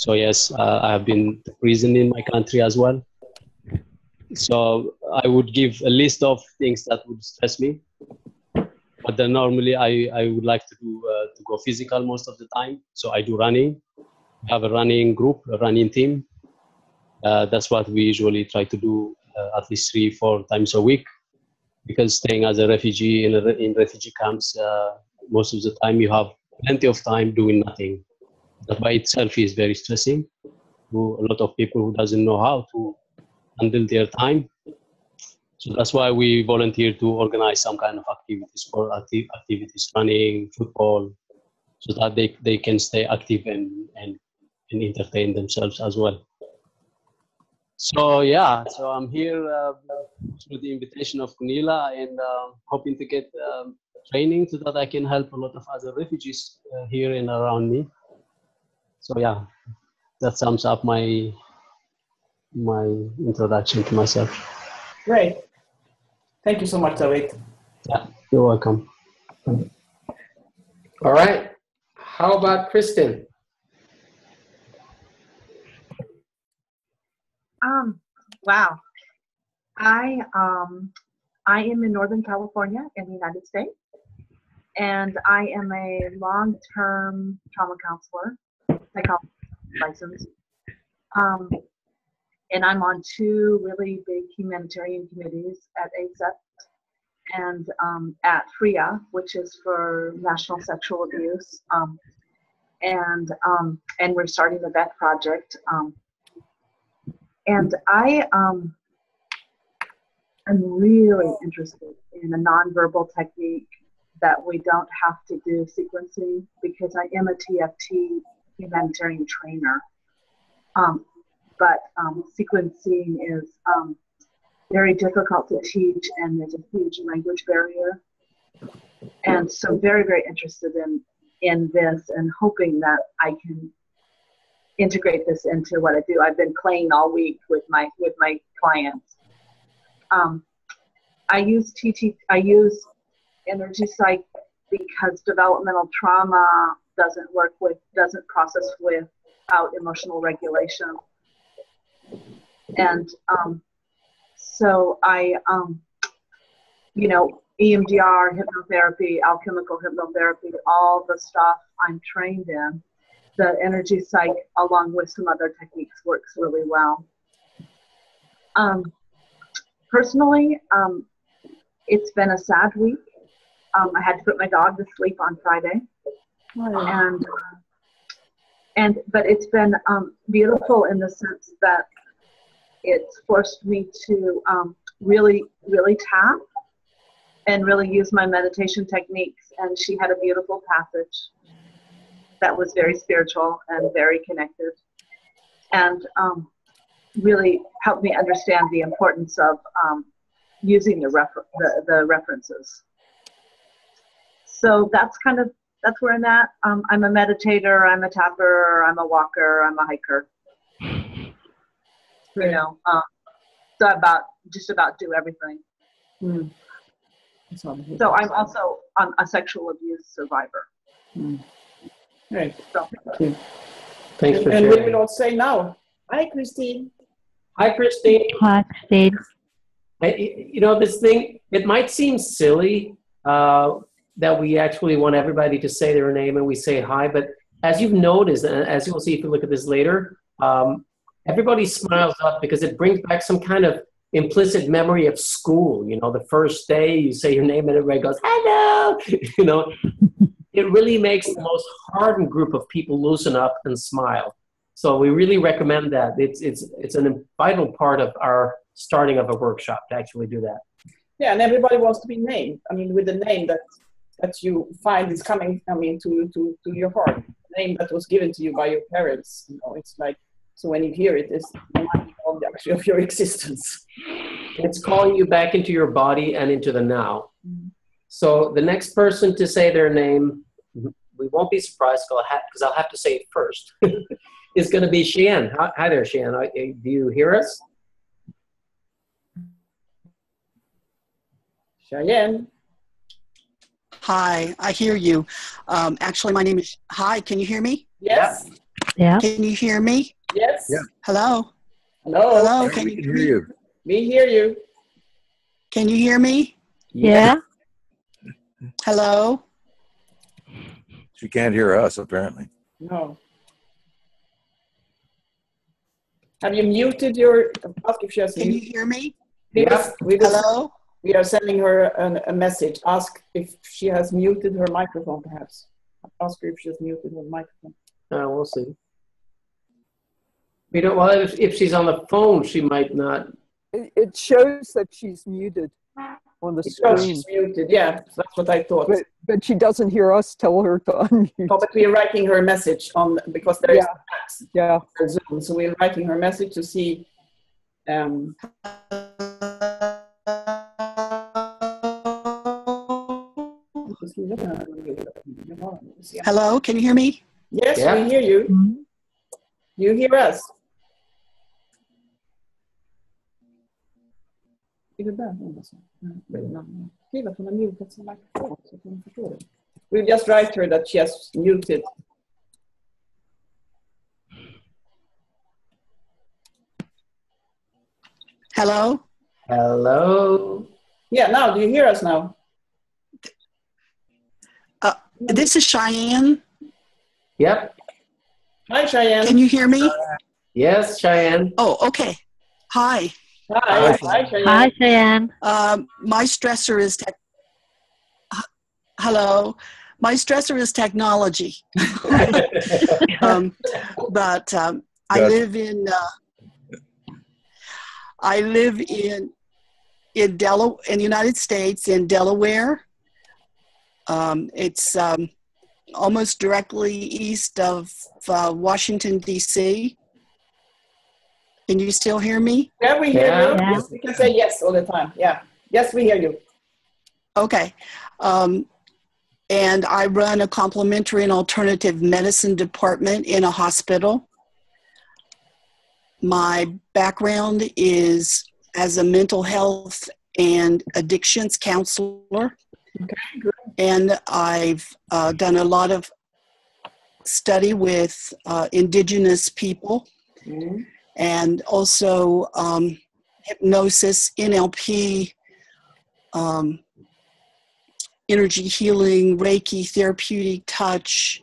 So yes, uh, I have been to prison in my country as well. So I would give a list of things that would stress me. But then normally I, I would like to do uh, to go physical most of the time. So I do running. I have a running group, a running team. Uh, that's what we usually try to do uh, at least three, four times a week. Because staying as a refugee in, a, in refugee camps, uh, most of the time you have plenty of time doing nothing. That by itself is very stressing to a lot of people who doesn't know how to handle their time. So that's why we volunteer to organize some kind of activities, for acti- activities, running, football, so that they, they can stay active and, and, and entertain themselves as well. So yeah, so I'm here uh, through the invitation of Gunilla and uh, hoping to get um, training so that I can help a lot of other refugees uh, here and around me. So yeah, that sums up my my introduction to myself. Great. Thank you so much, David. Yeah, you're welcome. All right. How about Kristen? Um, wow. I um, I am in Northern California in the United States, and I am a long-term trauma counselor, psychologist license. Um, and I'm on two really big humanitarian committees at ACEP and um, at FRIA, which is for national sexual abuse. Um, and um, and we're starting the Vet Project. Um, and I um, am really interested in a nonverbal technique that we don't have to do sequencing because I am a TFT humanitarian trainer. Um, but um, sequencing is um, very difficult to teach and there's a huge language barrier. And so very, very interested in, in this and hoping that I can integrate this into what I do. I've been playing all week with my, with my clients. Um, I use TT, I use energy psych because developmental trauma doesn't work with, doesn't process without emotional regulation. And um, so I, um, you know, EMDR, hypnotherapy, alchemical hypnotherapy, all the stuff I'm trained in, the energy psych, along with some other techniques, works really well. Um, personally, um, it's been a sad week. Um, I had to put my dog to sleep on Friday, and and but it's been um, beautiful in the sense that it's forced me to um, really, really tap and really use my meditation techniques. And she had a beautiful passage that was very spiritual and very connected, and um, really helped me understand the importance of um, using the, refer- the, the references. So that's kind of that's where I'm at. Um, I'm a meditator, I'm a tapper, I'm a walker, I'm a hiker. You know, um, so about just about do everything. Mm. So I'm also um, a sexual abuse survivor. Mm. Right. So, Thanks and, for and we will all say now, hi, Christine. Hi, Christine. Hi, Steve. I- You know, this thing, it might seem silly uh, that we actually want everybody to say their name and we say hi, but as you've noticed, and as you'll see if you look at this later, um, everybody smiles up because it brings back some kind of implicit memory of school. You know, the first day you say your name and everybody goes, hello, you know. It really makes the most hardened group of people loosen up and smile. So we really recommend that. It's, it's, it's a vital part of our starting of a workshop to actually do that. Yeah, and everybody wants to be named. I mean, with the name that that you find is coming, I mean, to to to your heart, the name that was given to you by your parents. You know, it's like so when you hear it, it's the actually of your existence. It's calling you back into your body and into the now. Mm-hmm. So the next person to say their name, we won't be surprised because I'll, ha- I'll have to say it first, is going to be Cheyenne. Hi, hi there. Are- Do you hear us? Cheyenne. Hi, I hear you. Um, actually, my name is. Hi, can you hear me? Yes. Yeah. Can you hear me? Yes. Yeah. Hello? Hello. Hello? Yeah, Can you can hear you. We hear you. Can you hear me? Yeah. Hello? She can't hear us, apparently. No. Have you muted your? Ask if she has Can you hear me? We Yeah. just- we just- Hello? We are sending her an, a message. Ask if she has muted her microphone, perhaps. Ask her if she has muted her microphone. Uh, we'll see. We don't. Well, if, if she's on the phone, she might not. It, it shows that she's muted on the It shows screen, she's muted. Yeah, that's what I thought. but, but she doesn't hear us tell her to unmute. Oh, but we are writing her a message on because there is Yeah. apps Yeah, Zoom, so we're writing her a message to see. Um, Hello? Can you hear me? yes, Yeah. we hear you. Mm-hmm. You hear us? Är det där hon var så? Nej, namn. Skriv att hon har mutat sin mikrofon så att hon förstår det. We'll just write her that she has muted. Hello? Hello. Yeah, now do you hear us now? This is Cheyenne. Yep. Hi, Cheyenne. Can you hear me? Yes, Cheyenne. Oh, okay. Hi. Hi, hi, Cheyenne. Hi, Cheyenne. Um, my stressor is tech. Hello. My stressor is technology. um, but um, I live in uh, I live in in Delaware in the United States in Delaware. Um, it's um, almost directly east of uh, Washington D.C. Can you still hear me? Yeah, we hear Yeah. you. Yeah. Yes, we can say yes all the time. Yeah. Yes, we hear you. Okay. Um, and I run a complementary and alternative medicine department in a hospital. My background is as a mental health and addictions counselor. good. And I've uh, done a lot of study with uh, indigenous people Mhm. and also um, hypnosis, NLP, um, energy healing, Reiki, therapeutic touch,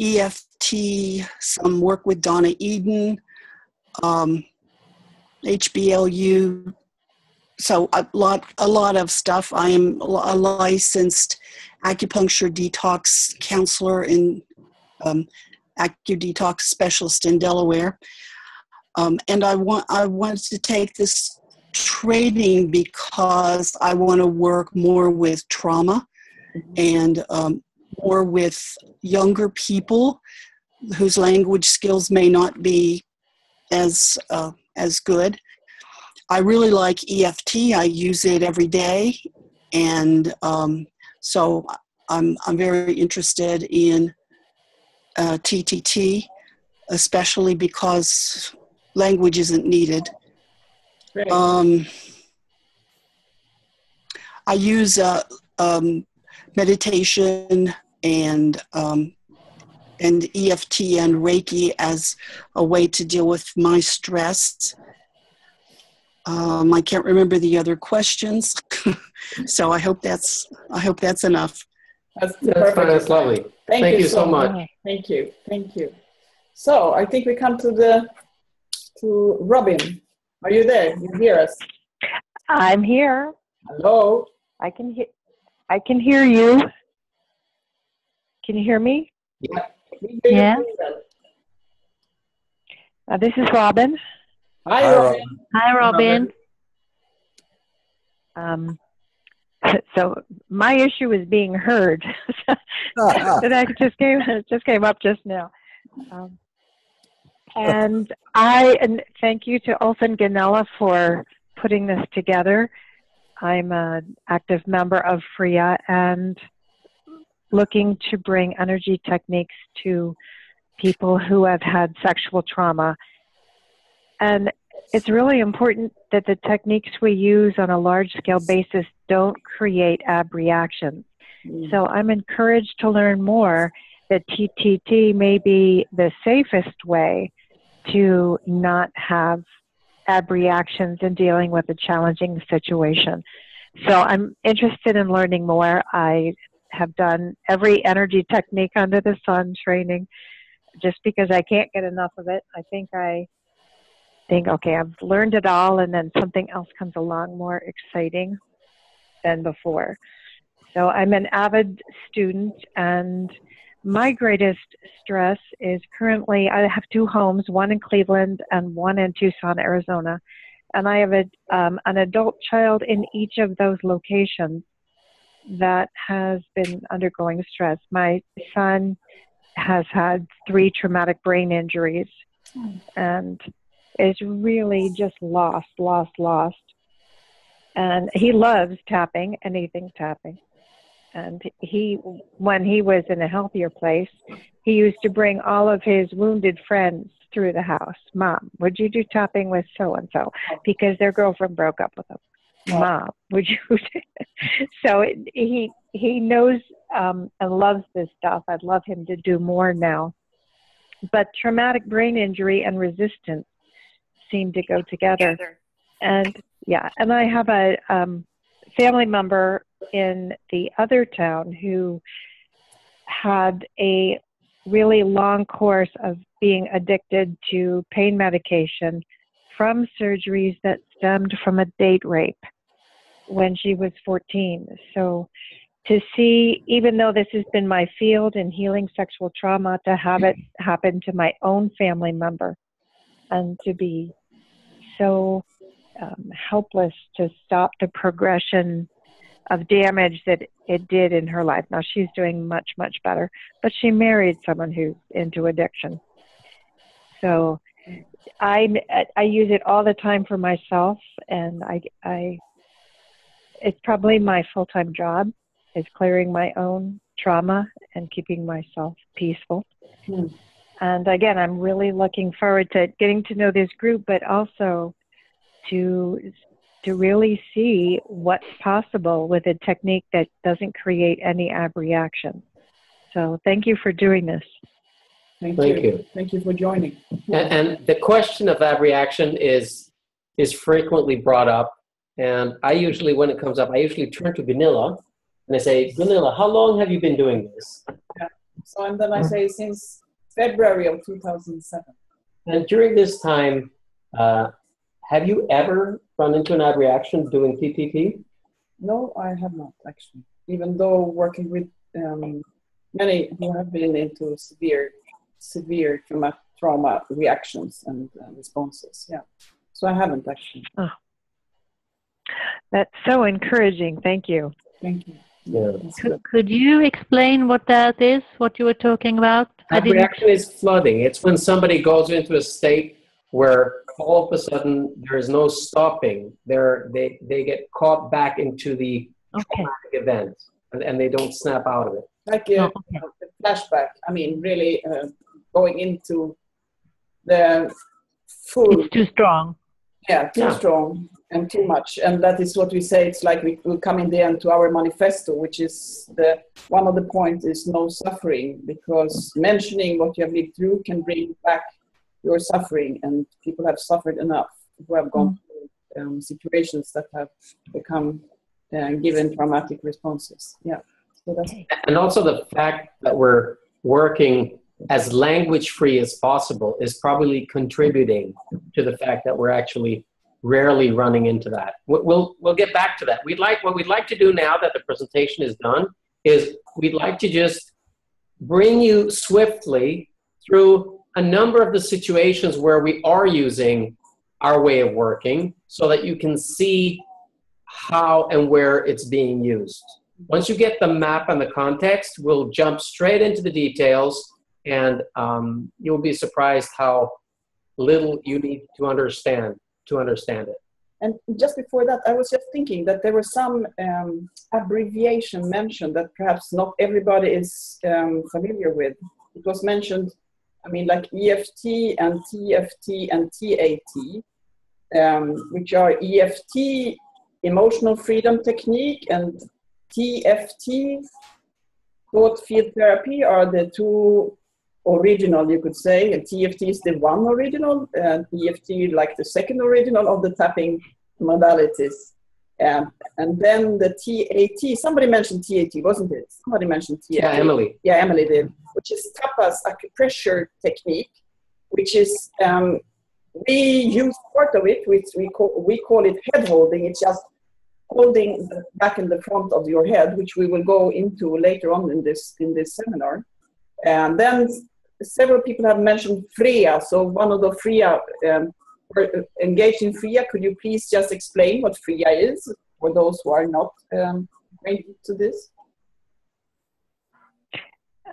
EFT, some work with Donna Eden, um, HBLU. So a lot, a lot of stuff. I am a licensed acupuncture detox counselor and um, acudetox specialist in Delaware. Um, and I want I wanted to take this training because I want to work more with trauma and um, more with younger people whose language skills may not be as uh, as good. I really like EFT. I use it every day, and um, so I'm I'm very interested in uh, TTT, especially because language isn't needed. Um, I use uh, um, meditation and um, and EFT and Reiki as a way to deal with my stress. Um, I can't remember the other questions, so I hope that's I hope that's enough. That's That's perfect. fine. That's lovely. Thank you so much. Thank you. Thank you. So I think we come to the to Robin. Are you there? You hear us? I'm here. Hello. I can hear. I can hear you. Can you hear me? We hear Yeah. Uh, this is Robin. Hi, Hi, Robin. Hi, Robin. Um, so my issue is being heard. that just came just came up just now. Um, and I and thank you to Olson Ganella for putting this together. I'm an active member of FRIA and looking to bring energy techniques to people who have had sexual trauma. And it's really important that the techniques we use on a large scale basis don't create ab reactions. Mm. So I'm encouraged to learn more that TTT may be the safest way to not have ab reactions in dealing with a challenging situation. So I'm interested in learning more. I have done every energy technique under the sun training just because I can't get enough of it. I think I think, okay, I've learned it all, and then something else comes along more exciting than before. So I'm an avid student, and my greatest stress is currently I have two homes, one in Cleveland and one in Tucson, Arizona. And I have a, um, an adult child in each of those locations that has been undergoing stress. My son has had three traumatic brain injuries and is really just lost, lost, lost. And he loves tapping, anything tapping. And he, when he was in a healthier place, he used to bring all of his wounded friends through the house. Mom, would you do tapping with so and so? Because their girlfriend broke up with him. Mom, would you? so it, he he knows um, and loves this stuff. I'd love him to do more now. But traumatic brain injury and resistance seem to go together. And yeah, and I have a um, family member in the other town who had a really long course of being addicted to pain medication from surgeries that stemmed from a date rape when she was 14. So to see, even though this has been my field in healing sexual trauma, to have it happen to my own family member and to be so um, helpless to stop the progression of damage that it did in her life. Now she's doing much, much better, but she married someone who's into addiction. So I, I use it all the time for myself, and I, I it's probably my full time job is clearing my own trauma and keeping myself peaceful. Hmm. And again, I'm really looking forward to getting to know this group, but also to to really see what's possible with a technique that doesn't create any abreaction. So thank you for doing this. Thank, Thank you. you. Thank you for joining. And, and the question of abreaction is is frequently brought up. And I usually, when it comes up, I usually turn to Gunilla and I say, Gunilla, how long have you been doing this? Yeah. So and then I say since February of 2007. And during this time, uh, have you ever run into an abreaction doing TTT? No, I have not actually. Even though working with um, many who have been into severe, severe trauma, trauma reactions and uh, responses. Yeah. So I haven't actually. Oh. That's so encouraging. Thank you. Thank you. Yeah. Could, could you explain what that is? What you were talking about? I didn't. Is flooding. It's when somebody goes into a state where all of a sudden there is no stopping. They're, they, they get caught back into the Okay. traumatic event and, and they don't snap out of it. Like a, Oh, okay. a flashback. I mean, really uh, going into the full It's too strong. Yeah, too Yeah. strong and too much. And that is what we say. It's like we will come in the end to our manifesto, which is the one of the points is no suffering, because mentioning what you have lived through can bring back your suffering, and people have suffered enough who have gone through um, situations that have become uh, given traumatic responses. Yeah. So that's And also the fact that we're working as language free as possible is probably contributing to the fact that we're actually rarely running into that. We- We'll, we'll get back to that. We'd like, what we'd like to do now that the presentation is done is we'd like to just bring you swiftly through a number of the situations where we are using our way of working so that you can see how and where it's being used. Once you get the map and the context, we'll jump straight into the details, and um, you'll be surprised how little you need to understand to understand it. And just before that, I was just thinking that there was some um, abbreviation mentioned that perhaps not everybody is um, familiar with. It was mentioned, I mean, like EFT and TFT and TAT, um, which are EFT, emotional freedom technique, and TFT, thought field therapy are the two original, you could say, and TFT is the one original, and EFT like the second original of the tapping modalities. Um, and then the TAT, somebody mentioned TAT, wasn't it? Somebody mentioned TAT. Yeah, Emily. Yeah, Emily did, which is tapas acupressure technique, which is, um, we use part of it, which we call, we call it head holding. It's just holding the back and the front of your head, which we will go into later on in this, in this seminar. And then several people have mentioned FRIA. So one of the FRIA um, were engaged in FRIA. Could you please just explain what FRIA is for those who are not um, acquainted to this?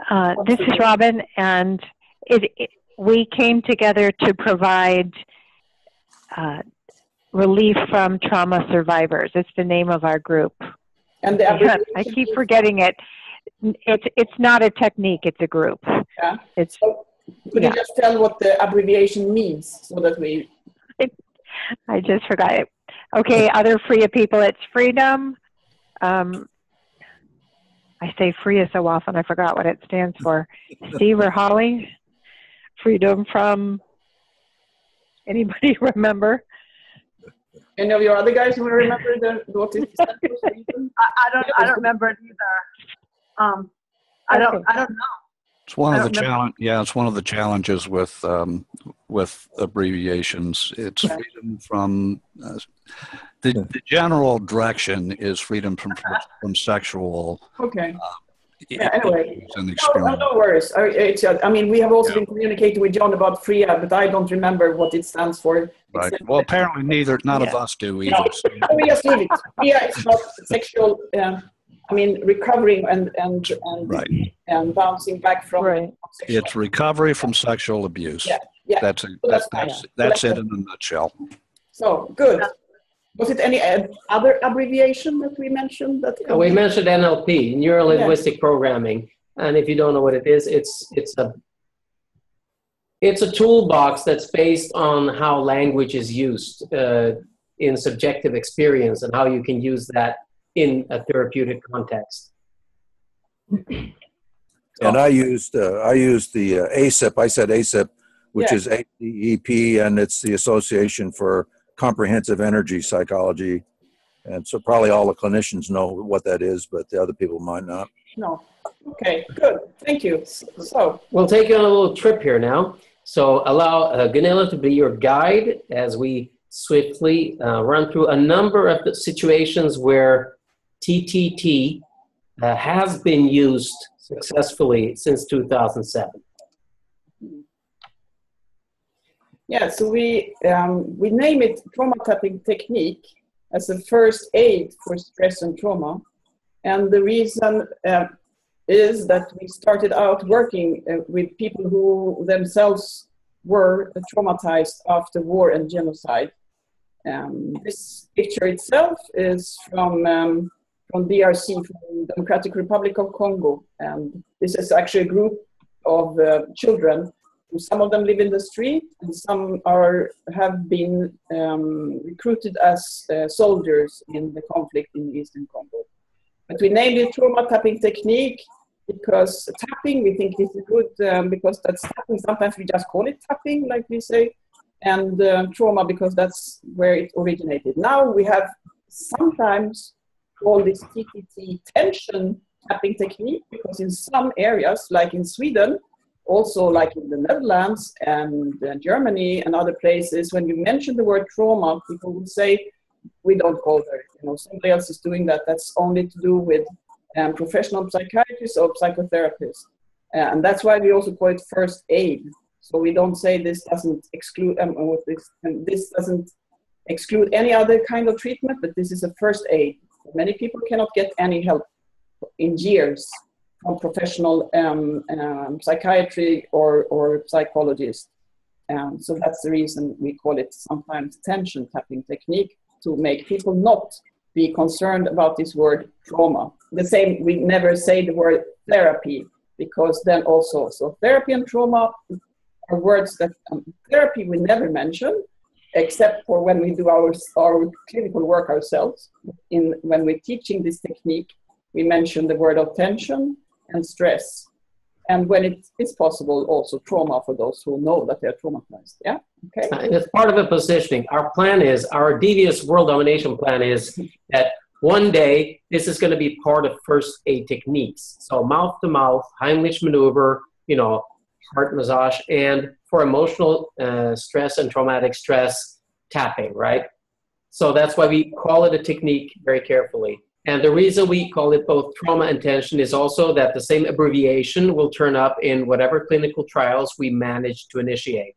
Uh, this is Robin, and it, it, we came together to provide uh, relief from trauma survivors. It's the name of our group. And the I keep forgetting it. It's it's not a technique; it's a group. Yeah. It's So could Yeah. you just tell what the abbreviation means so that we I just forgot it. Okay, other FRIA people, it's freedom. Um, I say FRIA so often, I forgot what it stands for. Steve or Holly? Freedom from, anybody remember? any of your other guys who remember the what it stands for? I, I don't, I don't remember it either. Um, I don't, I don't know. It's one of the challenge. Yeah, it's one of the challenges with um, with abbreviations. It's Yeah. freedom from uh, the, the general direction is freedom from from sexual Okay. yeah, anyway. No, no, worries. I, it's, uh, I mean, we have also Yeah. been communicating with John about FRIA, but I don't remember what it stands for. Right. Well, apparently neither none of us do No, either. so- we just leave it. FRIA is about sexual, um, I mean, recovering and and and, Right. and bouncing back from Right. It's recovery from sexual abuse. Yeah, yeah. That's a, So that's that's fine. that's So that's that's it in a nutshell. So good. Was it any other abbreviation that we mentioned? That Uh, We mentioned NLP, neuro linguistic programming, and if you don't know what it is, it's it's a it's a toolbox that's based on how language is used uh, in subjective experience and how you can use that in a therapeutic context. And I used, uh, I used the uh, ASIP, I said ASIP, which Yeah. is ACEP, and it's the Association for Comprehensive Energy Psychology. And so probably all the clinicians know what that is, but the other people might not. No. Okay, good. Thank you. So, We'll take you on a little trip here now. So allow uh, Gunilla to be your guide as we swiftly uh, run through a number of the situations where TTT uh, has been used successfully since 2007. yeah, so we um, we name it trauma tapping technique as a first aid for stress and trauma, and the reason uh, is that we started out working uh, with people who themselves were traumatized after war and genocide. Um, this picture itself is from um, from DRC, from Democratic Republic of Congo, and this is actually a group of uh, children. Some of them live in the street, and some are have been um, recruited as uh, soldiers in the conflict in Eastern Congo. But we named it trauma tapping technique because tapping, we think is good um, because that's tapping. Sometimes we just call it tapping, like we say, and uh, trauma because that's where it originated. Now we have sometimes called this TTT tension tapping technique because in some areas, like in Sweden, also like in the Netherlands and uh, Germany and other places, when you mention the word trauma, people will say, we don't call her, you know, somebody else is doing that. That's only to do with um, professional psychiatrists or psychotherapists. Uh, and that's why we also call it first aid. So we don't say this doesn't exclude, um, this, and this doesn't exclude any other kind of treatment, but this is a first aid. Many people cannot get any help in years from professional um, um, psychiatry or, or psychologists. Um, so that's the reason we call it sometimes tension tapping technique to make people not be concerned about this word trauma. The same, we never say the word therapy because then also, so therapy and trauma are words that um, therapy we never mention except for when we do our, our clinical work ourselves. In, when we're teaching this technique, we mention the word of tension and stress. And when it is possible, also trauma for those who know that they're traumatized. Yeah. Okay. Uh, and it's part of the positioning. Our plan is, our devious world domination plan is that one day this is going to be part of first aid techniques. So mouth to mouth, Heimlich maneuver, you know, heart massage, and for emotional uh, stress and traumatic stress, tapping, right? So that's why we call it a technique very carefully. And the reason we call it both trauma and tension is also that the same abbreviation will turn up in whatever clinical trials we manage to initiate.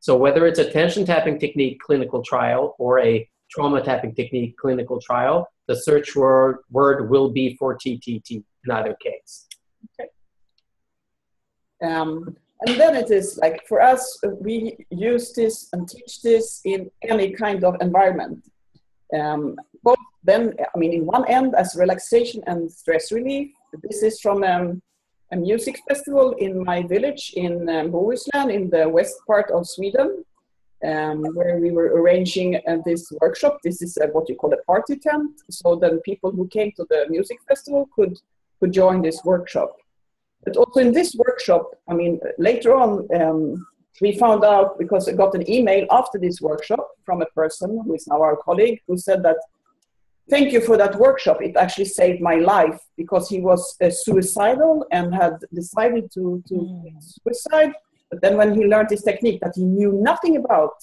So whether it's a tension tapping technique clinical trial or a trauma tapping technique clinical trial, the search word, word will be for TTT in either case. Okay. Um, and then it is like for us, we use this and teach this in any kind of environment. Um, both then, I mean, in one end as relaxation and stress relief. This is from um, a music festival in my village in um, Bohuslän in the west part of Sweden, um, where we were arranging uh, this workshop. This is uh, what you call a party tent. So then people who came to the music festival could, could join this workshop. But also in this workshop, I mean, later on, um, we found out because I got an email after this workshop from a person who is now our colleague who said that thank you for that workshop. It actually saved my life because he was uh, suicidal and had decided to, to mm. suicide. But then when he learned this technique that he knew nothing about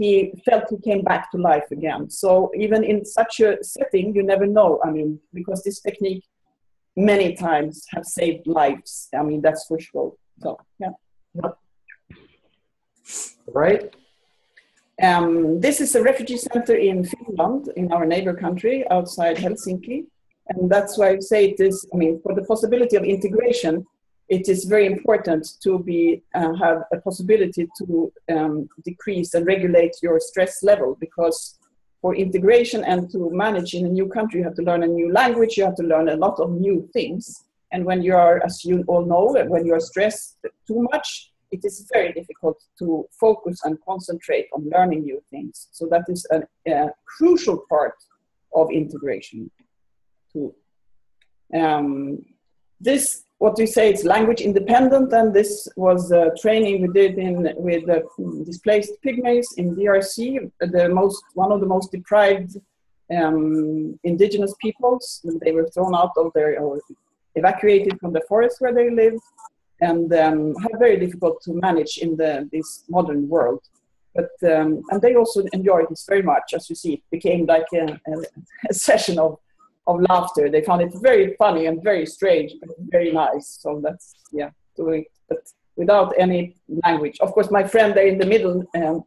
he felt he came back to life again. So even in such a setting you never know i mean because this technique many times have saved lives. I mean that's for sure. So yeah. Right. Um, this is a refugee center in Finland, in our neighbor country outside Helsinki. And that's why I say it is, I mean, for the possibility of integration, it is very important to be, uh, have a possibility to um, decrease and regulate your stress level because for integration and to manage in a new country, you have to learn a new language, you have to learn a lot of new things. And when you are, as you all know, when you are stressed too much, it is very difficult to focus and concentrate on learning new things. So that is a, a crucial part of integration too. Um, this, what we say, it's language independent, and this was training we did in with displaced pygmies in DRC, the most one of the most deprived um, indigenous peoples. They were thrown out of their or evacuated from the forest where they lived and um, are very difficult to manage in the, this modern world. But um, and they also enjoyed this very much, as you see. It became like a, a, a, session of, of laughter. They found it very funny and very strange, but very nice. So that's yeah, doing but without any language. Of course, my friend there in the middle, um,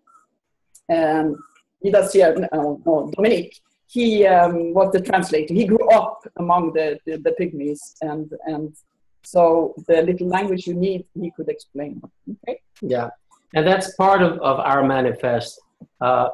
um, no, no, Dominique, he um, was the translator. He grew up among the, the, the pygmies and and so the little language you need, he could explain. Okay. Yeah, and that's part of, of our manifest. Uh,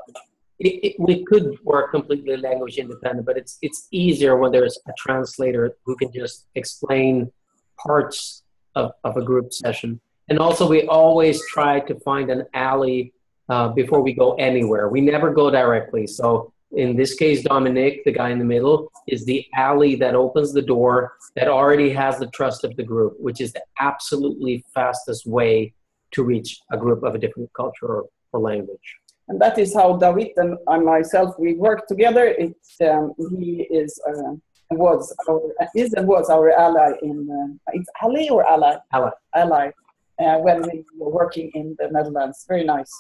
it, it, we could work completely language independent, but it's it's easier when there's a translator who can just explain parts of, of a group session. And also, we always try to find an ally uh, before we go anywhere. We never go directly. So in this case, Dominic, the guy in the middle, is the ally that opens the door that already has the trust of the group, which is the absolutely fastest way to reach a group of a different culture or, or language. And that is how David and I myself we work together. It's um, he is uh, was our is and was our ally in uh, it's ally or ally ally ally uh, when we were working in the Netherlands. Very nice.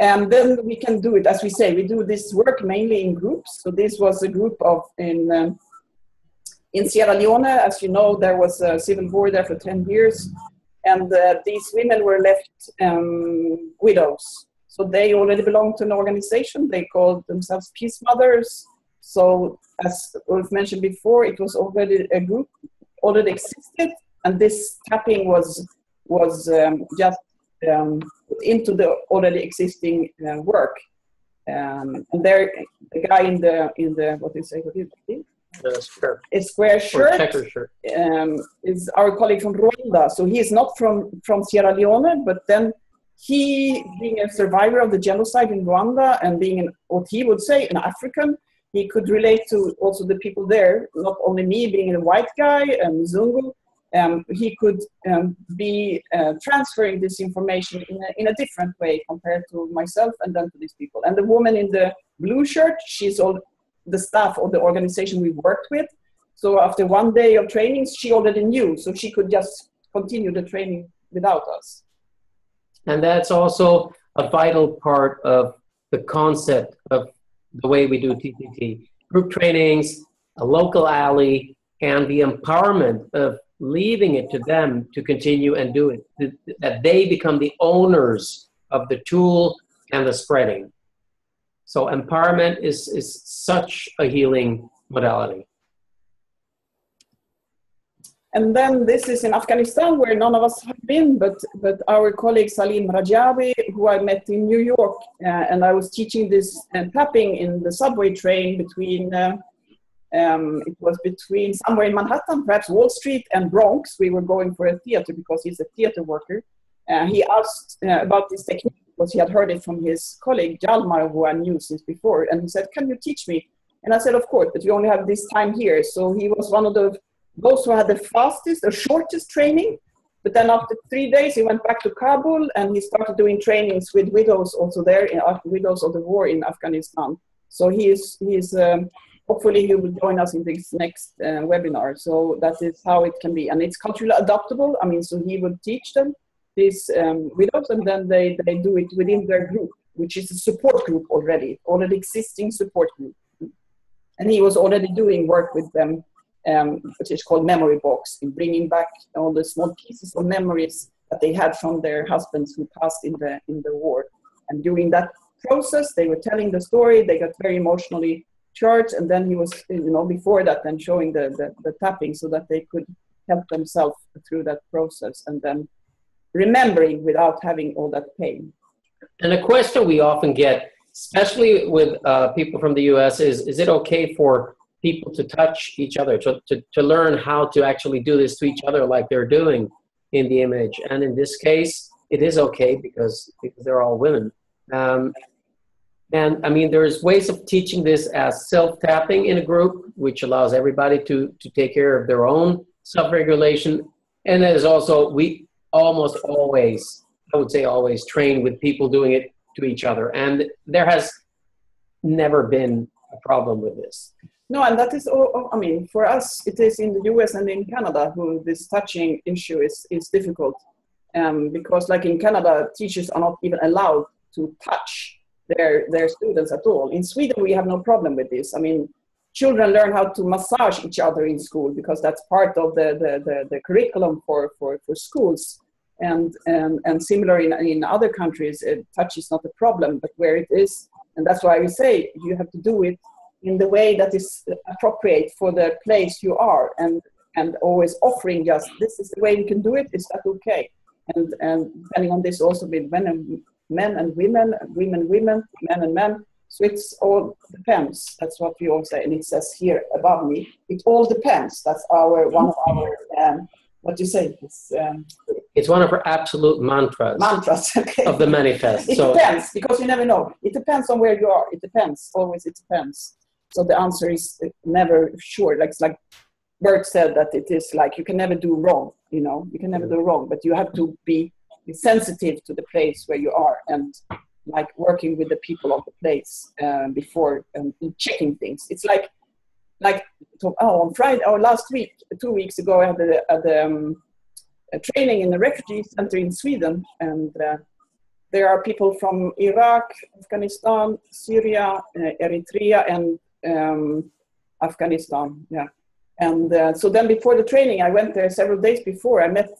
And then we can do it, as we say, we do this work mainly in groups. So this was a group of, in, um, in Sierra Leone, as you know, there was a civil war there for 10 years. And uh, these women were left um, widows. So they already belonged to an organization. They called themselves Peace Mothers. So as Ulf mentioned before, it was already a group already existed. And this tapping was, was um, just um, into the already existing uh, work. Um, and there, the guy in the in the what do you say? What is it? The square. A square shirt. checker shirt. Um, is our colleague from Rwanda. So he is not from from Sierra Leone, but then he, being a survivor of the genocide in Rwanda and being an, what he would say an African, he could relate to also the people there, not only me being a white guy and Zungu, um, he could um, be uh, transferring this information in a, in a different way compared to myself and then to these people. And the woman in the blue shirt, she's all the staff or the organization we worked with. So after one day of trainings, she already knew, so she could just continue the training without us. And that's also a vital part of the concept of the way we do TTT. Group trainings, a local alley, and the empowerment of leaving it to them to continue and do it, that they become the owners of the tool and the spreading. So empowerment is, is such a healing modality. And then this is in Afghanistan where none of us have been, but, but our colleague Salim Rajabi, who I met in New York, uh, and I was teaching this uh, tapping in the subway train between uh, um, it was between somewhere in Manhattan, perhaps Wall Street and Bronx. We were going for a theater because he's a theater worker. Uh, he asked uh, about this technique because he had heard it from his colleague Jalmar, who I knew since before. And he said, Can you teach me? And I said, Of course, but you only have this time here. So he was one of the those who had the fastest, the shortest training. But then after three days, he went back to Kabul and he started doing trainings with widows also there, in, uh, widows of the war in Afghanistan. So he is, he is um, hopefully he will join us in this next uh, webinar. So that is how it can be. And it's culturally adaptable. I mean, so he will teach them these um, widows and then they, they do it within their group, which is a support group already, already existing support group. And he was already doing work with them, um, which is called memory box, in bringing back all the small pieces of memories that they had from their husbands who passed in the, in the war. And during that process, they were telling the story, they got very emotionally charged, and then he was you know before that then showing the, the, the tapping so that they could help themselves through that process and then remembering without having all that pain. And a question we often get especially with uh, people from the us is is it okay for people to touch each other to, to, to learn how to actually do this to each other like they're doing in the image? And in this case it is okay because because they're all women. Um, and I mean, there's ways of teaching this as self-tapping in a group, which allows everybody to, to take care of their own self-regulation. And there's also, we almost always, I would say always, train with people doing it to each other. And there has never been a problem with this. No, and that is all, I mean, for us, it is in the US and in Canada who this touching issue is, is difficult. Um, because like in Canada, teachers are not even allowed to touch their their students at all. In Sweden, we have no problem with this. I mean, children learn how to massage each other in school because that's part of the the, the, the curriculum for, for, for schools. And, and, and similar in, in other countries, touch is not a problem, but where it is, and that's why we say you have to do it in the way that is appropriate for the place you are and and always offering just this is the way we can do it is that okay and and depending on this also with men and men and women, women, women, men and men. So it's all depends. That's what we all say, and it says here above me. It all depends. That's our one of our um, what do you say? It's, um, it's one of our absolute mantras. Mantras okay. of the manifest. It so, depends because you never know. It depends on where you are. It depends. Always, it depends. So the answer is never sure. Like it's like Bert said that it is like you can never do wrong. You know, you can never do wrong, but you have to be sensitive to the place where you are and like working with the people of the place uh, before um, checking things. It's like like oh on Friday or last week, two weeks ago, I had a, a, um, a training in the refugee center in Sweden, and uh, there are people from Iraq, Afghanistan, Syria, uh, Eritrea, and um, Afghanistan. Yeah. And uh, so then before the training, I went there several days before. I met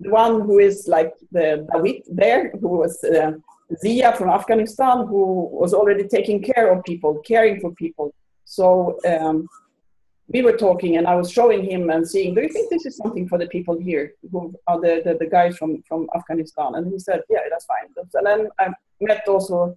the one who is like the Dawit there, who was uh, Zia from Afghanistan, who was already taking care of people, caring for people. So um, we were talking, and I was showing him and seeing, do you think this is something for the people here, who are the, the, the guys from, from Afghanistan? And he said, yeah, that's fine. And then I met also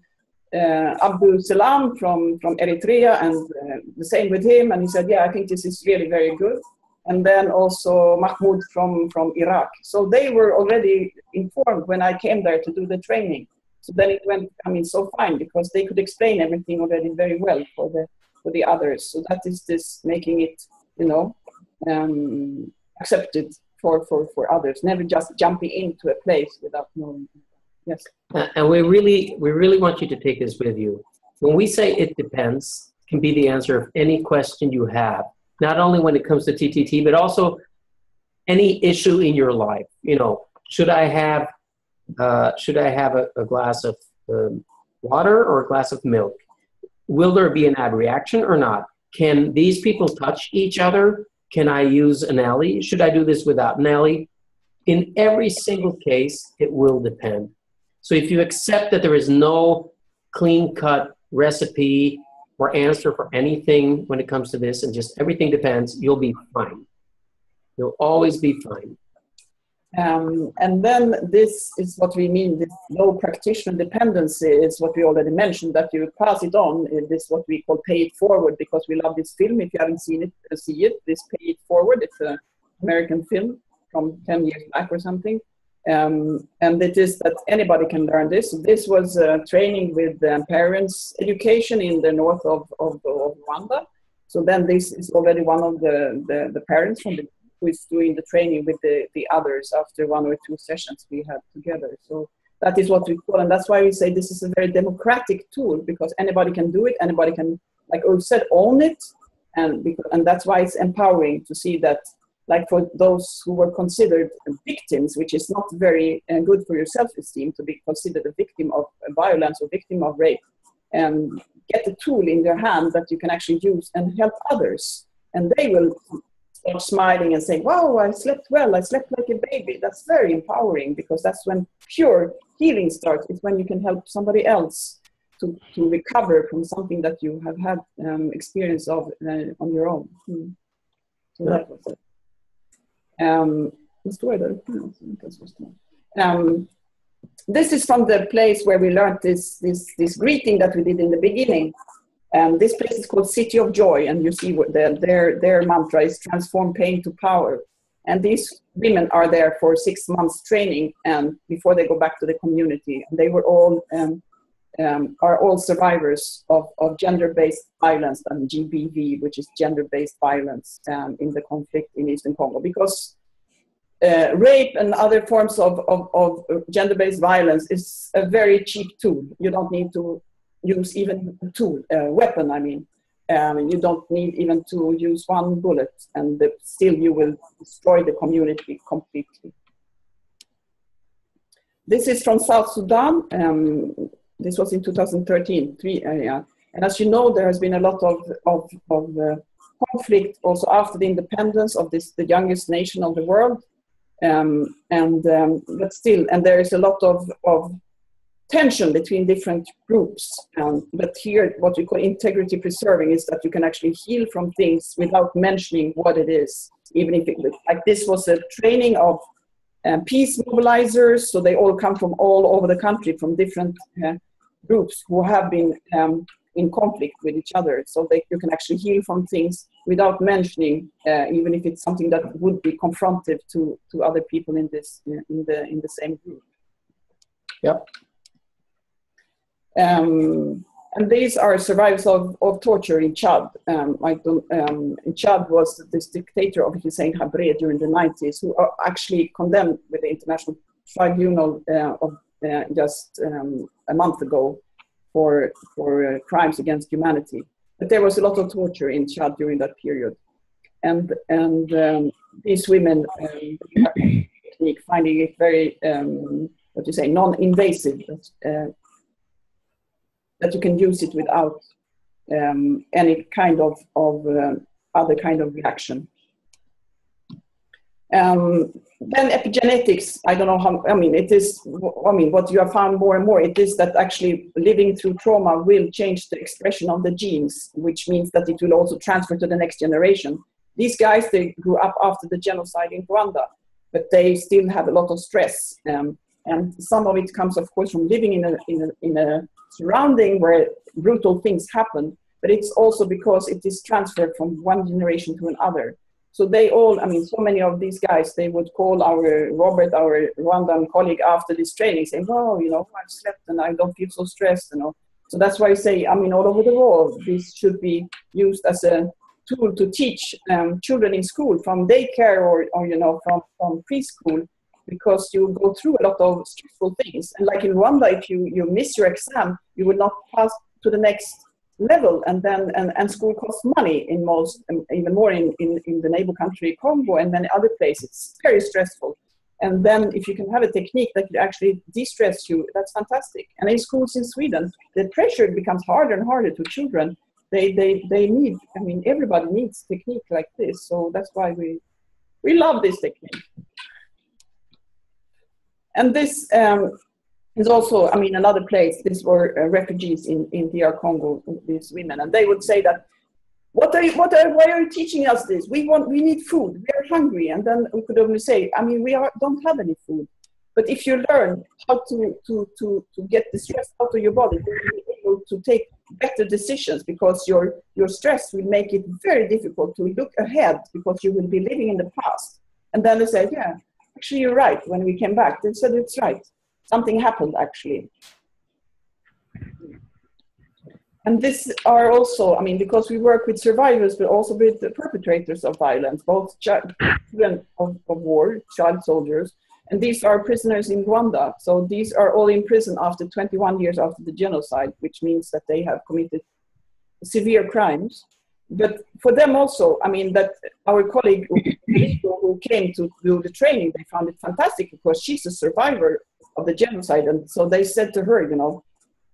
uh, Abdul Salam from, from Eritrea, and uh, the same with him. And he said, yeah, I think this is really very good and then also Mahmoud from, from Iraq. So they were already informed when I came there to do the training. So then it went, I mean, so fine because they could explain everything already very well for the for the others. So that is this making it, you know, um, accepted for, for, for others, never just jumping into a place without knowing. Yes. Uh, and we really, we really want you to take this with you. When we say it depends, can be the answer of any question you have, not only when it comes to TTT, but also any issue in your life. You know, should I have, uh, should I have a, a glass of um, water or a glass of milk? Will there be an abreaction or not? Can these people touch each other? Can I use an alley? Should I do this without an alley? In every single case, it will depend. So if you accept that there is no clean cut recipe or answer for anything when it comes to this and just everything depends, you'll be fine. You'll always be fine. Um, and then this is what we mean, this low practitioner dependency is what we already mentioned, that you pass it on. This is what we call pay it forward because we love this film. If you haven't seen it, uh, see it. This pay it forward. It's an American film from 10 years back or something. Um, and it is that anybody can learn this. This was uh, training with um, parents education in the north of, of, of, Rwanda. So then this is already one of the, the, the parents from the who is doing the training with the, the others after one or two sessions we had together. So that is what we call, and that's why we say this is a very democratic tool because anybody can do it, anybody can, like Ulf said, own it, and because, and that's why it's empowering to see that, like for those who were considered victims, which is not very uh, good for your self-esteem to be considered a victim of violence or victim of rape, and get a tool in their hand that you can actually use and help others, and they will start smiling and saying, Wow, I slept well, I slept like a baby. That's very empowering because that's when pure healing starts. It's when you can help somebody else to, to recover from something that you have had um, experience of uh, on your own. Hmm. So that was it. Um, um, this is from the place where we learned this, this, this greeting that we did in the beginning. Um, this place is called City of Joy, and you see their, their mantra is transform pain to power. And these women are there for six months training and before they go back to the community. and They were all um, um, are all survivors of, of gender-based violence and GBV, which is gender-based violence um, in the conflict in Eastern Congo. Because uh, rape and other forms of, of, of gender-based violence is a very cheap tool. You don't need to use even a tool, a weapon, I mean. Um, you don't need even to use one bullet, and the, still you will destroy the community completely. This is from South Sudan. Um, this was in 2013. Three, uh, yeah. And as you know, there has been a lot of, of, of uh, conflict also after the independence of this, the youngest nation of the world. Um, and um, but still, and there is a lot of, of tension between different groups. Um, but here, what we call integrity preserving is that you can actually heal from things without mentioning what it is. Even if it, like this was a training of um, peace mobilizers, so they all come from all over the country, from different uh, groups who have been um, in conflict with each other. So they, you can actually heal from things without mentioning, uh, even if it's something that would be confrontive to, to other people in this in the in the same group. Yep. Um, and these are survivors of, of torture in Chad. Um, um, Chad was this dictator of Hissène Habré during the 90s, who are actually condemned with the International Tribunal uh, of, uh, just um, a month ago for, for uh, crimes against humanity. But there was a lot of torture in Chad during that period. And, and um, these women um, finding it very, um, what you say, non-invasive, uh, that you can use it without um, any kind of, of uh, other kind of reaction. Um, then epigenetics, I don't know how, I mean, it is, I mean, what you have found more and more, it is that actually living through trauma will change the expression of the genes, which means that it will also transfer to the next generation. These guys, they grew up after the genocide in Rwanda, but they still have a lot of stress. Um, and some of it comes, of course, from living in a, in a, in a surrounding where brutal things happen, but it's also because it is transferred from one generation to another. So they all, I mean, so many of these guys, they would call our Robert, our Rwandan colleague after this training saying, oh, you know, I've slept and I don't feel so stressed, you know. So that's why I say, I mean, all over the world, this should be used as a tool to teach um, children in school from daycare or, or you know, from, from preschool, because you go through a lot of stressful things. And like in Rwanda, if you, you miss your exam, you will not pass to the next level. And then and, and school costs money in most um, even more in, in, in the neighbor country congo and many other places. It's very stressful. And then if you can have a technique that can actually de-stress you that's fantastic. And in schools in sweden the pressure becomes harder and harder to children. They they they need i mean everybody needs technique like this. So that's why we we love this technique and this um, is also, I mean, another place. These were uh, refugees in, in DR Congo, these women, and they would say that, "What are you? What are? Why are you teaching us this? We want. We need food. We are hungry." And then we could only say, "I mean, we are, don't have any food." But if you learn how to to to to get the stress out of your body, you'll be able to take better decisions because your your stress will make it very difficult to look ahead because you will be living in the past. And then they said, "Yeah, actually, you're right." When we came back, they said it's right something happened actually. And this are also, I mean, because we work with survivors, but also with the perpetrators of violence, both children of, of war, child soldiers, and these are prisoners in Rwanda. So these are all in prison after 21 years after the genocide, which means that they have committed severe crimes. But for them also, I mean, that our colleague who came to do the training, they found it fantastic because she's a survivor of the genocide. And so they said to her, you know,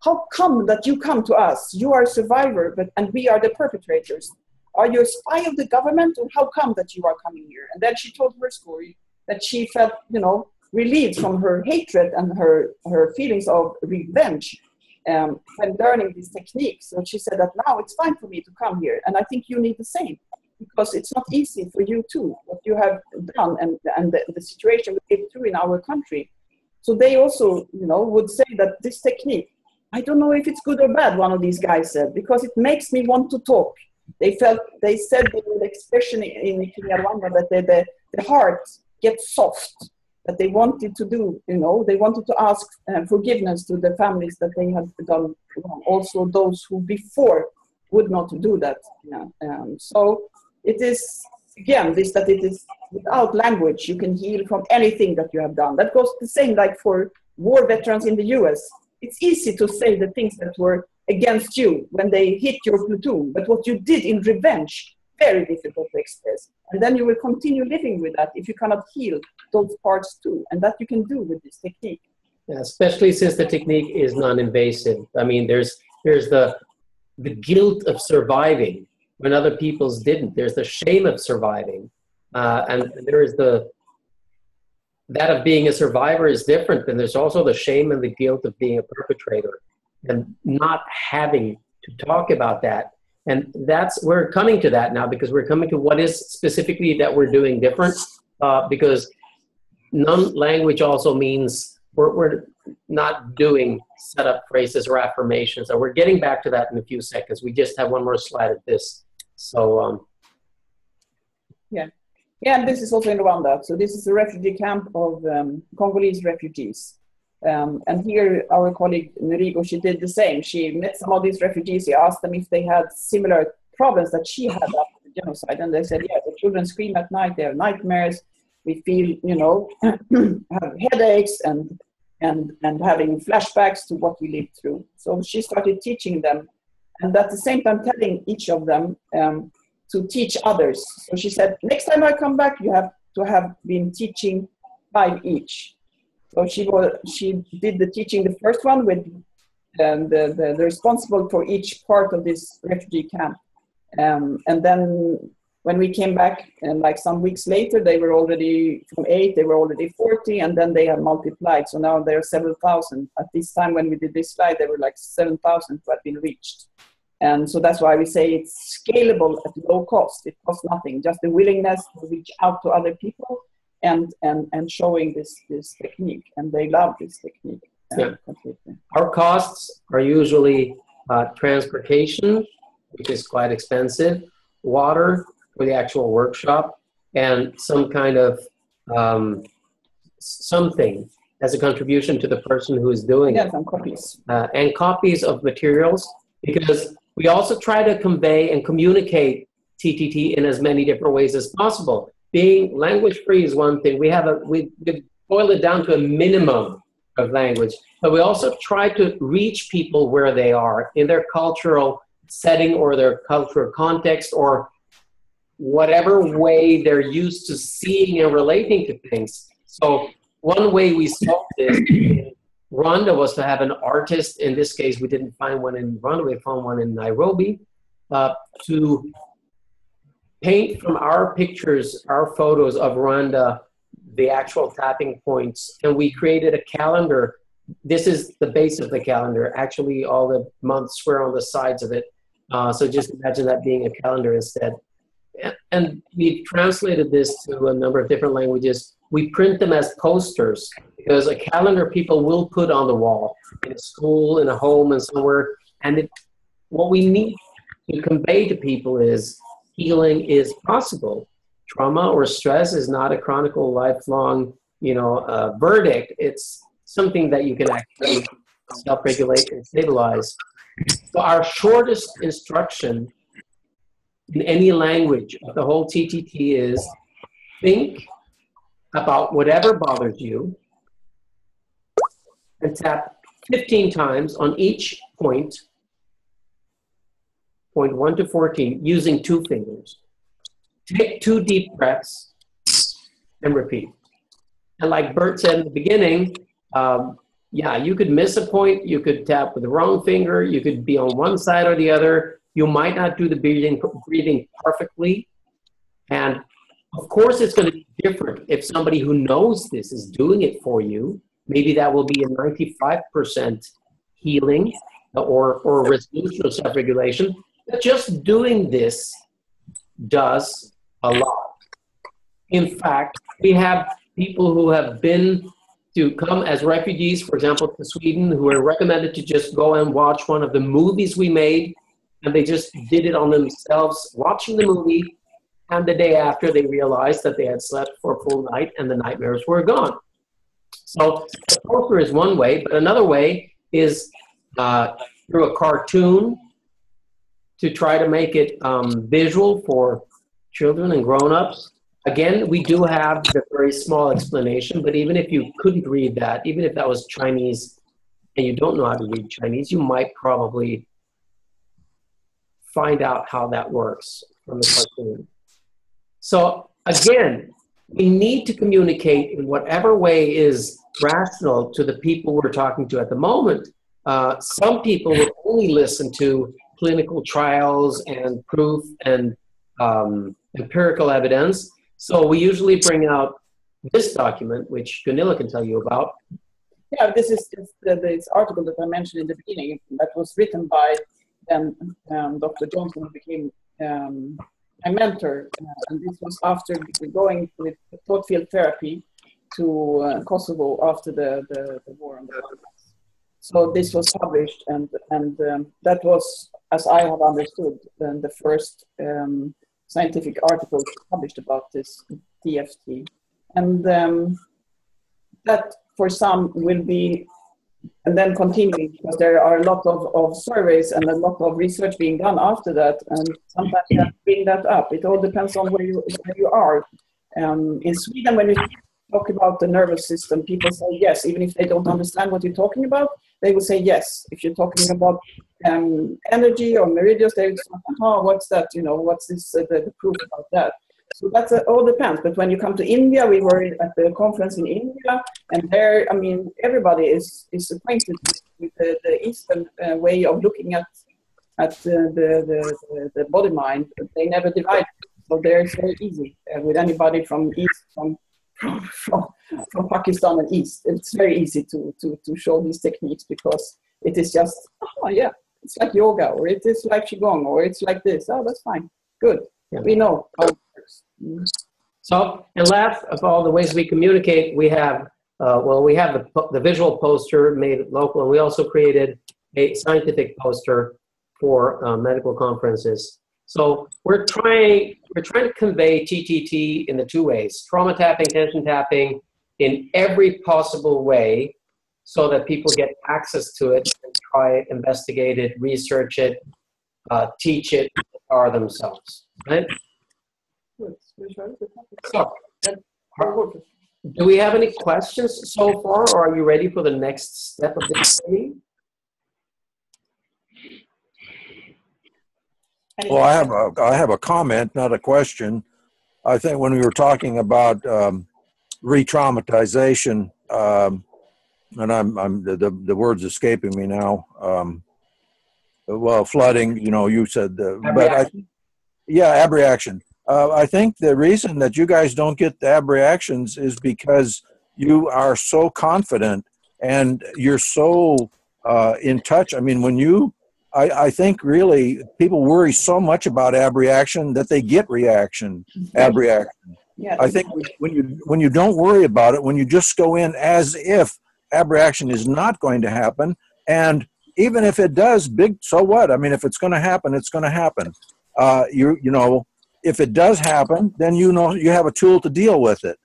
how come that you come to us? You are a survivor, but and we are the perpetrators. Are you a spy of the government, or how come that you are coming here? And then she told her story that she felt, you know, relieved from her hatred and her her feelings of revenge um, when learning these techniques. So she said that now it's fine for me to come here, and I think you need the same because it's not easy for you too what you have done and and the, the situation we live through in our country so they also, you know, would say that this technique, I don't know if it's good or bad, one of these guys said, because it makes me want to talk. They felt, they said the expression in Kinyarwanda that the, the heart gets soft, that they wanted to do, you know, they wanted to ask uh, forgiveness to the families that they had done wrong. Also those who before would not do that. Um, so it is again this that it is without language you can heal from anything that you have done that goes the same like for war veterans in the us it's easy to say the things that were against you when they hit your platoon but what you did in revenge very difficult to express and then you will continue living with that if you cannot heal those parts too and that you can do with this technique yeah, especially since the technique is non-invasive i mean there's there's the the guilt of surviving when other people's didn't. There's the shame of surviving, uh, and there is the that of being a survivor is different. And there's also the shame and the guilt of being a perpetrator, and not having to talk about that. And that's we're coming to that now because we're coming to what is specifically that we're doing different. Uh, because non-language also means we're, we're not doing setup phrases or affirmations. So we're getting back to that in a few seconds. We just have one more slide of this. So um, yeah, yeah, and this is also in Rwanda. So this is a refugee camp of um, Congolese refugees. Um, and here, our colleague Nurigo, she did the same. She met some of these refugees. She asked them if they had similar problems that she had after the genocide, and they said, "Yeah, the children scream at night. They have nightmares. We feel, you know, have headaches and and and having flashbacks to what we lived through." So she started teaching them and at the same time telling each of them um, to teach others. So she said, next time I come back, you have to have been teaching five each. So she was, she did the teaching the first one with um, the, the, the, responsible for each part of this refugee camp. Um, and then when we came back and like some weeks later, they were already from eight, they were already 40, and then they have multiplied. So now there are several thousand. At this time when we did this slide, there were like 7,000 who had been reached. And so that's why we say it's scalable at low cost. It costs nothing, just the willingness to reach out to other people and, and, and showing this, this technique. And they love this technique. Uh, yeah. Completely. Our costs are usually uh, transportation, which is quite expensive, water for the actual workshop, and some kind of um, something as a contribution to the person who is doing Yes, it, and copies. uh, and copies of materials because we also try to convey and communicate TTT in as many different ways as possible. Being language free is one thing. We have a we, we boil it down to a minimum of language, but we also try to reach people where they are in their cultural setting or their cultural context or whatever way they're used to seeing and relating to things. So one way we solved this in Rwanda was to have an artist. In this case, we didn't find one in Rwanda. We found one in Nairobi uh, to paint from our pictures, our photos of Rwanda, the actual tapping points, and we created a calendar. This is the base of the calendar. Actually, all the months were on the sides of it. Uh, so just imagine that being a calendar instead. And- And we translated this to a number of different languages. We print them as posters because a calendar people will put on the wall in a school, in a home, and somewhere. And it, what we need to convey to people is healing is possible. Trauma or stress is not a chronicle, lifelong, you know, uh, verdict. It's something that you can actually self-regulate and stabilize. So our shortest instruction in any language of the whole TTT is think about whatever bothers you and tap 15 times on each point, point 1 to 14, using two fingers. Take two deep breaths and repeat. And like Bert said in the beginning, um, yeah, you could miss a point, you could tap with the wrong finger, you could be on one side or the other, you might not do the breathing, breathing perfectly. And of course, it's going to be different if somebody who knows this is doing it for you. Maybe that will be a 95% healing or, or resolution of self regulation. Just doing this does a lot. In fact, we have people who have been to come as refugees, for example, to Sweden, who are recommended to just go and watch one of the movies we made and they just did it on themselves watching the movie and the day after they realized that they had slept for a full night and the nightmares were gone so poster is one way but another way is uh, through a cartoon to try to make it um, visual for children and grown-ups again we do have the very small explanation but even if you couldn't read that even if that was chinese and you don't know how to read chinese you might probably find out how that works from the cartoon. So again, we need to communicate in whatever way is rational to the people we're talking to at the moment. Uh, some people will only listen to clinical trials and proof and um, empirical evidence. So we usually bring out this document, which Gunilla can tell you about. Yeah, this is this, this article that I mentioned in the beginning that was written by then um, Dr. Johnson who became um, my mentor, uh, and this was after going with thought field therapy to uh, Kosovo after the, the, the war on the Balkans. So this was published, and and um, that was, as I have understood, um, the first um, scientific article published about this TFT, and um, that for some will be and then continuing because there are a lot of, of surveys and a lot of research being done after that and sometimes bring that up. It all depends on where you, where you are. Um, in sweden when you talk about the nervous system people say yes even if they don't understand what you're talking about they will say yes if you're talking about um, energy or meridians they will say oh what's that you know what's this uh, the, the proof about that so that's uh, all depends. But when you come to India, we were at the conference in India, and there, I mean, everybody is is acquainted with the, the Eastern uh, way of looking at at uh, the, the, the the body mind. They never divide, so there it's very easy uh, with anybody from East from from from Pakistan and East. It's very easy to to to show these techniques because it is just oh yeah, it's like yoga or it is like qigong or it's like this. Oh, that's fine, good. Yeah. We know how it works. Mm. So, and last of all the ways we communicate, we have, uh, well, we have the, the visual poster made local, and we also created a scientific poster for uh, medical conferences. So we're trying, we're trying to convey TTT in the two ways, trauma tapping, tension tapping, in every possible way so that people get access to it and try it, investigate it, research it, uh, teach it, are themselves. Right? So, do we have any questions so far, or are you ready for the next step of this training? Well, I have a, I have a comment, not a question. I think when we were talking about um, re-traumatization, um, and I'm, I'm the, the, the word's escaping me now. Um, well, flooding, you know, you said, uh, but I, yeah, abreaction. Uh, I think the reason that you guys don't get the abreactions is because you are so confident and you're so uh, in touch. I mean, when you, I, I think really people worry so much about abreaction that they get reaction, abreaction. Yeah. I think when you when you don't worry about it, when you just go in as if abreaction is not going to happen, and even if it does, big so what? I mean, if it's going to happen, it's going to happen. Uh, you you know, if it does happen, then you know you have a tool to deal with it,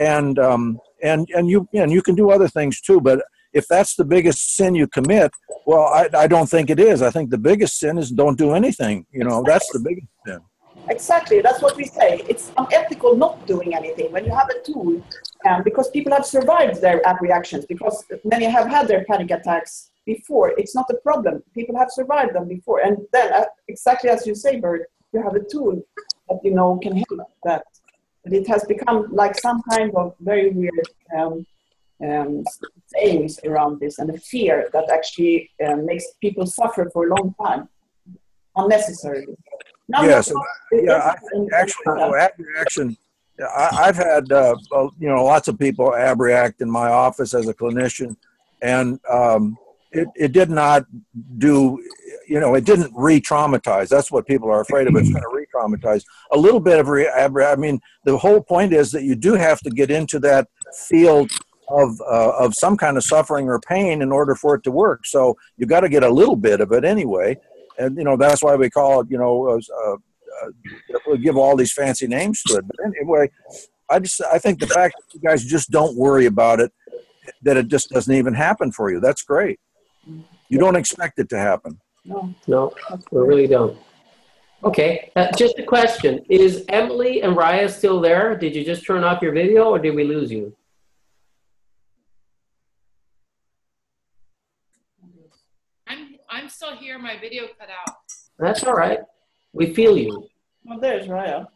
and um, and and you and you can do other things too. But if that's the biggest sin you commit, well, I, I don't think it is. I think the biggest sin is don't do anything. You know, that's the biggest sin. Exactly, that's what we say. It's unethical not doing anything when you have a tool, um, because people have survived their reactions, because many have had their panic attacks before. It's not a problem. People have survived them before, and then uh, exactly as you say, Bert, you have a tool that you know can help that. But it has become like some kind of very weird um, um, sayings around this, and a fear that actually uh, makes people suffer for a long time unnecessarily. Now, Yes, now, yeah, I actually, no, abreaction. I, I've had uh, you know lots of people abreact in my office as a clinician, and um, it it did not do you know it didn't re-traumatize. That's what people are afraid of. It's going to re-traumatize. A little bit of re- I mean, the whole point is that you do have to get into that field of uh, of some kind of suffering or pain in order for it to work. So you got to get a little bit of it anyway, and you know that's why we call it you know. Uh, uh, we give all these fancy names to it. But anyway, I just I think the fact that you guys just don't worry about it, that it just doesn't even happen for you. That's great. You don't expect it to happen. No, No, we really don't. Okay, uh, just a question. Is Emily and Raya still there? Did you just turn off your video or did we lose you? I'm I'm still here. My video cut out. That's all right. We feel you. well, there's Raya.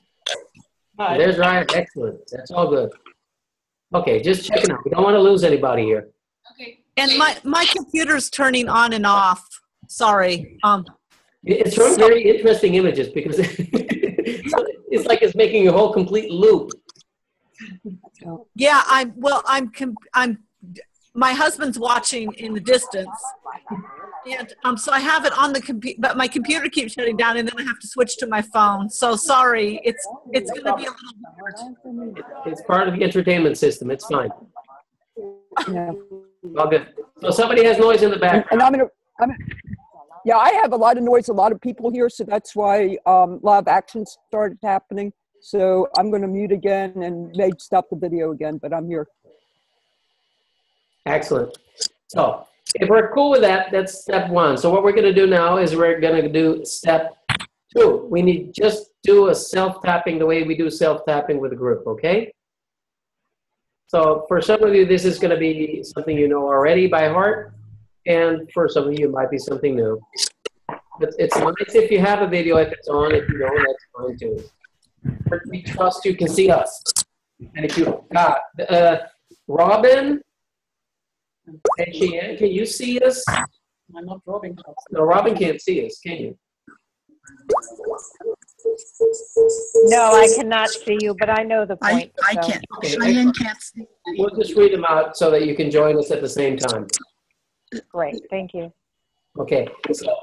Hi. There's Ryan. Excellent. That's all good. Okay, just checking out. We don't want to lose anybody here. Okay. And my, my computer's turning on and off. Sorry. Um, It- It's showing very interesting images because it's like it's making a whole complete loop. yeah, I'm, well, I'm, com- I'm, my husband's watching in the distance. And, um, so I have it on the computer, but my computer keeps shutting down and then I have to switch to my phone. So sorry. It's, it's going to be a little weird. It's part of the entertainment system. It's fine. Yeah. All good. So somebody has noise in the back. and I'm gonna, I'm, yeah, I have a lot of noise, a lot of people here, so that's why um, a lot of action started happening. So I'm going to mute again and may stop the video again, but I'm here. Excellent. So if we're cool with that, that's step one. So what we're going to do now is we're going to do step two. We need just do a self tapping the way we do self tapping with a group, okay? So for some of you, this is going to be something you know already by heart, and for some of you, it might be something new. But it's nice if you have a video if it's on. If you don't, that's fine too. But we trust you can see us. And if you got uh, Robin and Cheyenne, can you see us? I'm not Robin. No, Robin can't see us, can you? No, I cannot see you, but I know the I, point. I so- can't, Okay, Cheyenne can't see. We'll just read them out so that you can join us at the same time. Great, thank you. Okay, so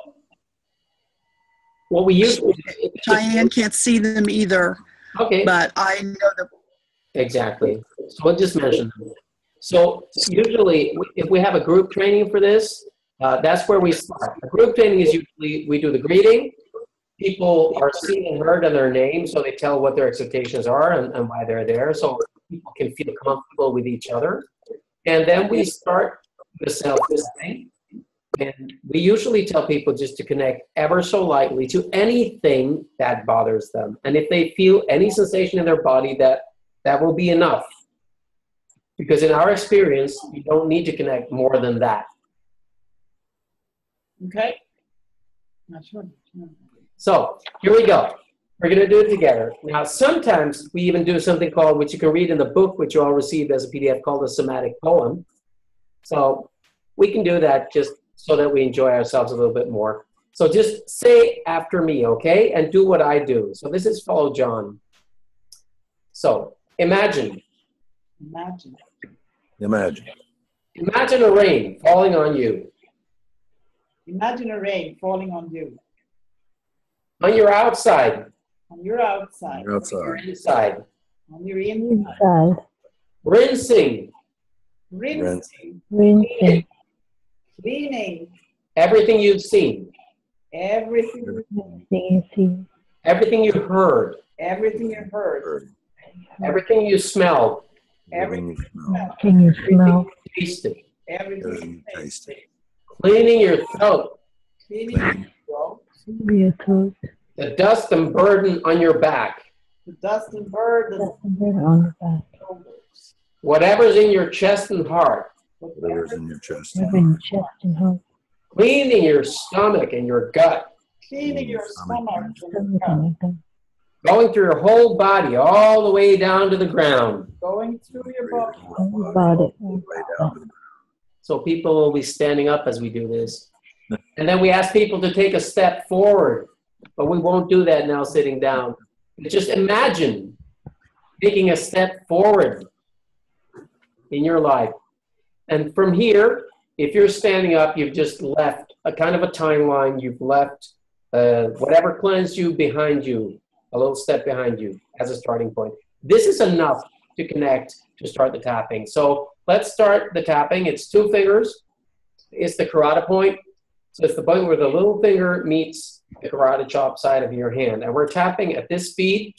what we usually Cheyenne can't see them either, Okay, but I know the, exactly. So we'll just mention them. So usually, if we have a group training for this, uh, that's where we start. A group training is usually, we do the greeting. People are seen and heard on their name, so they tell what their expectations are and, and why they're there. So people can feel comfortable with each other. And then we start the self-listening. And we usually tell people just to connect ever so lightly to anything that bothers them. And if they feel any sensation in their body, that that will be enough. Because in our experience, you don't need to connect more than that. Okay. Not sure. So here we go. We're going to do it together. Now, sometimes we even do something called, which you can read in the book, which you all received as a PDF, called a somatic poem. So we can do that just so that we enjoy ourselves a little bit more. So just say after me, okay? And do what I do. So this is follow John. So imagine. Imagine. Imagine. Imagine a rain falling on you. Imagine a rain falling on you. On your outside. On your outside. You're outside. Inside. On your inside. Inside. Rinsing. Rinsing. Rinsing. Cleaning. Everything you've seen. Everything. Everything you see. Everything you heard. Everything you heard. Everything you smelled. Everything you smell. Everything you smell. Tasted. Everything you taste. Cleaning your throat. Cleaning your throat. Your throat. The dust and burden on your back. The dust and burden. on your back. Whatever's in your chest and heart. Whatever's in your chest. Every chest and heart. Cleaning your stomach and your gut. Cleaning your stomach. Everything like that. Going through your whole body all the way down to the ground. Going through your body. Body. So people will be standing up as we do this. And then we ask people to take a step forward, but we won't do that now sitting down. Just imagine taking a step forward in your life. And from here, if you're standing up, you've just left a kind of a timeline. You've left uh, whatever cleansed you behind you, a little step behind you as a starting point. This is enough to connect to start the tapping. So let's start the tapping. It's two fingers. It's the karate point. So it's the point where the little finger meets the karate chop side of your hand. And we're tapping at this speed.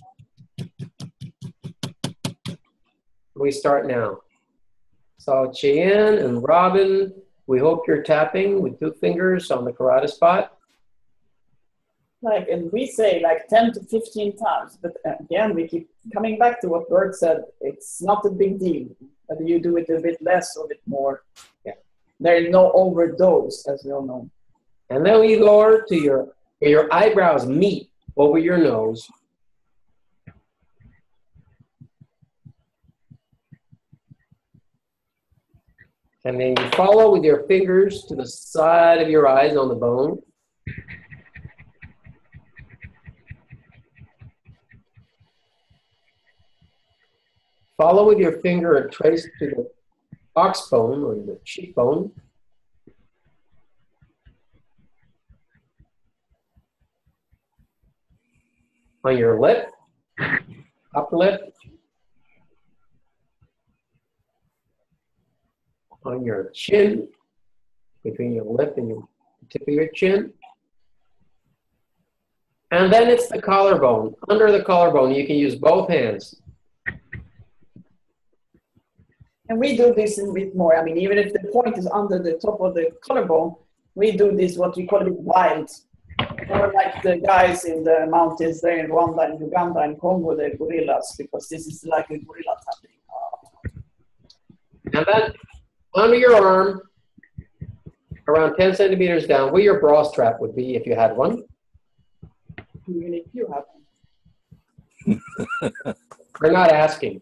We start now. So Cheyenne and Robin, we hope you're tapping with two fingers on the karate spot. Like, and we say like 10 to 15 times, but uh, again, we keep coming back to what Bert said. It's not a big deal whether you do it a bit less or a bit more. Yeah. There is no overdose, as we all know. And then we go over to your, your eyebrows meet over your nose. And then you follow with your fingers to the side of your eyes on the bone. Follow with your finger and trace to the ox bone or the cheekbone. On your lip, upper lip, on your chin, between your lip and your tip of your chin. And then it's the collarbone. Under the collarbone, you can use both hands. And we do this a bit more. I mean, even if the point is under the top of the collarbone, we do this what we call it wild. Or like the guys in the mountains there in Rwanda and Uganda and Congo, the gorillas, because this is like a gorilla tapping. And then under your arm, around 10 centimeters down, where your bra strap would be if you had one. Even if you have one. We're not asking.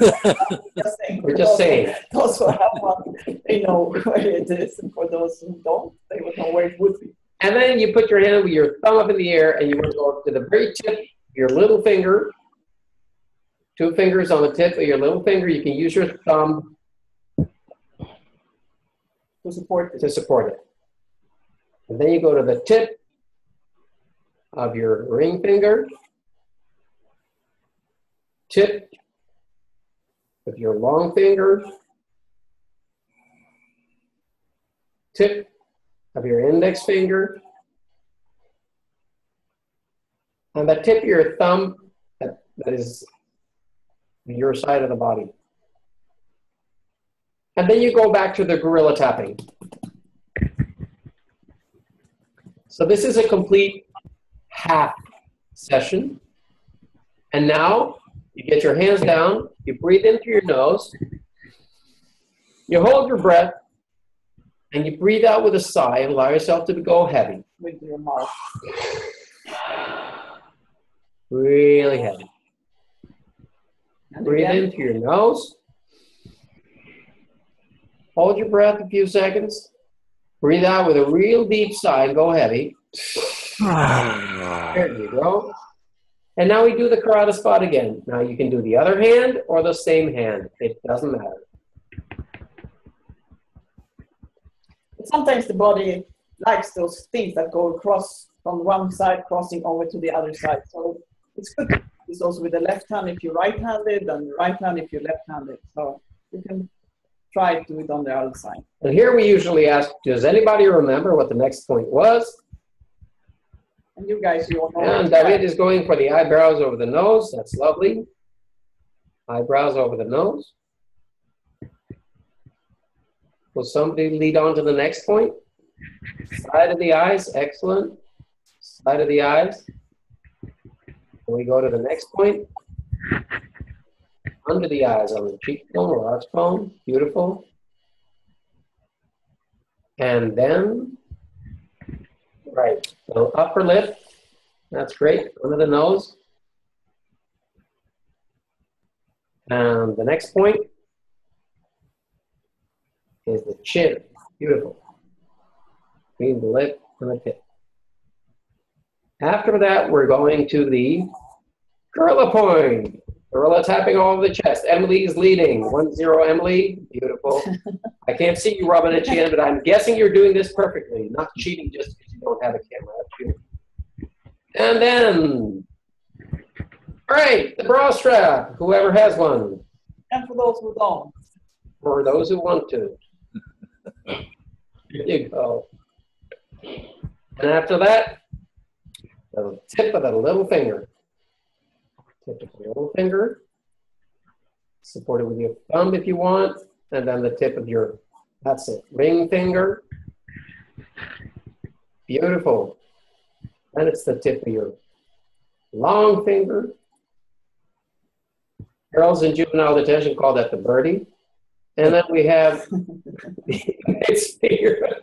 Just saying, We're just saying. Those who have one, they know where it is. And for those who don't, they would know where it would be. And then you put your hand with your thumb up in the air and you want to go up to the very tip, of your little finger, two fingers on the tip of your little finger. You can use your thumb to support it. To support it. And then you go to the tip of your ring finger, tip of your long finger, tip of your index finger, and the tip of your thumb that, that is your side of the body. And then you go back to the gorilla tapping. So this is a complete half session. And now you get your hands down, you breathe in through your nose, you hold your breath, and you breathe out with a sigh and allow yourself to go heavy. With your mouth. Really heavy. And Breathe again. in through your nose. Hold your breath a few seconds. Breathe out with a real deep sigh and go heavy. There you go. And now we do the karate spot again. Now you can do the other hand or the same hand. It doesn't matter. Sometimes the body likes those things that go across from one side, crossing over to the other side. So it's good. It's also with the left hand if you're right-handed, and the right hand if you're left-handed. So you can try to do it on the other side. And here we usually ask, does anybody remember what the next point was? And you guys, you all know. And David is going for the eyebrows over the nose. That's lovely. Eyebrows over the nose. Will somebody lead on to the next point? Side of the eyes, excellent. Side of the eyes. Can we go to the next point? Under the eyes on the cheekbone or arch bone, beautiful. And then, right, so upper lip, that's great, under the nose. And the next point is the chin, beautiful. Between the lip and the tip. After that, we're going to the gorilla point. Gorilla tapping all over the chest. Emily is leading. One zero, Emily. Beautiful. I can't see you rubbing at chin, but I'm guessing you're doing this perfectly, not cheating just because you don't have a camera. up here. And then, all right, the bra strap. Whoever has one, And for those who don't, for those who want to. There you go. And after that, the tip of the little finger. Tip of the little finger. Support it with your thumb if you want. And then the tip of your, that's it, ring finger. Beautiful. Then it's the tip of your long finger. Girls in juvenile detention call that the birdie. And then we have the index finger.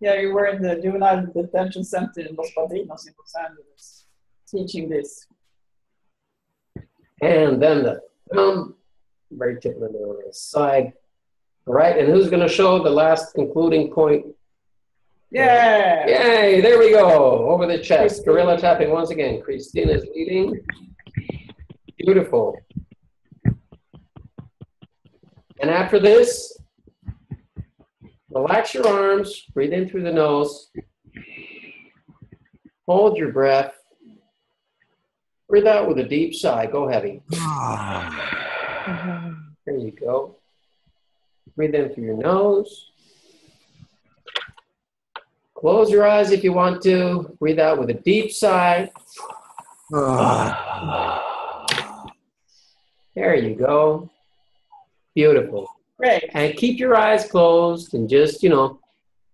yeah, you were in the juvenile detention center in Los Padrinos in Los Angeles, teaching this. And then the thumb, very tip of the side. All right, and who's going to show the last concluding point? Yeah. Yay, there we go, over the chest. Gorilla tapping once again. Christina is leading. Beautiful. And after this, relax your arms, breathe in through the nose, hold your breath, breathe out with a deep sigh. Go heavy. There you go. Breathe in through your nose. Close your eyes if you want to. Breathe out with a deep sigh. There you go. Beautiful. Great. And keep your eyes closed and just, you know,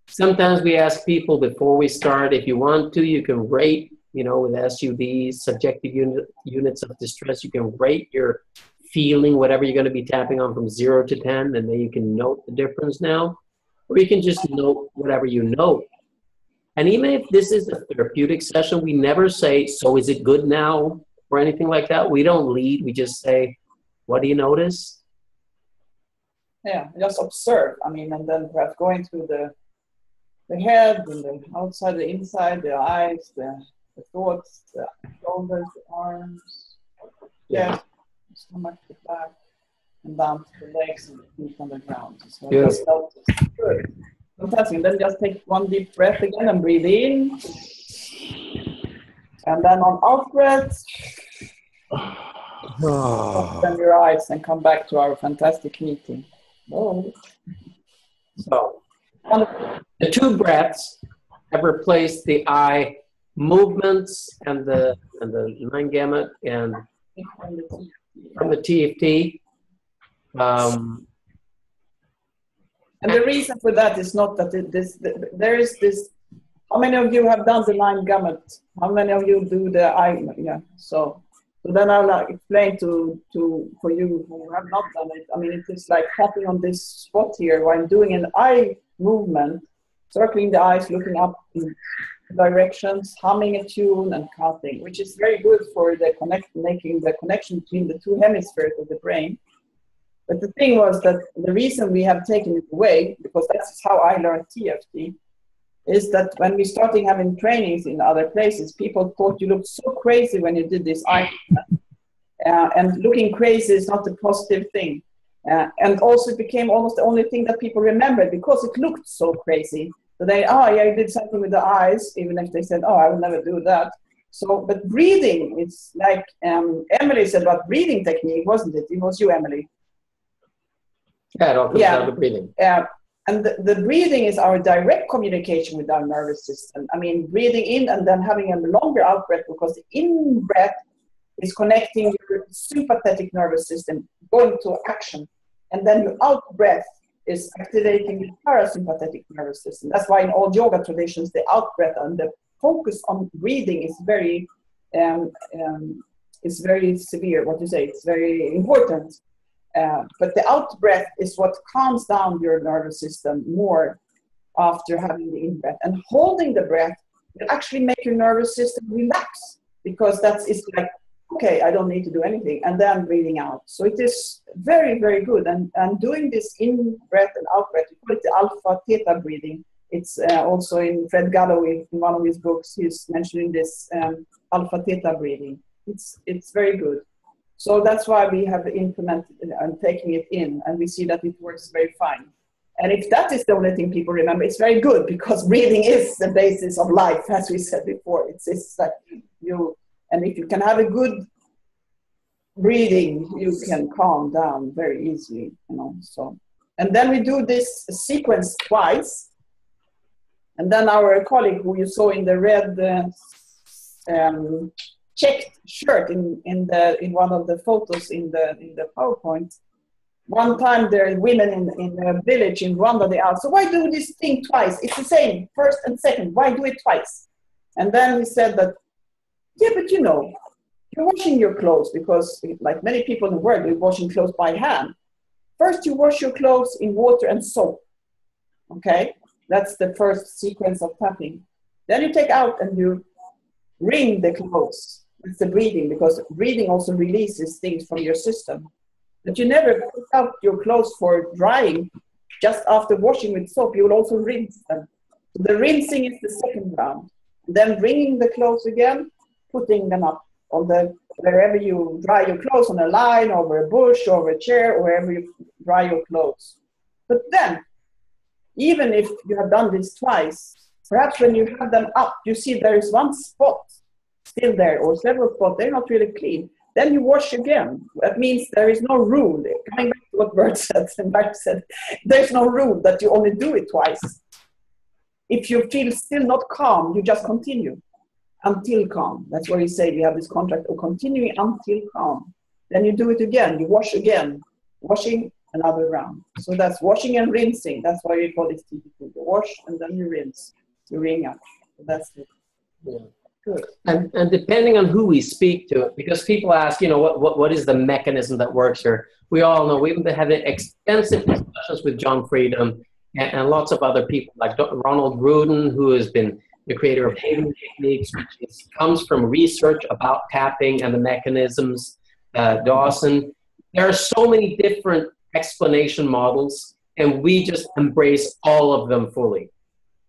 sometimes we ask people before we start, if you want to, you can rate, you know, with SUDs, subjective unit, units of distress, you can rate your feeling, whatever you're going to be tapping on from zero to 10, and then you can note the difference now. Or you can just note whatever you note. And even if this is a therapeutic session, we never say, so is it good now? Or anything like that. We don't lead, we just say, what do you notice? Yeah, just observe. I mean, and then perhaps going through the the head and the outside, the inside, the eyes, the, the thoughts, the shoulders, the arms, Yeah. chest, stomach, the back, and down to the legs and the feet on the ground. So Beautiful. just notice. Good. Fantastic. Then just take one deep breath again and breathe in. And then on out breath, open your eyes and come back to our fantastic meeting. Oh. So, the two breaths have replaced the eye movements and the and the nine gamut and from the TFT. Um, And the reason for that is not that it, this, the, there is this. How many of you have done the nine gamut? How many of you do the eye? Yeah. So, so then I'll uh, explain to to for you who have not done it. I mean, it is like tapping on this spot here while doing an eye movement, circling the eyes, looking up directions, humming a tune, and counting, which is very good for the connect, making the connection between the two hemispheres of the brain. But the thing was that the reason we have taken it away, because that's how I learned TFT, is that when we started having trainings in other places, people thought you looked so crazy when you did this. Uh, and looking crazy is not a positive thing. Uh, and also it became almost the only thing that people remembered because it looked so crazy. So they, oh yeah, I did something with the eyes, even if they said, oh, I will never do that. So, but breathing, it's like um, Emily said about breathing technique, wasn't it? It was you, Emily. yeah, it all comes Yeah. down breathing. Uh, and the, the breathing is our direct communication with our nervous system. I mean, breathing in and then having a longer out breath because the in breath is connecting your sympathetic nervous system, going to action. And then your out breath is activating the parasympathetic nervous system. That's why in all yoga traditions, the out breath and the focus on breathing is very, um, um, is very severe. What you say? It's very important. Uh, but the out breath is what calms down your nervous system more after having the in breath. And holding the breath will actually make your nervous system relax because that's it's like, okay, I don't need to do anything. And then breathing out. So it is very, very good. And, and doing this in breath and out breath, we call it the alpha theta breathing. It's uh, also in Fred Galloway, in one of his books, he's mentioning this um, alpha theta breathing. It's, it's very good. So that's why we have implemented and taking it in, and we see that it works very fine. And if that is the only thing people remember, it's very good because breathing is the basis of life, as we said before. It's, it's like you, and if you can have a good breathing, you can calm down very easily, you know. So, and then we do this sequence twice, and then our colleague who you saw in the red uh, um, checked shirt in, in the in one of the photos in the in the PowerPoint. One time there are women in, in a village in Rwanda, they asked, so why do this thing twice? It's the same, first and second, why do it twice? And then he said that, yeah, but you know, you're washing your clothes because like many people in the world, we're washing clothes by hand. First you wash your clothes in water and soap. Okay? That's the first sequence of tapping. Then you take out and you wring the clothes. It's the breathing because breathing also releases things from your system. But you never put out your clothes for drying just after washing with soap. You will also rinse them. So the rinsing is the second round. Then wringing the clothes again, putting them up on the wherever you dry your clothes on a line, over a bush, over a chair, or wherever you dry your clothes. But then, even if you have done this twice, perhaps when you have them up, you see there is one spot still there, or several spots, they're not really clean. Then you wash again. That means there is no rule. Coming back to what Bert said, and Bert said, there's no rule that you only do it twice. If you feel still not calm, you just continue until calm. That's why you say you have this contract of continuing until calm. Then you do it again. You wash again, washing another round. So that's washing and rinsing. That's why we call it TPT. You wash and then you rinse. You ring up. So that's it. Yeah. Good. And, and depending on who we speak to, because people ask, you know, what, what, what is the mechanism that works here? We all know we've been having extensive discussions with John Freedom and, and lots of other people, like Ronald Ruden, who has been the creator of Havening Techniques, which is, comes from research about tapping and the mechanisms. Uh, Dawson. There are so many different explanation models, and we just embrace all of them fully.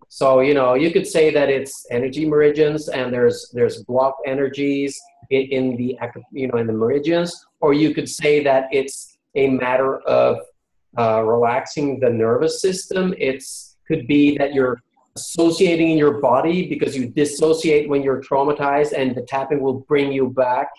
So you know, you could say that it's energy meridians, and there's there's block energies in, in the you know in the meridians, or you could say that it's a matter of uh, relaxing the nervous system. It's could be that you're associating in your body because you dissociate when you're traumatized, and the tapping will bring you back.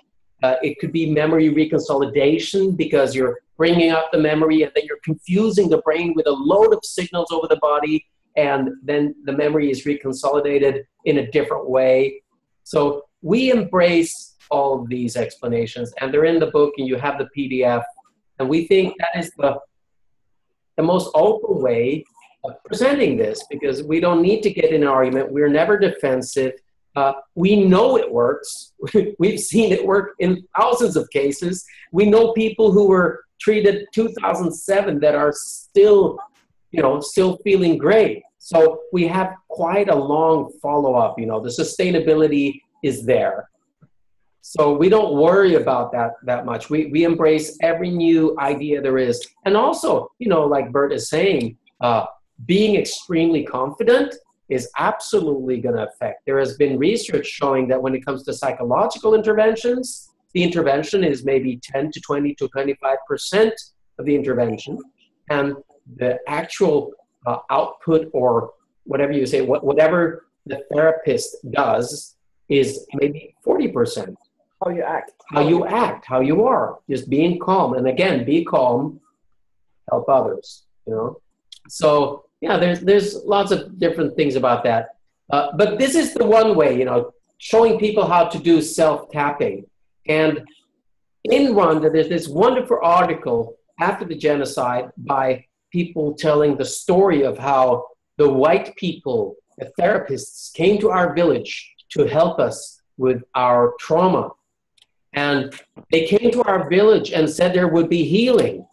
Uh, it could be memory reconsolidation because you're bringing up the memory and then you're confusing the brain with a load of signals over the body and then the memory is reconsolidated in a different way. So we embrace all of these explanations, and they're in the book, and you have the PDF. And we think that is the the most open way presenting this because we don't need to get in an argument. We're never defensive. Uh, we know it works. We've seen it work in thousands of cases. We know people who were treated 2007 that are still, you know, still feeling great. So we have quite a long follow up. You know, the sustainability is there. So we don't worry about that that much. We we embrace every new idea there is, and also, you know, like Bert is saying, uh, being extremely confident is absolutely going to affect. There has been research showing that when it comes to psychological interventions, the intervention is maybe 10 to 20 to 25 percent of the intervention, and the actual uh, output or whatever you say, what, whatever the therapist does is maybe 40 percent. How you act. How you act how you are. Just being calm. And again be calm help others you know? So yeah there's there's lots of different things about that. Uh, but this is the one way you know showing people how to do self tapping and in rwanda there's this wonderful article after the genocide by people telling the story of how the white people the therapists came to our village to help us with our trauma. And they came to our village and said there would be healing.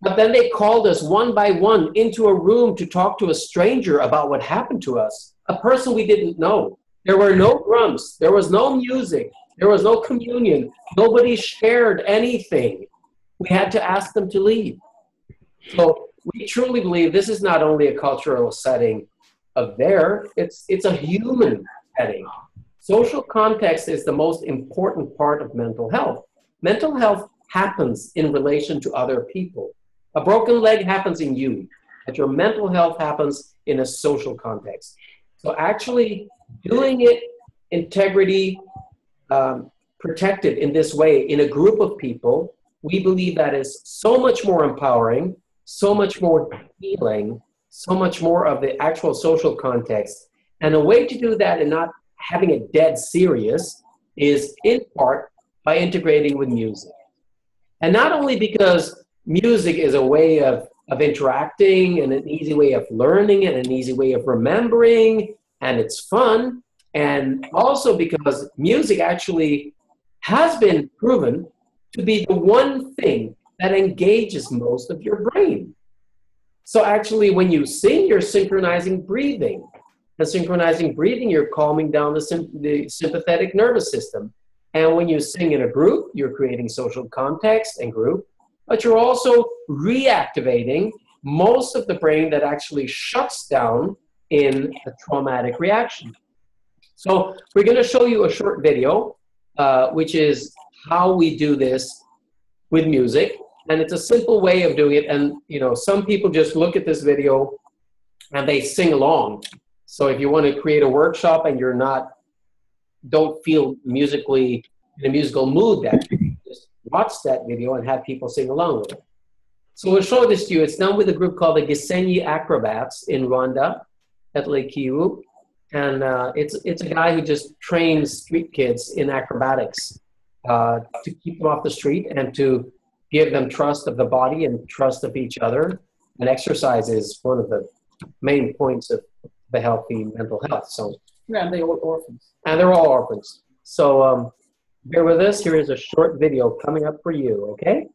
But then they called us one by one into a room to talk to a stranger about what happened to us, a person we didn't know. There were no drums, there was no music, there was no communion, nobody shared anything. We had to ask them to leave. So we truly believe this is not only a cultural setting of there, it's, it's a human setting. Social context is the most important part of mental health. Mental health happens in relation to other people. A broken leg happens in you, but your mental health happens in a social context. So actually doing it integrity um, protected in this way in a group of people, we believe that is so much more empowering, so much more healing, so much more of the actual social context. And a way to do that and not having it dead serious is in part by integrating with music. And not only because music is a way of, of interacting and an easy way of learning and an easy way of remembering, and it's fun, and also because music actually has been proven to be the one thing that engages most of your brain. So, actually, when you sing, you're synchronizing breathing and synchronizing breathing, you're calming down the, sim- the sympathetic nervous system. And when you sing in a group, you're creating social context and group, but you're also reactivating most of the brain that actually shuts down in a traumatic reaction. So we're going to show you a short video, uh, which is how we do this with music, and it's a simple way of doing it. And you know, some people just look at this video and they sing along, so if you want to create a workshop and you're not, don't feel musically in a musical mood, that watch that video and have people sing along with it. So we'll show this to you. It's done with a group called the Gisenyi Acrobats in Rwanda at Lake Kivu. And uh, it's, it's a guy who just trains street kids in acrobatics uh, to keep them off the street and to give them trust of the body and trust of each other. And exercise is one of the main points of the healthy mental health. So yeah, and they're all orphans. And they're all orphans. So um, Bear with us. Here is a short video coming up for you, okay?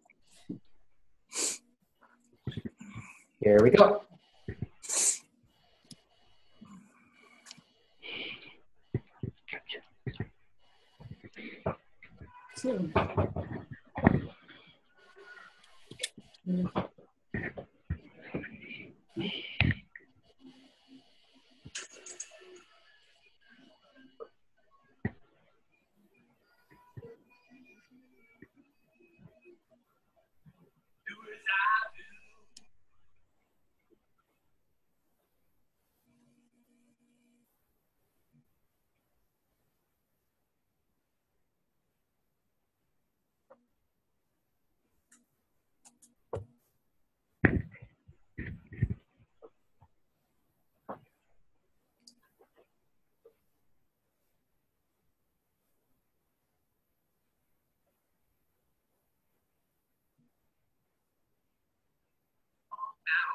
Here we go.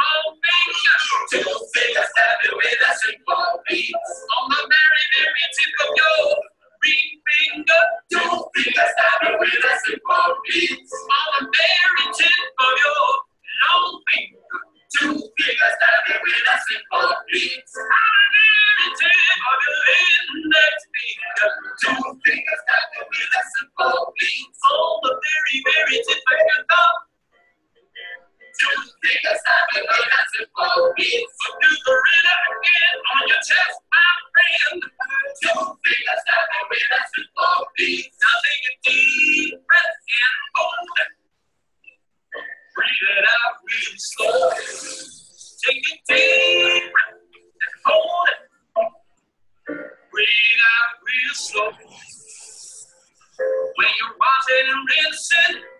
tapping. Two fingers tapping with a simple beat. On the very, very tip of your ring finger. Two fingers tapping with a simple beat. On the very tip of your long finger. Two fingers tapping with a simple beat. On the very tip of your index finger. Two fingers tapping with a simple beat. On the very, very tip of your thumb. When you're washing and rinsing,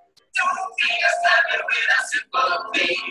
A simple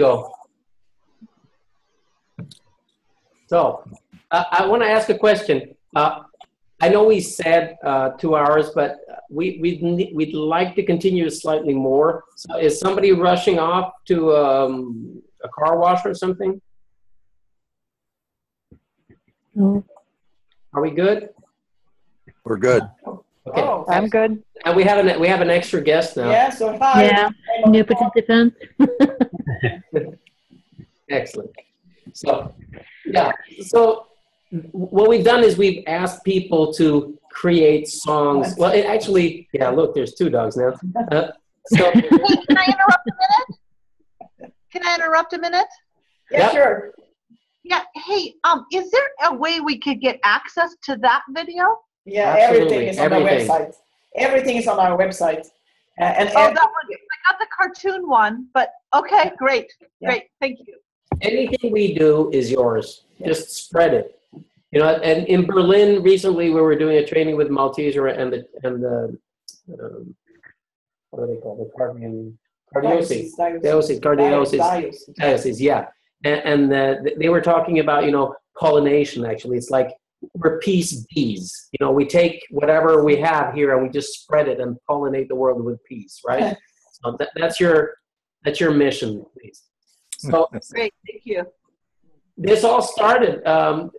go. So, uh, I want to ask a question. Uh, I know we said uh, two hours, but we, we'd, we'd like to continue slightly more. So is somebody rushing off to um, a car wash or something? No. Are we good? We're good. Okay. Oh, I'm good. And we have an, we have an extra guest now. yeah, so hi. Yeah, new participant. Excellent. So, what we've done is we've asked people to create songs. Well, it actually, yeah. Look, there's two dogs now. Uh, so Hey, can I interrupt a minute? Can I interrupt a minute? Yeah, sure. Yeah. Hey, um, is there a way we could get access to that video? Yeah, Absolutely, everything is on our website. Everything is on our website. Uh, and Oh, ev- that one. I got the cartoon one, but okay, great, great. Thank you. anything we do is yours. Just spread it. You know, and in Berlin recently, we were doing a training with Malteser and the and the um, what do they call it? Cardian, cardioses, Diocese, diocese, cardioses, Diocese. diocese, yeah. And, and uh, th- they were talking about you know pollination. Actually, it's like we're peace bees. You know, we take whatever we have here and we just spread it and pollinate the world with peace, right? so that, that's your that's your mission, please. So Great, thank you. This all started um,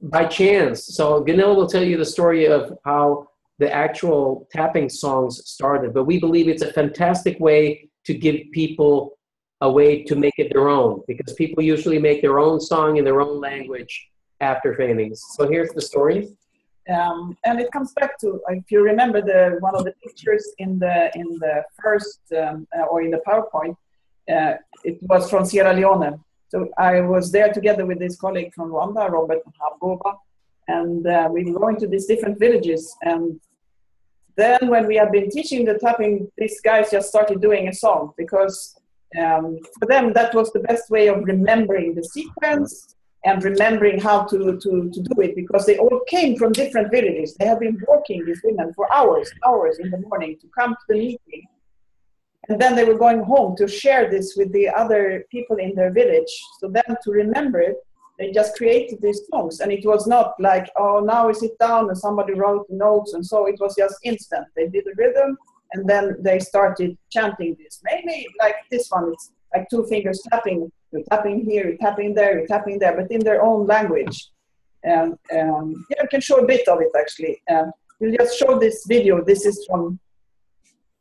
by chance. So Gunilla will tell you the story of how the actual tapping songs started. But we believe it's a fantastic way to give people a way to make it their own because people usually make their own song in their own language after trainings. So here's the story. um, and it comes back to if you remember the one of the pictures in the in the first um, uh, or in the PowerPoint, uh, it was from Sierra Leone. So I was there together with this colleague from Rwanda, Robert Habgoba, and uh, we were going to these different villages. And then when we had been teaching the tapping, these guys just started doing a song because um, for them that was the best way of remembering the sequence and remembering how to, to, to do it because they all came from different villages. They have been walking, these women, for hours, hours in the morning to come to the meeting. And then they were going home to share this with the other people in their village. So then to remember it, they just created these songs. And it was not like, oh, now we sit down and somebody wrote notes. And so it was just instant. They did the rhythm and then they started chanting this. Maybe like this one, it's like two fingers tapping. You're tapping here, you're tapping there, you're tapping there, but in their own language. And um, yeah, I can show a bit of it actually. We'll just show this video. This is from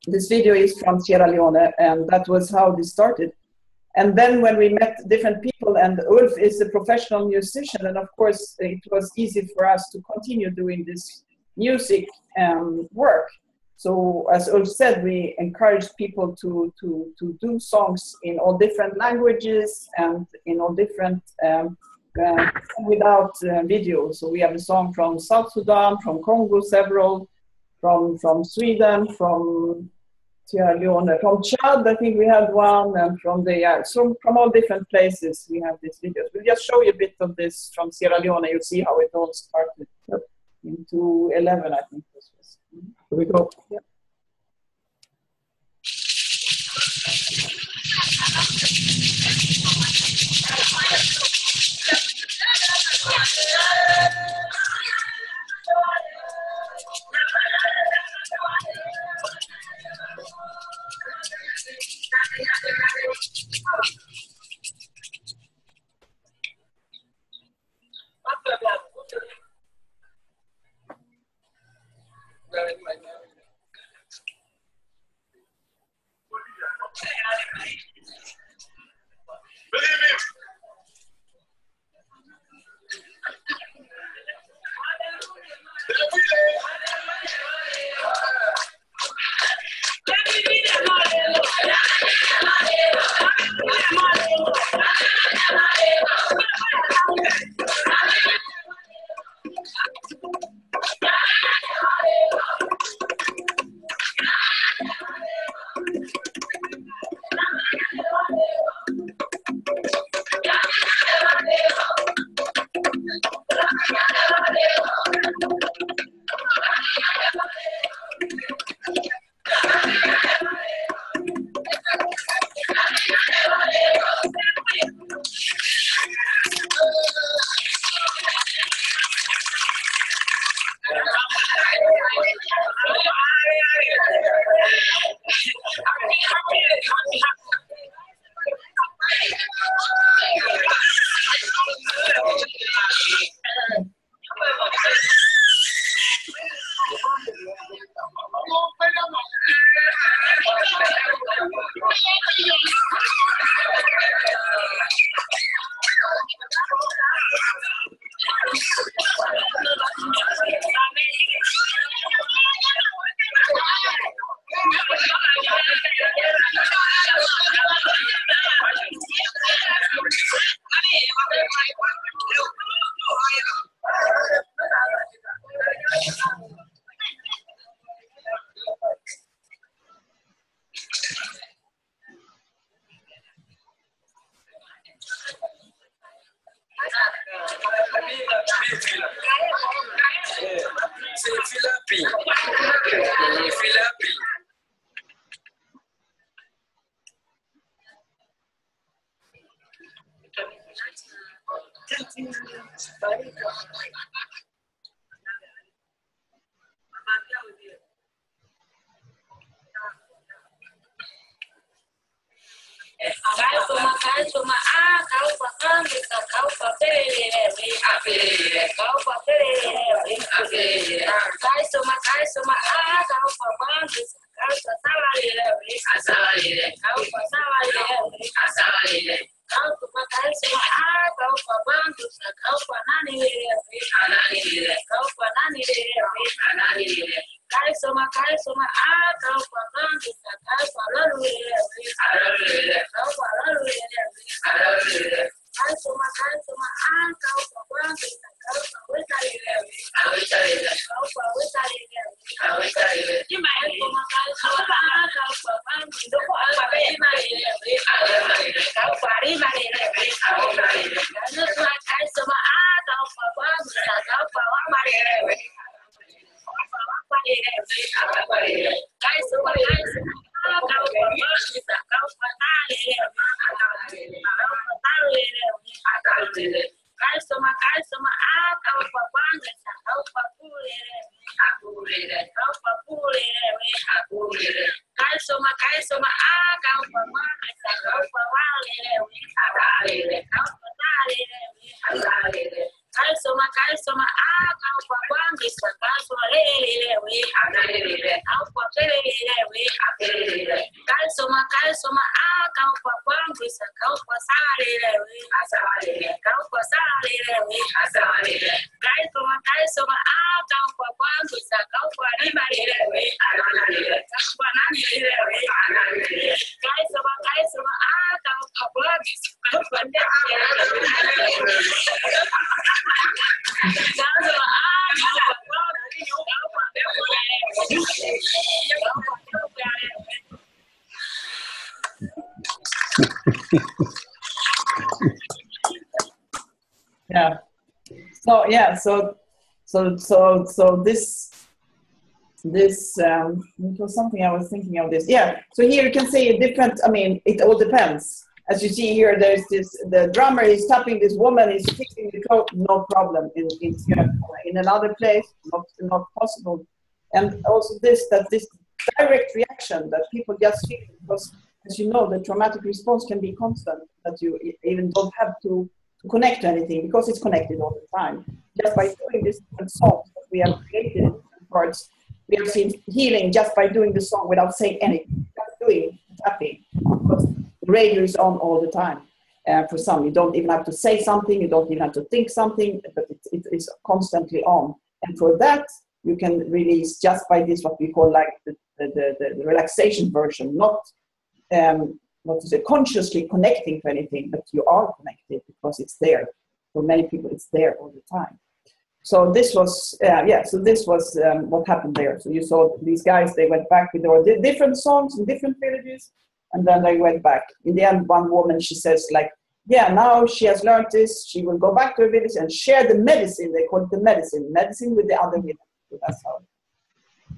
this video is from Sierra Leone, and that was how this started. And then when we met different people, and Ulf is a professional musician, and of course it was easy for us to continue doing this music um, work. So as Ulf said, we encourage people to, to, to do songs in all different languages and in all different um, uh, without uh, video. So we have a song from South Sudan, from Congo, several, from from Sweden, from Sierra Leone. From Chad, I think we had one, and from the uh, so from all different places we have these videos. We'll just show you a bit of this from Sierra Leone. You'll see how it all started yep. into eleven, I think this was. Here we go. Yep. Thank you. Amarelo, amarelo, amarelo. Kalpakaj, uma A, Kalpakandita, Kalpaperebe, Apere, Kalpaperebe, Apere, Kais, uma Kais, uma A, Kalpabandita, Kalpasalarebe, Asalarebe, Kalpasalarebe, Asalarebe. Kalpa makais uma A, kalpa bandita, kalpa nanirebe, nanirebe, kalpa nanirebe, nanirebe. Kais, uma Kais, uma A, kalpa bandita, kalpa larurebe, larurebe. Yeah. So yeah so so so so this this um it was something i was thinking of this. Yeah so here you can see a different i mean it all depends. As you see here there's this the drummer is tapping this woman is fixing the coat no problem. In in, in another place not not possible. And also this that this direct reaction that people just feel because as you know the traumatic response can be constant that you even don't have to to connect to anything because it's connected all the time. Just by doing this song that we have created parts, we have seen healing just by doing the song without saying anything, just doing tapping. Because the radio is on all the time. Uh, for some, you don't even have to say something, you don't even have to think something, but it, it is constantly on. And for that, you can release just by this what we call like the, the, the, the relaxation version, not um, what to say, consciously connecting to anything, but you are connected because it's there. For many people, it's there all the time. So this was, uh, yeah, so this was um, what happened there. So you saw these guys, they went back with their di- different songs in different villages, and then they went back. In the end, one woman, she says, like, yeah, now she has learned this, she will go back to her village and share the medicine. They call it the medicine, medicine with the other women. So that's how.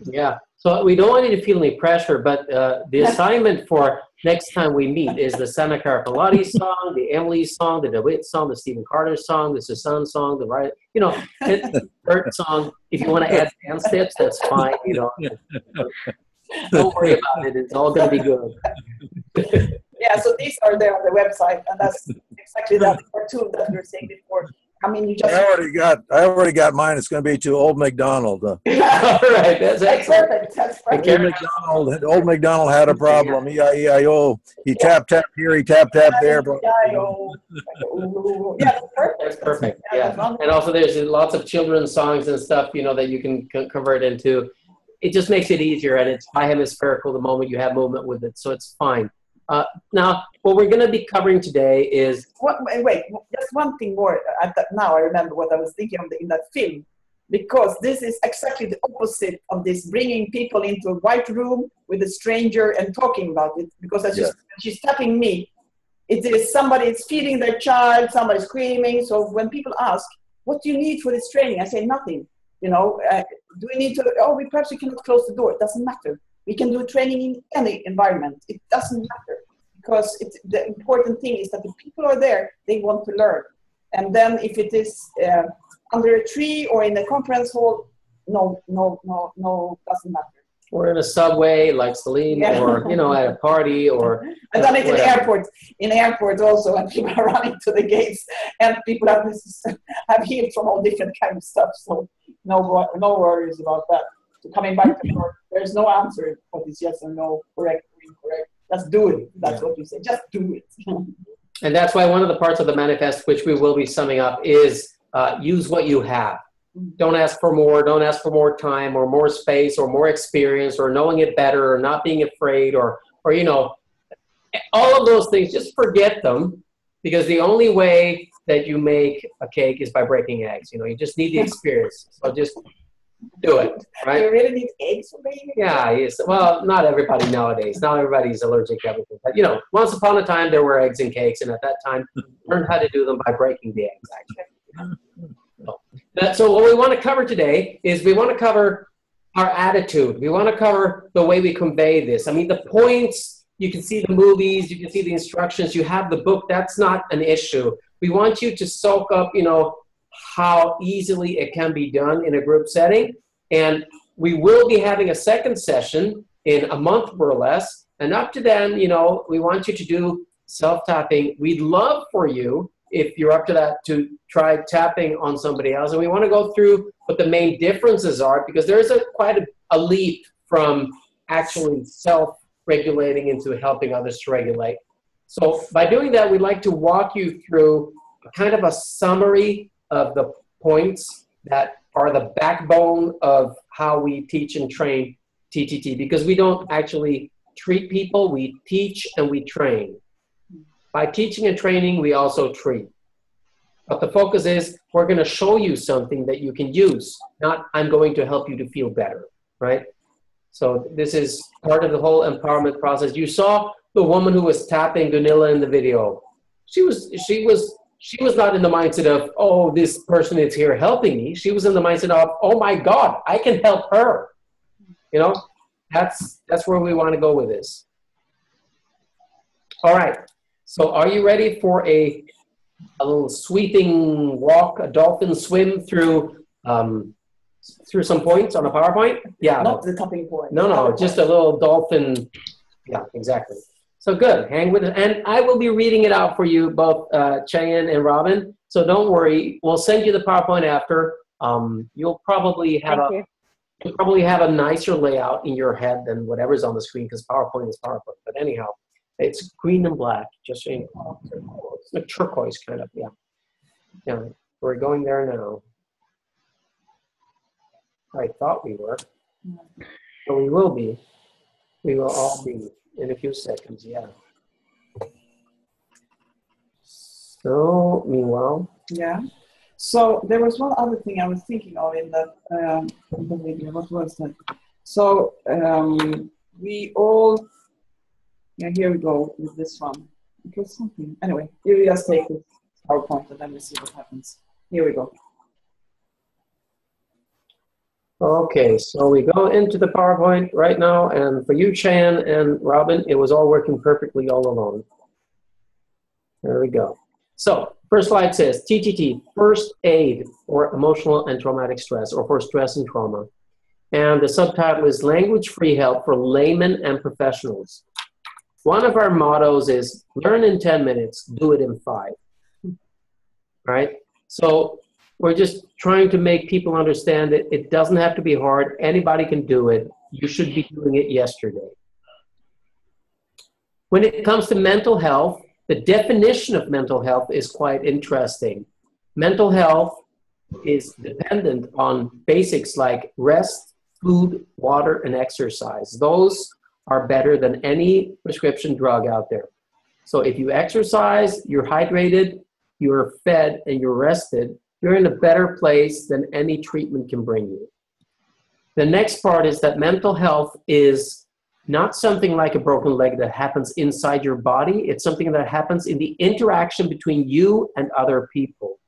Yeah. So we don't want you to feel any pressure, but uh, the assignment for next time we meet is the Seneca Pilati song, the Emily song, the DeWitt song, the Stephen Carter song, the Susan song, the right, you know, Bert song. If you want to add dance steps, that's fine. You know, don't worry about it. It's all going to be good. Yeah, so these are there on the website, and that's exactly that cartoon that we were saying before. I mean, you just. I already got I already got mine. It's going to be to Old McDonald. Uh, all right, that's excellent. perfect. That's Old perfect. McDonald, Old McDonald had a problem. E E-I-E-I-O. He tap tap here, he tap tap there. But Yeah, perfect. That's perfect. Yeah. And also, there's lots of children's songs and stuff, you know, that you can convert into. It just makes it easier, and it's bi-hemispherical the moment you have movement with it, so it's fine. Uh, now, what we're going to be covering today is What, wait, wait, just one thing more. Th- now I remember what I was thinking of the, in that film, because this is exactly the opposite of this bringing people into a white room with a stranger and talking about it. Because as Yeah. she's, she's tapping me, it is somebody is feeding their child, somebody's screaming. So when people ask, "What do you need for this training?" I say nothing. You know, uh, do we need to? Oh, we perhaps we cannot close the door. It doesn't matter. We can do training in any environment. It doesn't matter because it, the important thing is that the people are there, they want to learn. And then if it is uh, under a tree or in a conference hall, no, no, no, no, doesn't matter. Or in a subway like Celine, Yeah. or you know, at a party, or I've done it in airports, in airports also, when people are running to the gates, and people have this, have healed from all different kind of stuff. So no, no worries about that. So coming back to work, there's no answer, but it's yes or no, correct or incorrect. Just do it. That's what you say. Just do it. And that's why one of the parts of the manifest, which we will be summing up, is uh, use what you have. Don't ask for more. Don't ask for more time or more space or more experience or knowing it better or not being afraid or, or you know, all of those things. Just forget them because the only way that you make a cake is by breaking eggs. You know, you just need the experience. So just do it, right? You really need eggs for baby? Yeah, yes. Well, not everybody nowadays. Not everybody's allergic to everything. But you know, once upon a time there were eggs and cakes, and at that time, learned how to do them by breaking the eggs. Actually. So, that- so what we want to cover today is we want to cover our attitude. We want to cover the way we convey this. I mean, the points. You can see the movies. You can see the instructions. You have the book. That's not an issue. We want you to soak up. You know how easily it can be done in a group setting. And we will be having a second session in a month or less. And up to then, you know, we want you to do self tapping. We'd love for you, if you're up to that, to try tapping on somebody else. And we want to go through what the main differences are because there's a quite a, a leap from actually self regulating into helping others to regulate. So by doing that, we'd like to walk you through kind of a summary of the points that are the backbone of how we teach and train TTT because we don't actually treat people, we teach and we train. By teaching and training, we also treat. But the focus is we're going to show you something that you can use, not I'm going to help you to feel better, right? So this is part of the whole empowerment process. You saw the woman who was tapping Gunilla in the video. She was she was she was not in the mindset of oh this person is here helping me. She was in the mindset of oh my god I can help her. You know that's that's where we want to go with this. All right. So are you ready for a a little sweeping walk, a dolphin swim through um, through some points on a PowerPoint? Yeah. Not the topping point. No, no, just a little dolphin. Yeah, exactly. So good. Hang with it. And I will be reading it out for you, both uh, Cheyenne and Robin. So don't worry. We'll send you the PowerPoint after. Um, you'll probably have Thank a you. you'll probably have a nicer layout in your head than whatever's on the screen because PowerPoint is PowerPoint. But anyhow, it's green and black, just so you know. It's a turquoise kind of, yeah. Yeah, we're going there now. I thought we were. But we will be. We will all be in a few seconds, yeah. So, meanwhile, Yeah. So there was one other thing I was thinking of in that um, in the video. What was that? So um, we all. Yeah, here we go with this one. Was something. Anyway, you just take this PowerPoint and then we see what happens. Here we go. Okay, so we go into the PowerPoint right now, and for you, Chan and Robin, it was all working perfectly all along. There we go. So, first slide says TTT, first aid for emotional and traumatic stress, or for stress and trauma. And the subtitle is Language Free Help for Laymen and Professionals. One of our mottos is learn in 10 minutes, do it in five. Right? So, we're just trying to make people understand that it doesn't have to be hard. Anybody can do it. You should be doing it yesterday. When it comes to mental health, the definition of mental health is quite interesting. Mental health is dependent on basics like rest, food, water, and exercise. Those are better than any prescription drug out there. So if you exercise, you're hydrated, you're fed, and you're rested, you're in a better place than any treatment can bring you. The next part is that mental health is not something like a broken leg that happens inside your body, it's something that happens in the interaction between you and other people.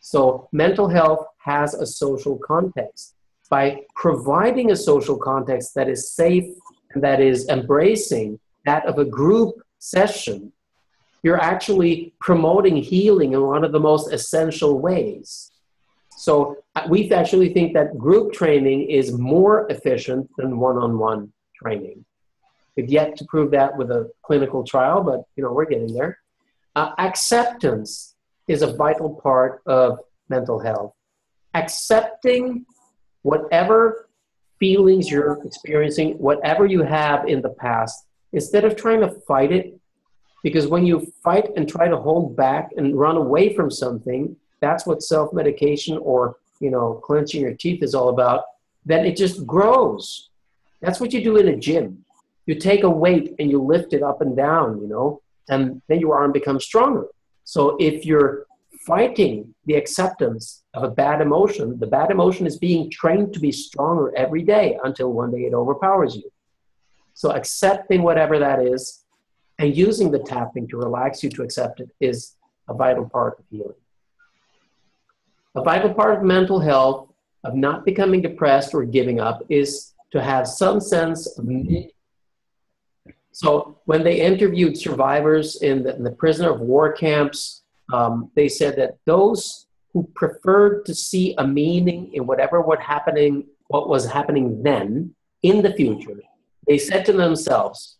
So, mental health has a social context. By providing a social context that is safe and that is embracing that of a group session, you're actually promoting healing in one of the most essential ways. So uh, we actually think that group training is more efficient than one-on-one training. We've yet to prove that with a clinical trial, but you know we're getting there. Uh, acceptance is a vital part of mental health. Accepting whatever feelings you're experiencing, whatever you have in the past, instead of trying to fight it, because when you fight and try to hold back and run away from something, that's what self-medication or you know clenching your teeth is all about. Then it just grows. That's what you do in a gym. You take a weight and you lift it up and down, you know, and then your arm becomes stronger. So if you're fighting the acceptance of a bad emotion, the bad emotion is being trained to be stronger every day until one day it overpowers you. So accepting whatever that is and using the tapping to relax you to accept it is a vital part of healing. A vital part of mental health, of not becoming depressed or giving up, is to have some sense of meaning. So when they interviewed survivors in the, in the prisoner of war camps, um, they said that those who preferred to see a meaning in whatever what happening, what was happening then in the future, they said to themselves,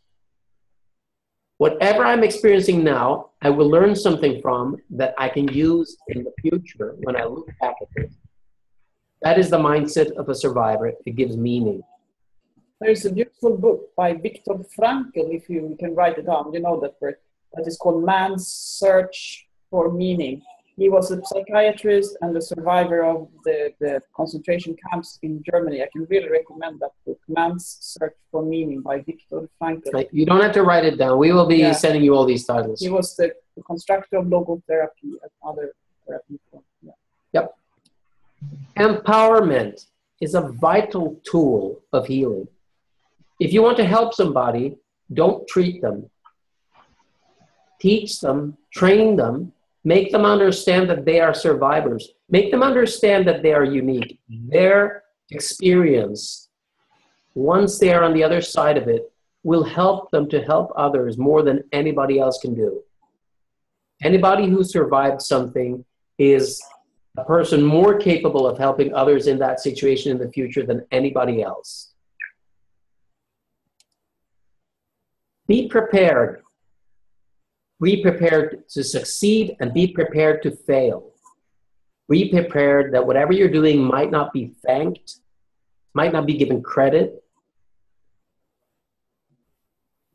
whatever I'm experiencing now, I will learn something from that I can use in the future when I look back at it. That is the mindset of a survivor. It gives meaning. There's a beautiful book by Viktor Frankl, if you can write it down, you know that word, that is called Man's Search for Meaning. He was a psychiatrist and a survivor of the, the concentration camps in Germany. I can really recommend that book, Man's Search for Meaning by Viktor Frankl. Right? You don't have to write it down. We will be Yeah. sending you all these titles. He was the, the constructor of logotherapy and other therapy. Yeah. Yep. Empowerment is a vital tool of healing. If you want to help somebody, don't treat them. Teach them, train them, make them understand that they are survivors. Make them understand that they are unique. Mm-hmm. Their experience, once they are on the other side of it, will help them to help others more than anybody else can do. Anybody who survived something is a person more capable of helping others in that situation in the future than anybody else. Be prepared. Be prepared to succeed and be prepared to fail. Be prepared that whatever you're doing might not be thanked, might not be given credit.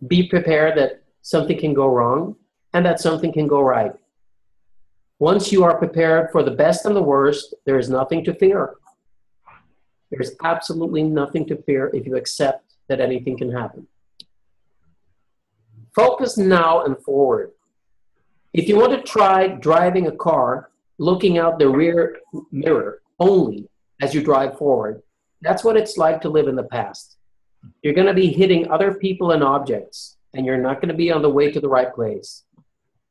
Be prepared that something can go wrong and that something can go right. Once you are prepared for the best and the worst, there is nothing to fear. There's absolutely nothing to fear if you accept that anything can happen. Focus now and forward. If you want to try driving a car, looking out the rear mirror only as you drive forward, that's what it's like to live in the past. You're going to be hitting other people and objects, and you're not going to be on the way to the right place.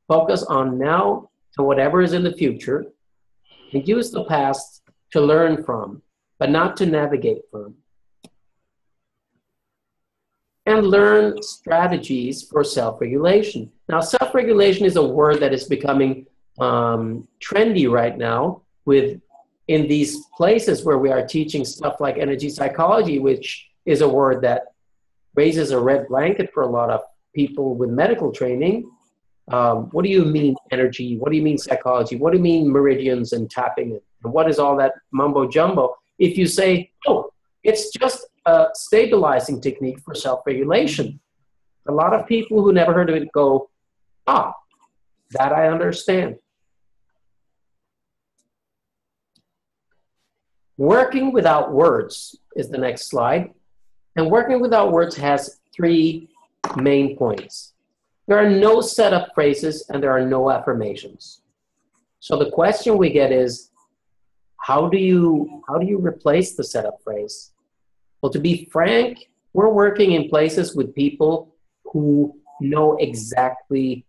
Focus on now and whatever is in the future, and use the past to learn from, but not to navigate from. And learn strategies for self regulation. Now, self regulation is a word that is becoming um, trendy right now with in these places where we are teaching stuff like energy psychology, which is a word that raises a red blanket for a lot of people with medical training. Um, what do you mean energy? What do you mean psychology? What do you mean meridians and tapping? And what is all that mumbo jumbo? If you say, oh, it's just a stabilizing technique for self regulation, a lot of people who never heard of it go, ah, that I understand. Working without words is the next slide. And working without words has three main points. There are no setup phrases and there are no affirmations. So the question we get is, how do you how do you replace the setup phrase? Well, to be frank, we're working in places with people who know exactly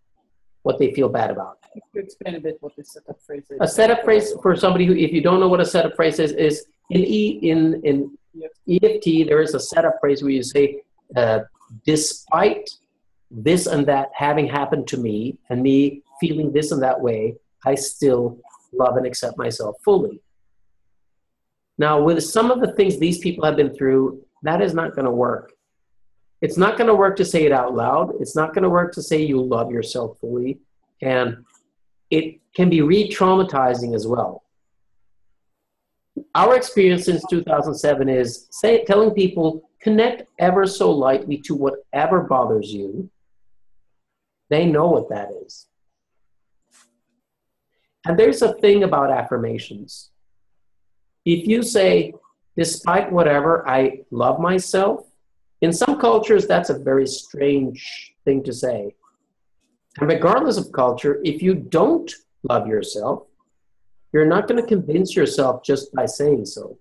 what they feel bad about. Explain a bit what the setup phrase is? A setup phrase for somebody who, if you don't know what a setup phrase is, is in E in in EFT there is a setup phrase where you say, uh, despite this and that having happened to me and me feeling this and that way, I still love and accept myself fully. Now, with some of the things these people have been through, that is not going to work. It's not going to work to say it out loud. It's not going to work to say you love yourself fully. And it can be re traumatizing as well. Our experience since 2007 is say, telling people connect ever so lightly to whatever bothers you. They know what that is. And there's a thing about affirmations. If you say, despite whatever, I love myself, in some cultures, that's a very strange thing to say. And regardless of culture, if you don't love yourself, you're not going to convince yourself just by saying so.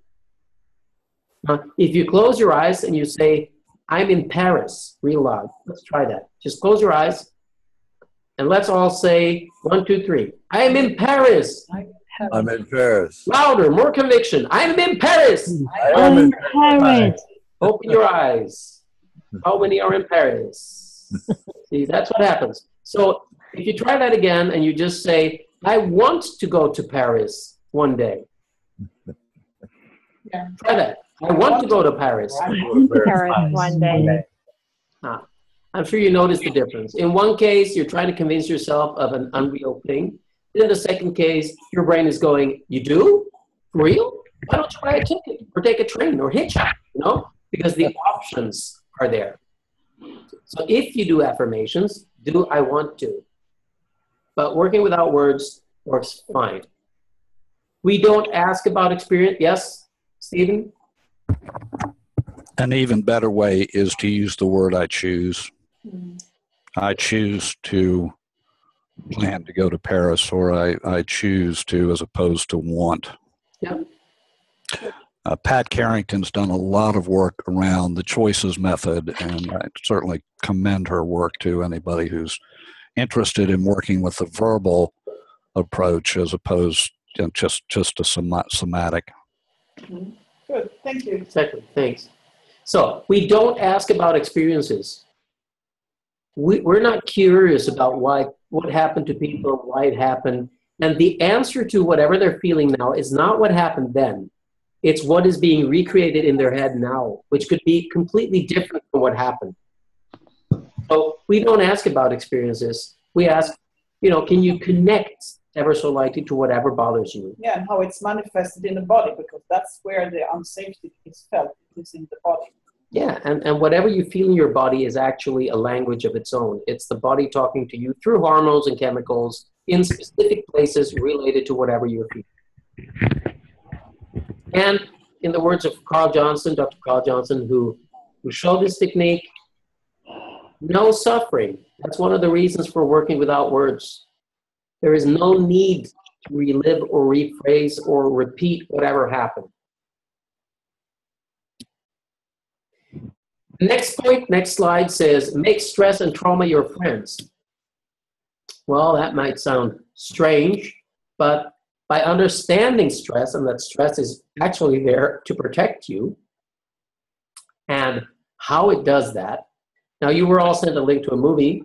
Now, if you close your eyes and you say, I'm in Paris, real loud, let's try that. Just close your eyes and let's all say, one, two, three. I am in Paris. I'm in Paris. Louder, more conviction. I am in Paris. I am in Paris. Open your eyes. How many are in Paris? See, that's what happens. So if you try that again and you just say, I want to go to Paris one day. Yeah. Try that. I want to go to Paris. Paris one day. Ah, I'm sure you notice the difference. In one case, you're trying to convince yourself of an unreal thing. In the second case, your brain is going, You do? For real? Why don't you buy a ticket or take a train or hitchhike? You know? Because the options are there. So if you do affirmations, do I want to? But working without words works fine. We don't ask about experience. Yes, Stephen? An even better way is to use the word I choose. Mm-hmm. I choose to plan to go to Paris, or I, I choose to as opposed to want. Yep. Uh, Pat Carrington's done a lot of work around the choices method, and I certainly commend her work to anybody who's interested in working with the verbal approach as opposed to just just a soma- somatic. Mhm. Good, thank you. Exactly. Thanks. So we don't ask about experiences. We, we're not curious about why what happened to people, why it happened, and the answer to whatever they're feeling now is not what happened then. It's what is being recreated in their head now, which could be completely different from what happened. So we don't ask about experiences. We ask, you know, can you connect ever so lightly to whatever bothers you? Yeah, and how it's manifested in the body, because that's where the unsafety is felt, is in the body. Yeah, and, and whatever you feel in your body is actually a language of its own. It's the body talking to you through hormones and chemicals in specific places related to whatever you're feeling. And in the words of Carl Johnson, Dr. Carl Johnson, who, who showed this technique, no suffering. That's one of the reasons for working without words. There is no need to relive or rephrase or repeat whatever happened. Next point, next slide says, make stress and trauma your friends. Well, that might sound strange, but by understanding stress and that stress is actually there to protect you and how it does that. Now, you were all sent a link to a movie,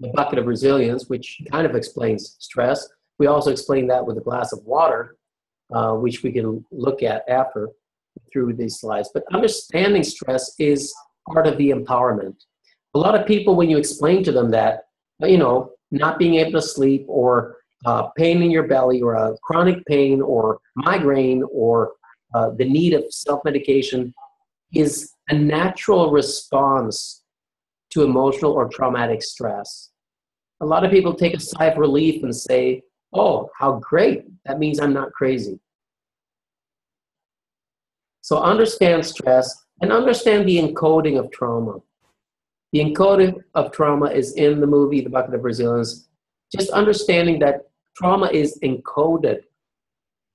The Bucket of Resilience, which kind of explains stress. We also explain that with a glass of water, uh, which we can look at after through these slides. But understanding stress is part of the empowerment. A lot of people, when you explain to them that, you know, not being able to sleep or uh, pain in your belly or a chronic pain or migraine or uh, the need of self medication is a natural response to emotional or traumatic stress. A lot of people take a sigh of relief and say, Oh, how great! That means I'm not crazy. So understand stress and understand the encoding of trauma. The encoding of trauma is in the movie The Bucket of Resilience. Just understanding that trauma is encoded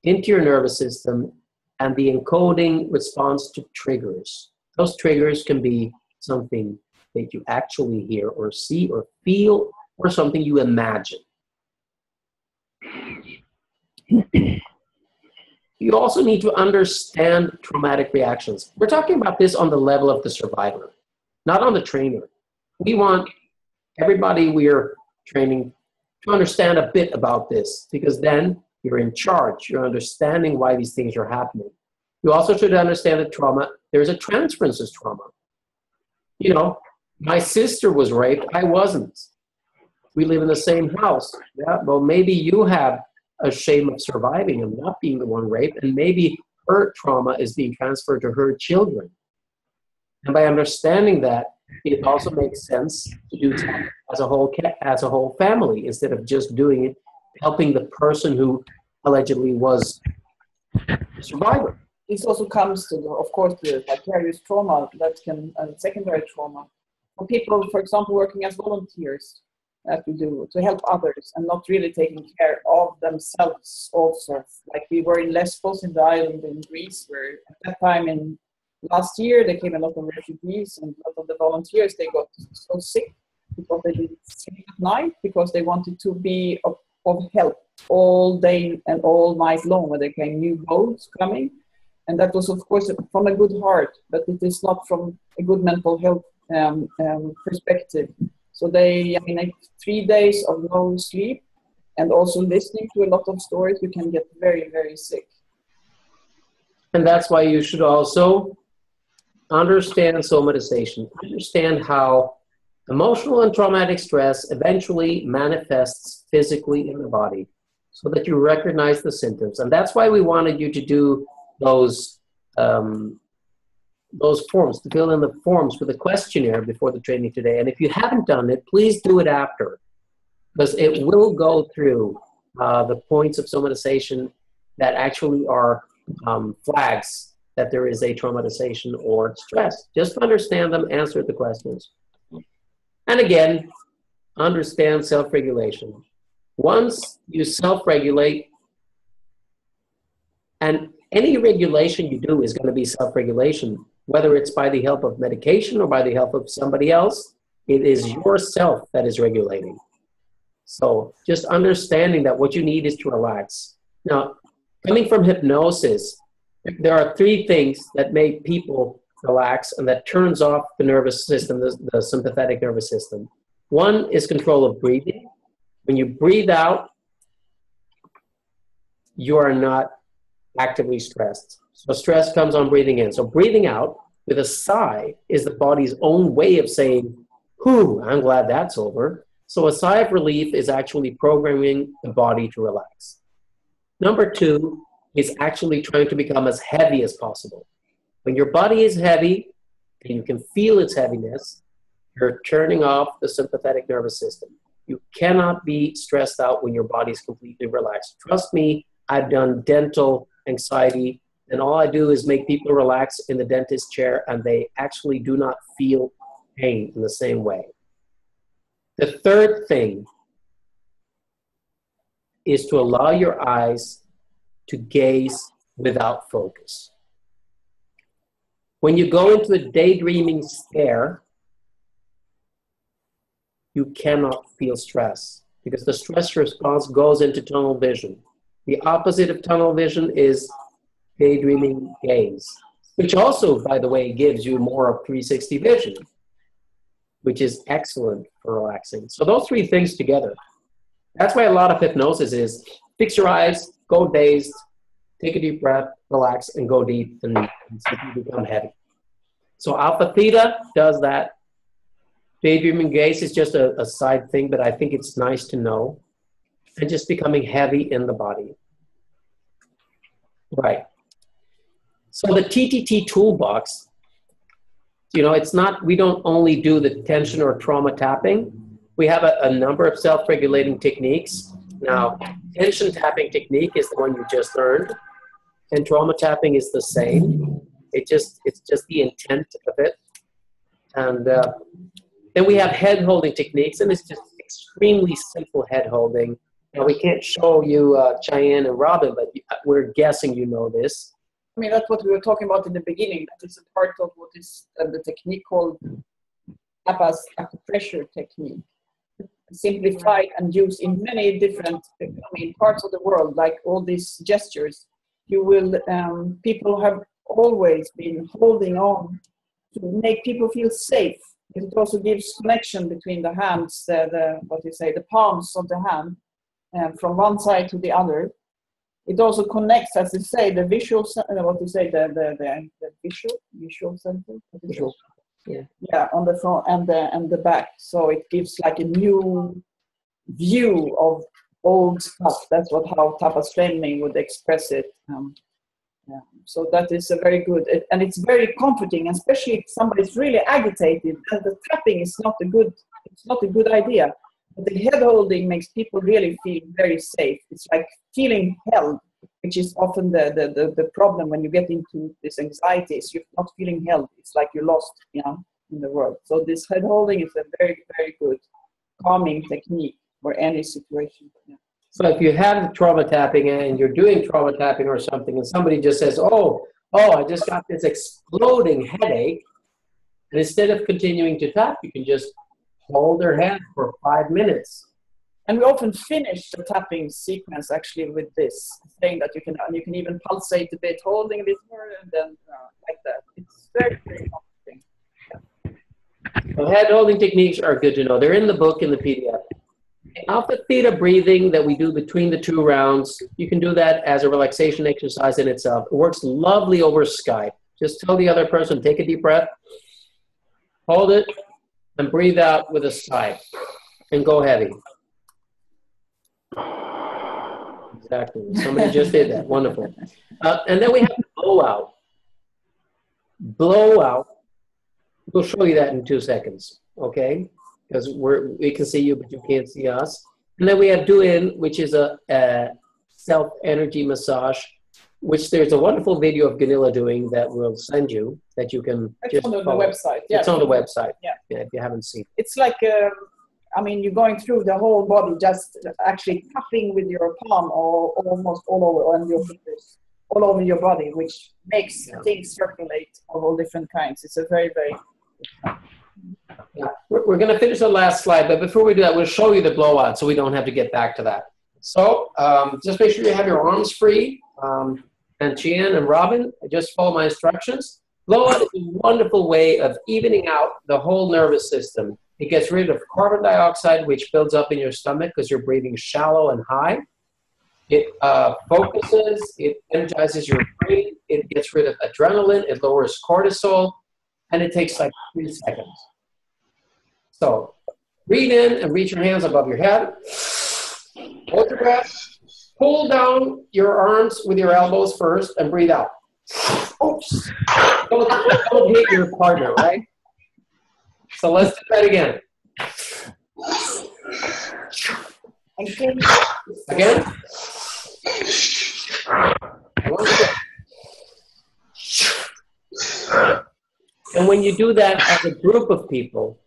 into your nervous system and the encoding responds to triggers. Those triggers can be something that you actually hear or see or feel or something you imagine. You also need to understand traumatic reactions. We're talking about this on the level of the survivor, not on the trainer. we want everybody we're training to understand a bit about this because then you're in charge. You're understanding why these things are happening. You also should understand that trauma, there's a transference of trauma. You know, my sister was raped, I wasn't. We live in the same house. Yeah, well, maybe you have a shame of surviving and not being the one raped, and maybe her trauma is being transferred to her children. And by understanding that, it also makes sense to do as a whole as a whole family instead of just doing it helping the person who allegedly was a survivor. This also comes to, the, of course, the vicarious trauma that can, and secondary trauma. For people, for example, working as volunteers, that we do to help others and not really taking care of themselves also. Like we were in Lesbos in the island in Greece, where at that time in last year there came a lot of refugees and a lot of the volunteers they got so sick because they didn't sleep at night because they wanted to be of, of help all day and all night long when there came new boats coming. And that was, of course, from a good heart, but it is not from a good mental health um, um, perspective. So they, I mean, like three days of no sleep and also listening to a lot of stories, you can get very, very sick. And that's why you should also understand somatization, understand how emotional and traumatic stress eventually manifests physically in the body so that you recognize the symptoms. And that's why we wanted you to do those um, those forms, to fill in the forms for the questionnaire before the training today. And if you haven't done it, please do it after, because it will go through uh, the points of somatization that actually are um, flags that there is a traumatization or stress. Just understand them, answer the questions. And again, understand self regulation. Once you self regulate, and any regulation you do is going to be self regulation, whether it's by the help of medication or by the help of somebody else, it is yourself that is regulating. So just understanding that what you need is to relax. Now, coming from hypnosis, there are three things that make people relax and that turns off the nervous system, the, the sympathetic nervous system. One is control of breathing. When you breathe out, you are not actively stressed. So stress comes on breathing in. So breathing out with a sigh is the body's own way of saying, whew, I'm glad that's over. So a sigh of relief is actually programming the body to relax. Number two is actually trying to become as heavy as possible. When your body is heavy and you can feel its heaviness, you're turning off the sympathetic nervous system. You cannot be stressed out when your body is completely relaxed. Trust me, I've done dental anxiety, and all I do is make people relax in the dentist chair, and they actually do not feel pain in the same way. The third thing is to allow your eyes to gaze without focus. When you go into a daydreaming stare, you cannot feel stress because the stress response goes into tunnel vision. The opposite of tunnel vision is daydreaming gaze, which also, by the way, gives you more of 360 vision, which is excellent for relaxing. So those three things together. That's why a lot of hypnosis is fix your eyes, go dazed, take a deep breath, relax, and go deep, and, and become heavy. So alpha theta does that. Daydreaming gaze is just a, a side thing, but I think it's nice to know. And just becoming heavy in the body. Right. So the TTT toolbox, you know, it's not, we don't only do the tension or trauma tapping. We have a, a number of self-regulating techniques. Now, tension tapping technique is the one you just learned, and trauma tapping is the same. It just, it's just the intent of it. And uh, then we have head holding techniques, and it's just extremely simple head holding. Now, we can't show you uh, Cheyenne and Robin, but we're guessing you know this. I mean, that's what we were talking about in the beginning. That is a part of what is uh, the technique called Tapas acupressure technique. Simplified and used in many different I mean, parts of the world, like all these gestures. You will, um, people have always been holding on to make people feel safe It also gives connection between the hands, the, the what you say, the palms of the hand, um, from one side to the other. It also connects, as you say, the visual, uh, what you say, the the, the, the visual visual center. What is it? Visual. Yeah. Yeah, on the front and the and the back. So it gives like a new view of old stuff. That's what how Tapas Fleming would express it. Um, yeah. So that is a very good, it, and it's very comforting, especially if somebody's really agitated. And the tapping is not a good, it's not a good idea. The head holding makes people really feel very safe. It's like feeling held, which is often the, the, the, the problem when you get into this anxiety. Is you're not feeling held. It's like you're lost, you know, in the world. So this head holding is a very, very good calming technique for any situation. Yeah. So if you have trauma tapping and you're doing trauma tapping or something, and somebody just says, "Oh, oh, I just got this exploding headache," and instead of continuing to tap, you can just hold their hand for five minutes. And we often finish the tapping sequence actually with this, saying that you can and you can even pulsate a bit, holding a bit more, and then uh, like that. It's very, very comforting. So head holding techniques are good to know. They're in the book in the PDF. Alpha theta breathing that we do between the two rounds, you can do that as a relaxation exercise in itself. It works lovely over Skype. Just tell the other person, take a deep breath, hold it, and breathe out with a sigh. And go heavy. Exactly. Somebody just did that. Wonderful. Uh, and then we have blowout. Blowout. We'll show you that in two seconds. Okay? Because we're we can see you, but you can't see us. And then we have do in, which is a, a self energy massage, which there's a wonderful video of Gunilla doing that we'll send you that you can It's just on the, follow. website. Yeah. It's on the website. Yeah. Yeah, if you haven't seen. It's like, um, I mean, you're going through the whole body, just actually tapping with your palm or almost all over on your fingers, all over your body, which makes things circulate of all different kinds. It's a very, very Yeah, we're, we're going to finish the last slide, but before we do that, we'll show you the blowout so we don't have to get back to that. So um, just make sure you have your arms free. Um, and Chien and Robin, I just follow my instructions. Blowout is a wonderful way of evening out the whole nervous system. It gets rid of carbon dioxide, which builds up in your stomach because you're breathing shallow and high. It uh, focuses, it energizes your brain, it gets rid of adrenaline, it lowers cortisol, and it takes like three seconds. So breathe in and reach your hands above your head. Hold your breath. Pull down your arms with your elbows first and breathe out. Oops. Don't, don't hit your partner, right? So let's do that again. Again. Again. Again. And when you do that as a group of people,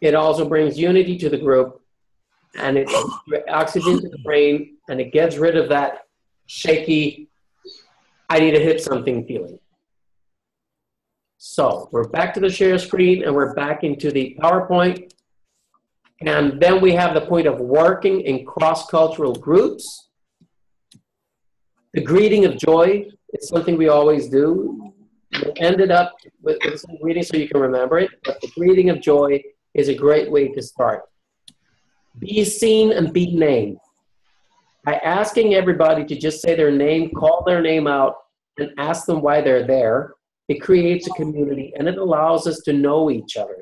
it also brings unity to the group and it oxygen to the brain and it gets rid of that shaky, I need to hit something feeling. So we're back to the share screen and we're back into the PowerPoint. And then we have the point of working in cross-cultural groups. The greeting of joy is something we always do. We ended up with, with some greeting so you can remember it, but the greeting of joy is a great way to start. Be seen and be named. By asking everybody to just say their name, call their name out, and ask them why they're there, it creates a community and it allows us to know each other.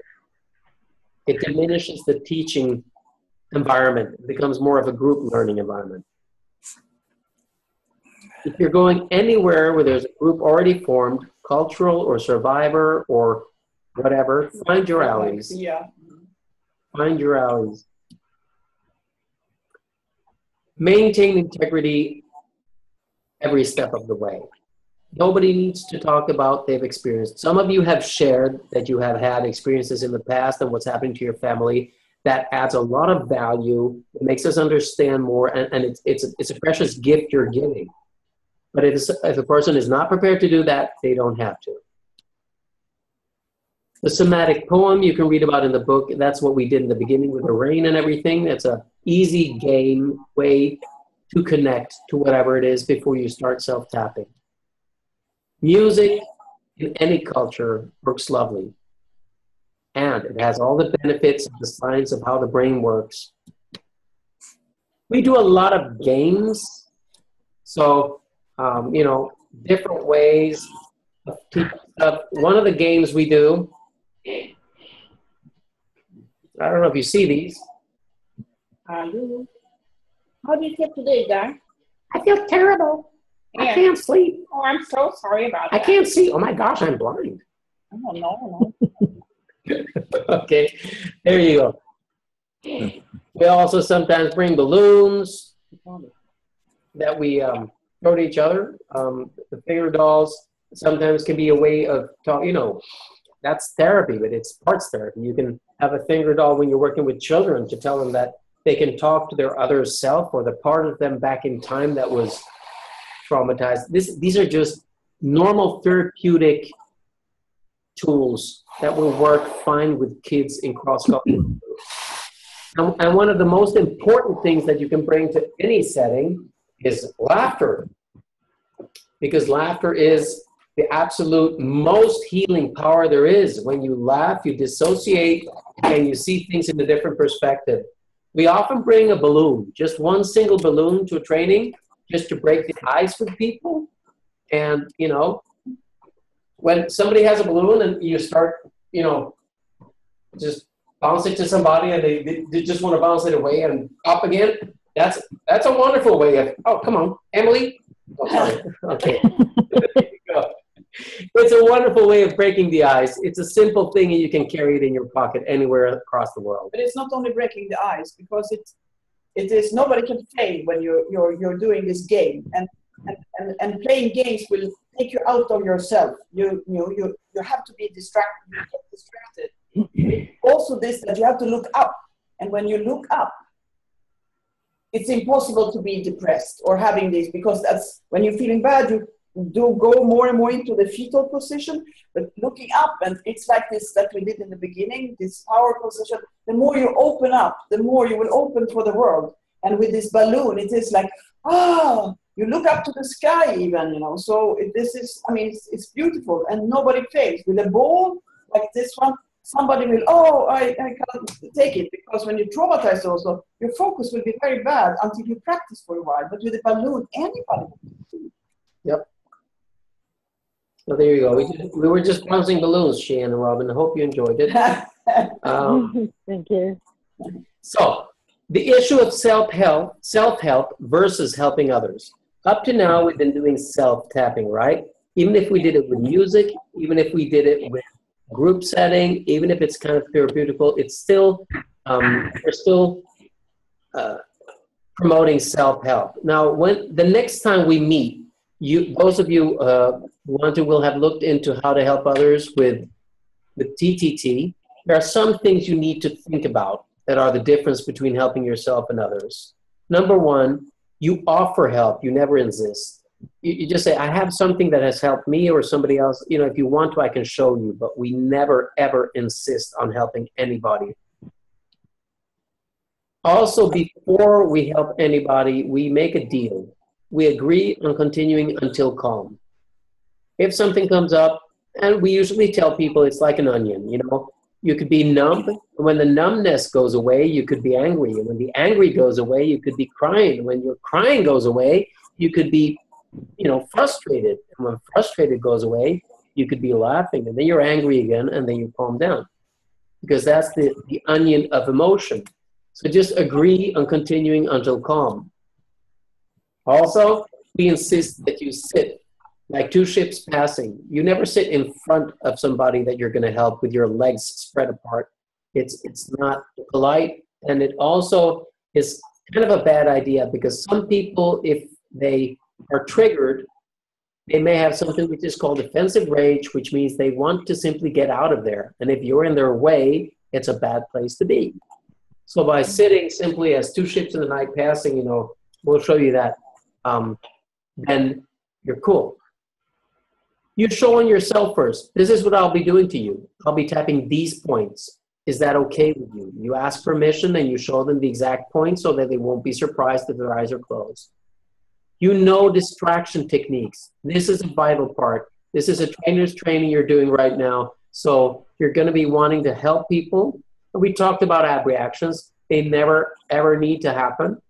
It diminishes the teaching environment, it becomes more of a group learning environment. If you're going anywhere where there's a group already formed, cultural or survivor or whatever, find your allies. Yeah. Find your allies. Maintain integrity every step of the way. Nobody needs to talk about they've experienced. Some of you have shared that you have had experiences in the past and what's happening to your family. That adds a lot of value. It makes us understand more, and, and it's, it's, a, it's a precious gift you're giving. But if, if a person is not prepared to do that, they don't have to. The somatic poem you can read about in the book. That's what we did in the beginning with the rain and everything. It's a easy game way to connect to whatever it is before you start self tapping. Music in any culture works lovely. and it has all the benefits of the science of how the brain works. We do a lot of games, so um, you know different ways of. One of the games we do, I don't know if you see these. Hello. How do you feel today, Guy? I feel terrible. I can't sleep. Oh, I'm so sorry about I that. I can't see. Oh my gosh, I'm blind. Oh, no, no. okay, there you go. We also sometimes bring balloons that we um, throw to each other. Um, the finger dolls sometimes can be a way of talk. You know, that's therapy, but it's parts therapy. You can have a finger doll when you're working with children to tell them that they can talk to their other self or the part of them back in time that was traumatized. This, these are just normal therapeutic tools that will work fine with kids in cross cultural and, and one of the most important things that you can bring to any setting is laughter. Because laughter is the absolute most healing power there is. When you laugh, you dissociate and you see things in a different perspective. We often bring a balloon, just one single balloon to a training, just to break the ice with people. And, you know, when somebody has a balloon and you start, you know, just bounce it to somebody and they, they, they just want to bounce it away and up again, that's that's a wonderful way of, oh, come on, Emily. Oh, sorry. Okay. There you go. It's a wonderful way of breaking the ice. It's a simple thing and you can carry it in your pocket anywhere across the world. But it's not only breaking the ice because it it is nobody can fail when you're you're you're doing this game and and, and, and playing games will take you out of yourself. You you you you have to be distracted. Distracted. also, this that you have to look up, and when you look up, it's impossible to be depressed or having this because that's when you're feeling bad. You do go more and more into the fetal position, but looking up, and it's like this that we did in the beginning, this power position. The more you open up, the more you will open for the world. And with this balloon, it is like, ah, you look up to the sky even, you know. So this is, I mean, it's, it's beautiful, and nobody fails. With a ball like this one, somebody will, oh, I, I can't take it because when you're traumatized, also your focus will be very bad until you practice for a while. But with a balloon, anybody. Yep. So there you go. We, just, we were just bouncing balloons, Shan and Robin. I hope you enjoyed it. Um, Thank you. so the issue of self-help, self-help versus helping others. Up to now, we've been doing self-tapping, right? Even if we did it with music, even if we did it with group setting, even if it's kind of therapeutical, it's still um, we're still uh, promoting self-help. Now, when the next time we meet, you those of you uh, who want to will have looked into how to help others with with TTT. There are some things you need to think about that are the difference between helping yourself and others. Number one, you offer help. You never insist. You, you just say, "I have something that has helped me or somebody else." You know, if you want to, I can show you. But we never ever insist on helping anybody. Also, before we help anybody, we make a deal. We agree on continuing until calm. If something comes up, and we usually tell people it's like an onion, you know, you could be numb. When the numbness goes away, you could be angry. And when the angry goes away, you could be crying. When your crying goes away, you could be, you know, frustrated. And when frustrated goes away, you could be laughing. And then you're angry again, and then you calm down. Because that's the, the onion of emotion. So just agree on continuing until calm. Also, we insist that you sit like two ships passing. You never sit in front of somebody that you're going to help with your legs spread apart. It's it's not polite, and it also is kind of a bad idea because some people, if they are triggered, they may have something which is called defensive rage, which means they want to simply get out of there. And if you're in their way, it's a bad place to be. So by sitting simply as two ships in the night passing, you know, we'll show you that, um, then you're cool. You're showing yourself first. This is what I'll be doing to you. I'll be tapping these points. Is that okay with you? You ask permission and you show them the exact point so that they won't be surprised if their eyes are closed. You know distraction techniques. This is a vital part. This is a trainer's training you're doing right now. So you're going to be wanting to help people. We talked about abreactions. They never ever need to happen.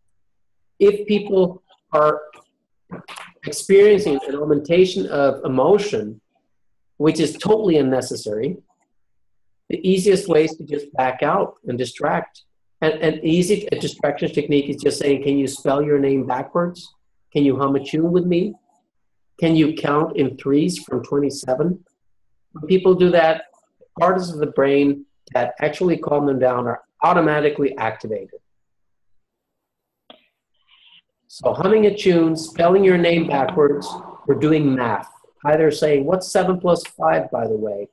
If people are experiencing an augmentation of emotion, which is totally unnecessary, the easiest way is to just back out and distract. And an easy distraction technique is just saying, Can you spell your name backwards? Can you hum a tune with me? Can you count in threes from 27? When people do that, parts of the brain that actually calm them down are automatically activated. So humming a tune, spelling your name backwards, we're doing math. Either saying, what's 7 plus 5, by the way?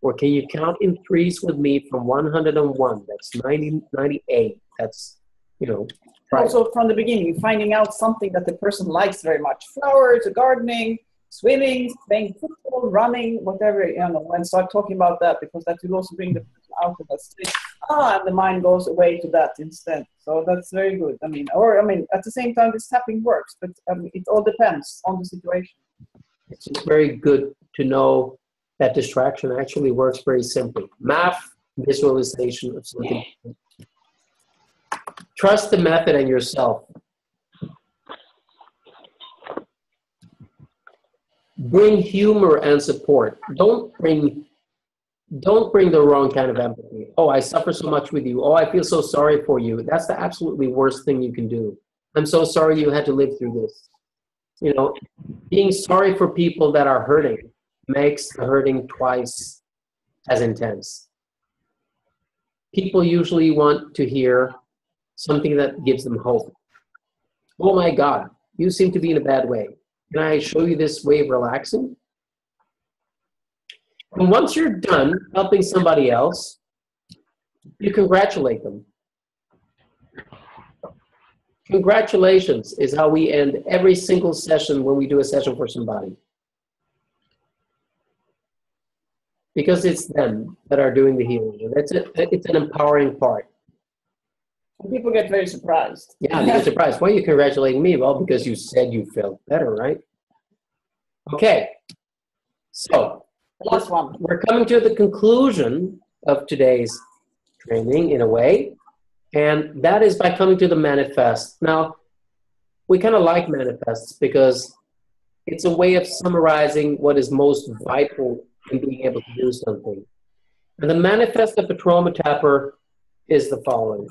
Or can you count in threes with me from 101? That's 90, 98. That's, you know. right. Also, from the beginning, finding out something that the person likes very much flowers, gardening, swimming, playing football, running, whatever, you know, and start talking about that because that will also bring the out of that state. Ah, and the mind goes away to that instead. So that's very good. I mean, or I mean, at the same time, this tapping works, but um, it all depends on the situation. It's very good to know that distraction actually works very simply. Math, visualization of something. Trust the method and yourself. Bring humor and support. Don't bring don't bring the wrong kind of empathy. Oh, I suffer so much with you. Oh, I feel so sorry for you. That's the absolutely worst thing you can do. I'm so sorry you had to live through this. You know, being sorry for people that are hurting makes the hurting twice as intense. People usually want to hear something that gives them hope. Oh my God, you seem to be in a bad way. Can I show you this way of relaxing? And once you're done helping somebody else, you congratulate them. Congratulations is how we end every single session when we do a session for somebody. Because it's them that are doing the healing. And that's it's an empowering part. People get very surprised. Yeah, they get surprised. Why are you congratulating me? Well, because you said you felt better, right? Okay. So, Last one. we're coming to the conclusion of today's training in a way, and that is by coming to the manifest. Now, we kind of like manifests because it's a way of summarizing what is most vital in being able to do something. And the manifest of a trauma tapper is the following.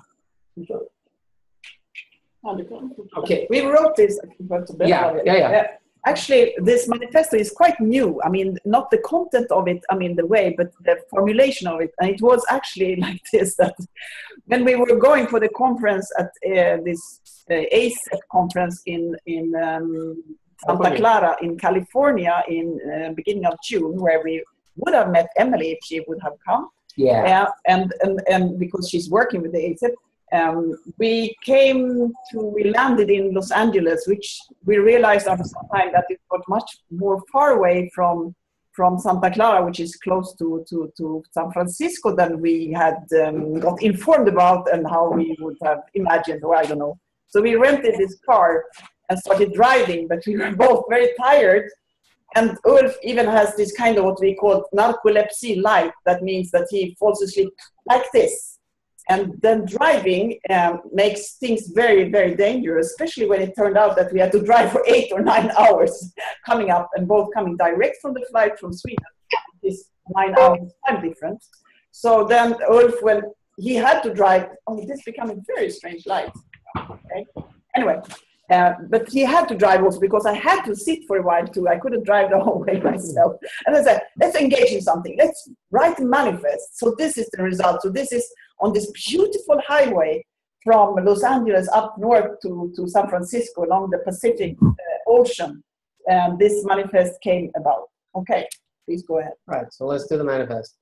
Okay. We wrote this. Yeah, yeah, yeah. Actually, this manifesto is quite new. I mean, not the content of it, I mean, the way, but the formulation of it. And it was actually like this that when we were going for the conference at uh, this uh, conference in, in um, Santa Clara in California in uh, beginning of June, where we would have met Emily if she would have come. Yeah. And, and, and because she's working with the ACEP, um, we came to, we landed in Los Angeles, which we realized after some time that it was much more far away from, from Santa Clara, which is close to, to, to San Francisco than we had um, got informed about and how we would have imagined, or I don't know. So we rented this car and started driving, but we were both very tired. And Ulf even has this kind of what we call narcolepsy light. That means that he falls asleep like this and then driving um, makes things very very dangerous especially when it turned out that we had to drive for eight or nine hours coming up and both coming direct from the flight from sweden is nine hours time difference so then ulf when he had to drive oh this is becoming very strange light okay anyway uh, but he had to drive also because I had to sit for a while too. I couldn't drive the whole way myself. And I said, let's engage in something. Let's write a manifest. So this is the result. So this is on this beautiful highway from Los Angeles up north to, to San Francisco along the Pacific uh, Ocean. And this manifest came about. Okay, please go ahead. Right, so let's do the manifest.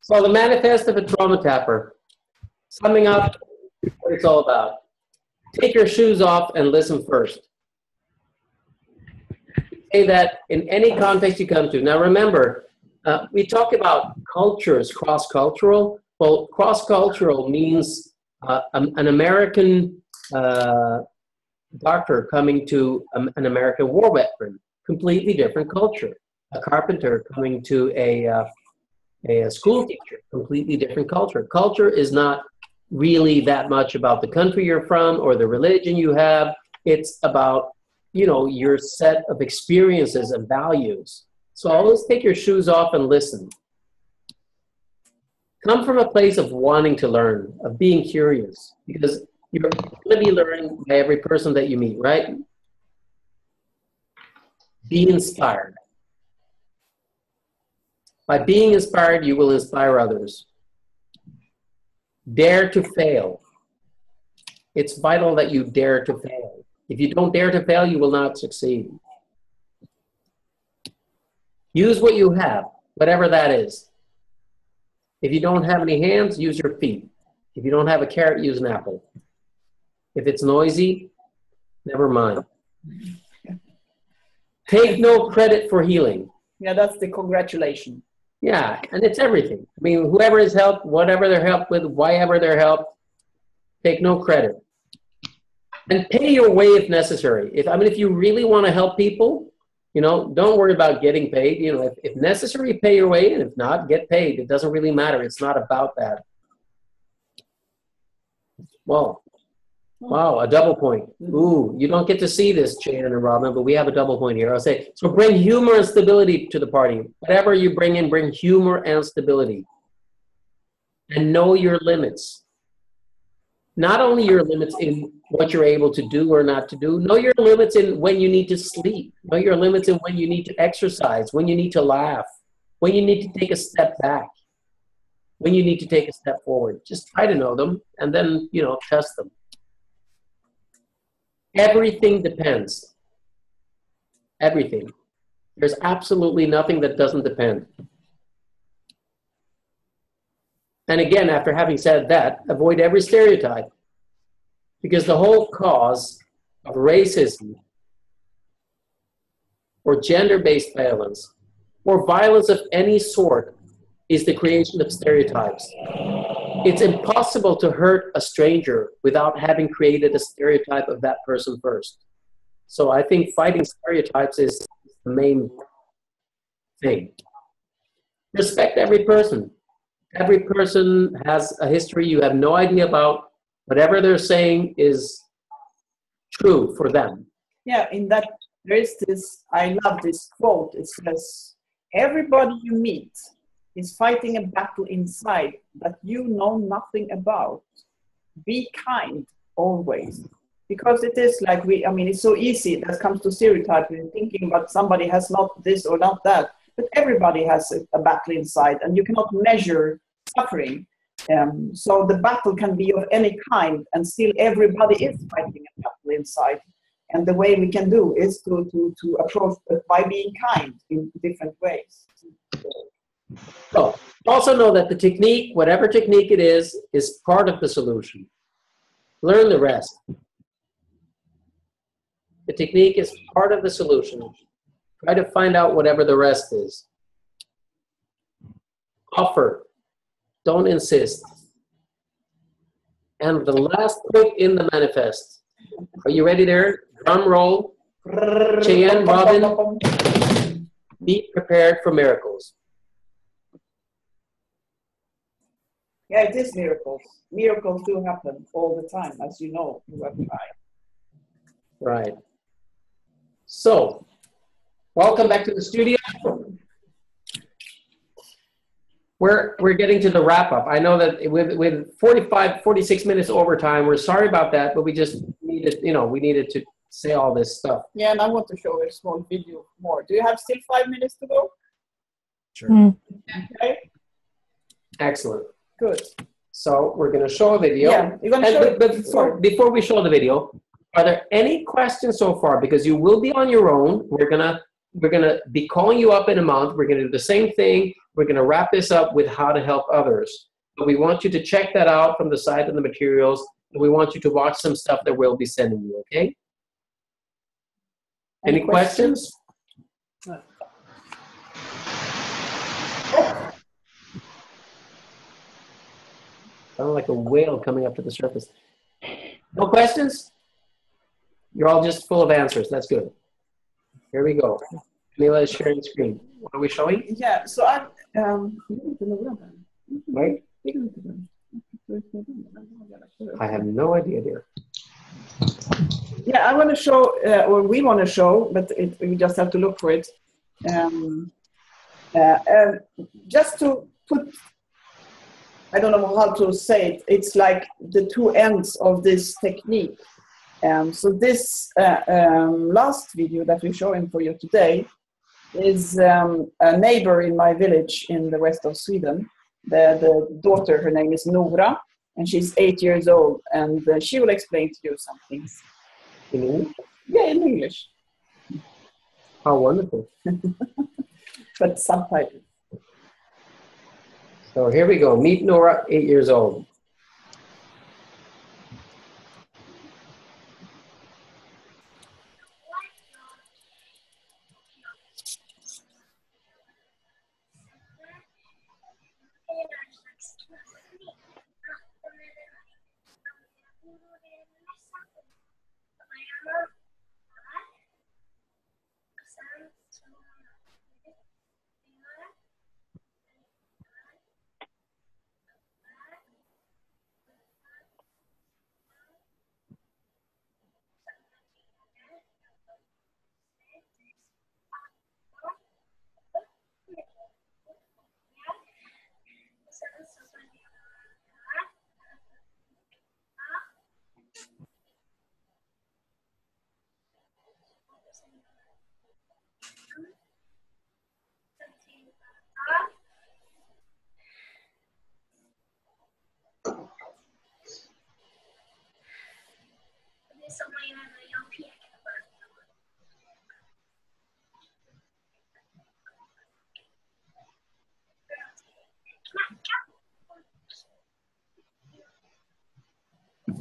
So the manifest of a trauma tapper. Summing up what it's all about. Take your shoes off and listen first. Say that in any context you come to. Now remember, uh, we talk about cultures, cross-cultural. Well, cross-cultural means uh, an an American uh, doctor coming to um, an American war veteran. completely different culture. A carpenter coming to a, uh, a school teacher, completely different culture. Culture is not really that much about the country you're from or the religion you have. It's about, you know, your set of experiences and values. So always take your shoes off and listen. Come from a place of wanting to learn, of being curious, because you're going to be learning by every person that you meet, right? Be inspired. By being inspired, you will inspire others. Dare to fail. It's vital that you dare to fail. If you don't dare to fail, you will not succeed. Use what you have, whatever that is. If you don't have any hands, use your feet. If you don't have a carrot, use an apple. If it's noisy, never mind. Take no credit for healing. Yeah, that's the congratulation. Yeah, and it's everything. I mean, whoever is helped, whatever they're helped with, whyever they're helped, take no credit. And pay your way if necessary. If I mean, if you really want to help people, you know, don't worry about getting paid. You know, if, if necessary, pay your way, and if not, get paid. It doesn't really matter. It's not about that. Well, Wow, a double point. Mm-hmm. Ooh, you don't get to see this, Jan and Robin, but we have a double point here. I'll say, so bring humor and stability to the party. Whatever you bring in, bring humor and stability. And know your limits. Not only your limits in what you're able to do or not to do, know your limits in when you need to sleep. Know your limits in when you need to exercise, when you need to laugh, when you need to take a step back, when you need to take a step forward. Just try to know them and then, you know, test them. Everything depends. Everything. There's absolutely nothing that doesn't depend. And again, after having said that, avoid every stereotype. Because the whole cause of racism or gender based violence or violence of any sort is the creation of stereotypes. It's impossible to hurt a stranger without having created a stereotype of that person first. So I think fighting stereotypes is the main thing. Respect every person. Every person has a history you have no idea about. Whatever they're saying is true for them. Yeah, in that there is this. I love this quote. It says, "Everybody you meet is fighting a battle inside that you know nothing about. Be kind always. Because it is like we, I mean, it's so easy that comes to stereotyping, thinking about somebody has not this or not that. But everybody has a, a battle inside, and you cannot measure suffering. Um, so the battle can be of any kind, and still everybody is fighting a battle inside. And the way we can do is to, to, to approach it by being kind in different ways. So also know that the technique, whatever technique it is, is part of the solution. Learn the rest. The technique is part of the solution. Try to find out whatever the rest is. Offer. Don't insist. And the last point in the manifest. Are you ready there? Drum roll. Cheyenne, Robin, be prepared for miracles. Yeah, it is miracles. Miracles do happen all the time, as you know, you have tried. Right. So, welcome back to the studio. We're, we're getting to the wrap up. I know that with, with 45, 46 minutes overtime, we're sorry about that, but we just needed, you know, we needed to say all this stuff. Yeah, and I want to show a small video more. Do you have still five minutes to go? Sure. Hmm. Okay, Excellent. good. So we're going to show a video. Yeah, you're gonna And show but- but before, before we show the video, are there any questions so far? Because you will be on your own. We're gonna we're gonna be calling you up in a month. We're gonna do the same thing. We're gonna wrap this up with how to help others. But we want you to check that out from the site and the materials, and we want you to watch some stuff that we'll be sending you. Okay? Any, Any questions? Sound like a whale coming up to the surface. No questions? You're all just full of answers. That's good. Here we go. Camila is sharing screen. What are we showing? Yeah, so I'm. Um, Right? I have no idea, dear. Yeah, I want to show, uh, or we want to show, but it, we just have to look for it. Um, uh, uh, just to put, I don't know how to say it, it's like the two ends of this technique. Um, so this uh, um, last video that we're showing for you today is um, a neighbor in my village in the west of Sweden. The, the daughter, her name is Nora, and she's eight years old, and uh, she will explain to you some things. In English? Yeah, in English, How wonderful. but subtitles. So here we go. Meet Nora, eight years old. Kirk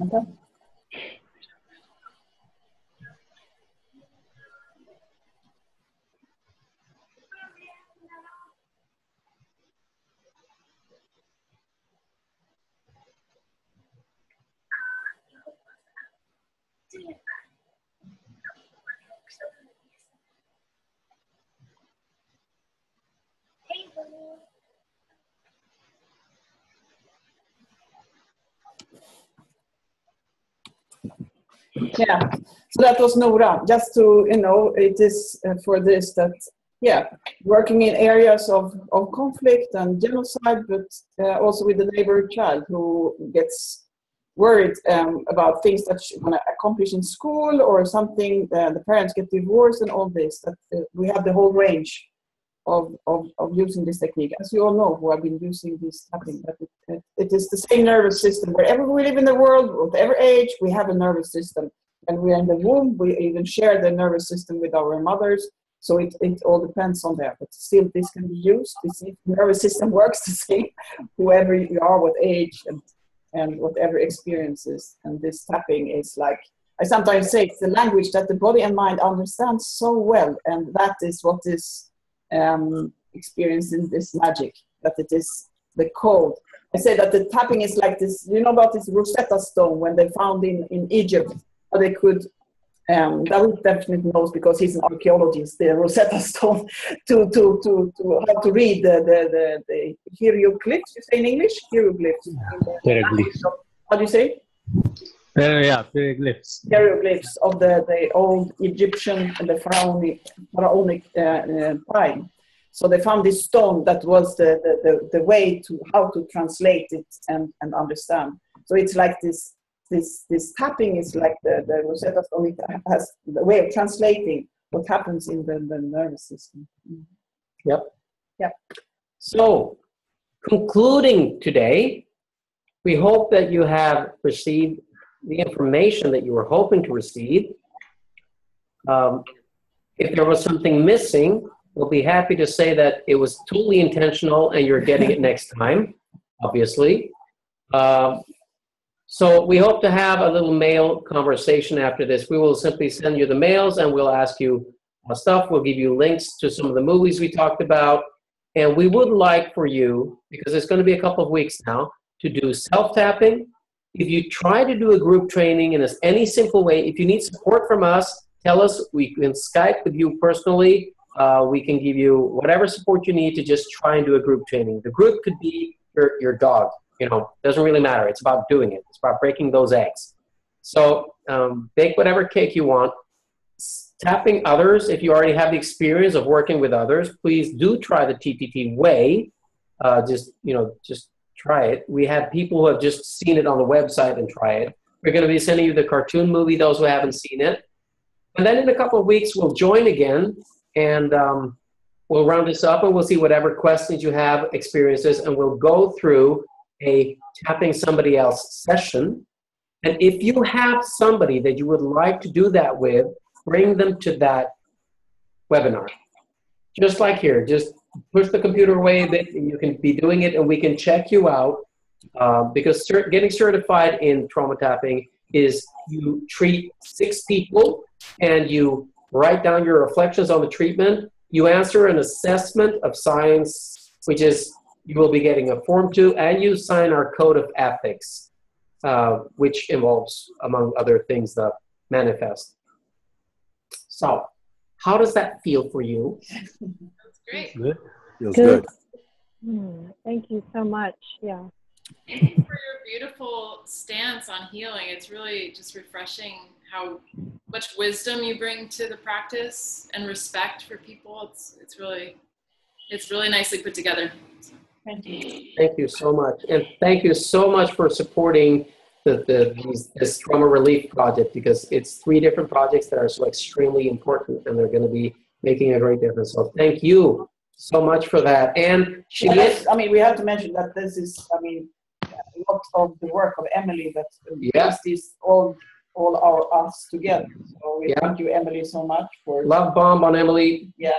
Okay. Yeah, so that was Nora. Just to, you know, it is uh, for this that, yeah, working in areas of, of conflict and genocide, but uh, also with the neighbor child who gets worried um, about things that she want to accomplish in school or something, uh, the parents get divorced and all this. That uh, we have the whole range of, of, of using this technique. As you all know, who have been using this tapping, that it, it, it is the same nervous system. Wherever we live in the world, whatever age, we have a nervous system. And we are in the womb, we even share the nervous system with our mothers. So it, it all depends on that. But still, this can be used. This nervous system works the same, whoever you are, what age, and, and whatever experiences. And this tapping is like, I sometimes say it's the language that the body and mind understand so well. And that is what is um, experiencing this magic, that it is the code. I say that the tapping is like this, you know about this Rosetta Stone when they found in, in Egypt, how they could, um, David definitely knows because he's an archaeologist, the Rosetta Stone, to, to, to, to how to read the, the, the, the hieroglyphs, you say in English? Hieroglyphs. Hieroglyphs. How do you say? Uh, yeah, hieroglyphs. hieroglyphs of the, the old Egyptian and the pharaonic, pharaonic uh, uh, time. So they found this stone that was the, the, the, the way to how to translate it and, and understand. So it's like this this this tapping is like the, the Rosetta Stone. Has the way of translating what happens in the, the nervous system. Yep. Yep. So, concluding today, we hope that you have received the information that you were hoping to receive. Um, if there was something missing, we'll be happy to say that it was totally intentional and you're getting it next time, obviously. Um, so we hope to have a little mail conversation after this. We will simply send you the mails and we'll ask you uh, stuff. We'll give you links to some of the movies we talked about. And we would like for you, because it's going to be a couple of weeks now, to do self tapping. If you try to do a group training in any simple way, if you need support from us, tell us. We can Skype with you personally. Uh, we can give you whatever support you need to just try and do a group training. The group could be your, your dog. You know, doesn't really matter. It's about doing it. It's about breaking those eggs. So um, bake whatever cake you want. Tapping others, if you already have the experience of working with others, please do try the TTT way. Uh, just you know, just try it. We have people who have just seen it on the website and try it. We're going to be sending you the cartoon movie, those who haven't seen it. And then in a couple of weeks, we'll join again and um, we'll round this up and we'll see whatever questions you have, experiences, and we'll go through a tapping somebody else session. And if you have somebody that you would like to do that with, bring them to that webinar. Just like here, just push the computer away a bit and you can be doing it and we can check you out uh, because getting certified in trauma tapping is you treat six people and you write down your reflections on the treatment. You answer an assessment of science, which is you will be getting a form to, and you sign our code of ethics, uh, which involves, among other things, the manifest. So, how does that feel for you? That's great. Good. Feels Good. good. Hmm, Thank you so much. Yeah. Thank you for your beautiful stance on healing. It's really just refreshing how much wisdom you bring to the practice and respect for people. It's it's really it's really nicely put together. Thank you. Thank you so much. And thank you so much for supporting the, the, this trauma relief project because it's three different projects that are so extremely important and they're going to be making a great difference. So thank you so much for that. And she is. I mean, we have to mention that this is, I mean, a lot of the work of Emily that Yeah. brings this all, all our us together. So we Yeah. thank you, Emily, so much for. love bomb on Emily Yeah.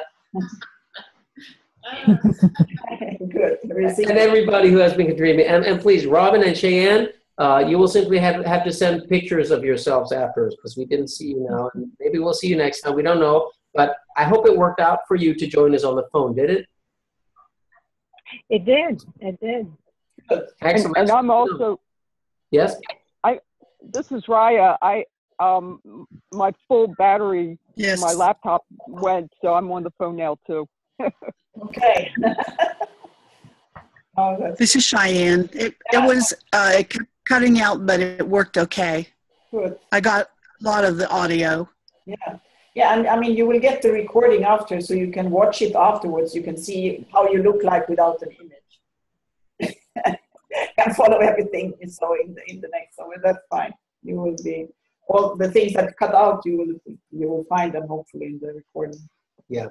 Ah, Good. and everybody who has been contributing. And, and please, Robin and Cheyenne, uh, you will simply have, have to send pictures of yourselves afterwards because we didn't see you now. And maybe we'll see you next time. We don't know. But I hope it worked out for you to join us on the phone, did it? It did. It did. And, Excellent. and I'm also, Yes? I. This is Raya. I, um, my full battery, Yes. my laptop went, so I'm on the phone now too. Okay. Oh, This is Cheyenne. It, it was uh, it kept cutting out, but it worked okay. good. I got a lot of the audio. Yeah. Yeah, and I mean, you will get the recording after, so you can watch it afterwards. You can see how you look like without an image. and follow everything so in the in the next so that's fine. You will be all the things that cut out. You will you will find them hopefully in the recording. Yeah.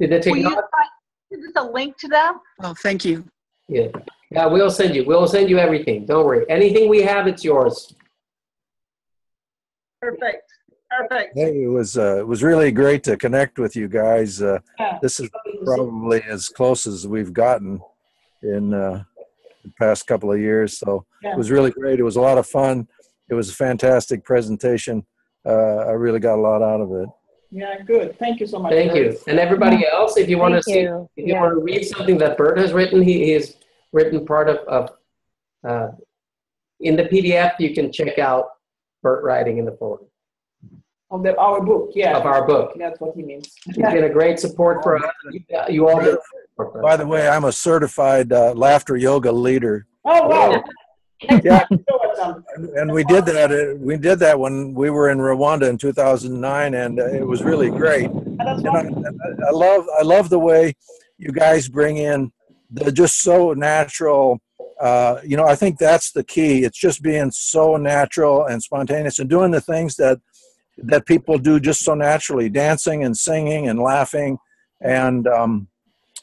Did the Will you find, is this a link to them? Oh, thank you. Yeah. Yeah, we'll send you. We'll send you everything. Don't worry. Anything we have, it's yours. Perfect. Perfect. Hey, it was uh, it was really great to connect with you guys. Uh, Yeah. this is probably as close as we've gotten in uh, the past couple of years. So Yeah. it was really great. It was a lot of fun. It was a fantastic presentation. Uh, I really got a lot out of it. Yeah, good. Thank you so much. Thank you. And everybody else, if you want to see, you. if you Yeah. want to read something that Bert has written, he, he has written part of, of uh, in the PDF, you can check out Bert writing in the form Of the, our book, yeah. of our book. That's what he means. He's been a great support for us. You, you all did. By the way, I'm a certified uh, laughter yoga leader. Oh, wow. Yeah, So and we did that. uh, We did that when we were in Rwanda in 2009, and uh, it was really great. And I, I love I love the way you guys bring in the just so natural. Uh, you know, I think that's the key. It's just being so natural and spontaneous and doing the things that that people do just so naturally, dancing and singing and laughing, and um,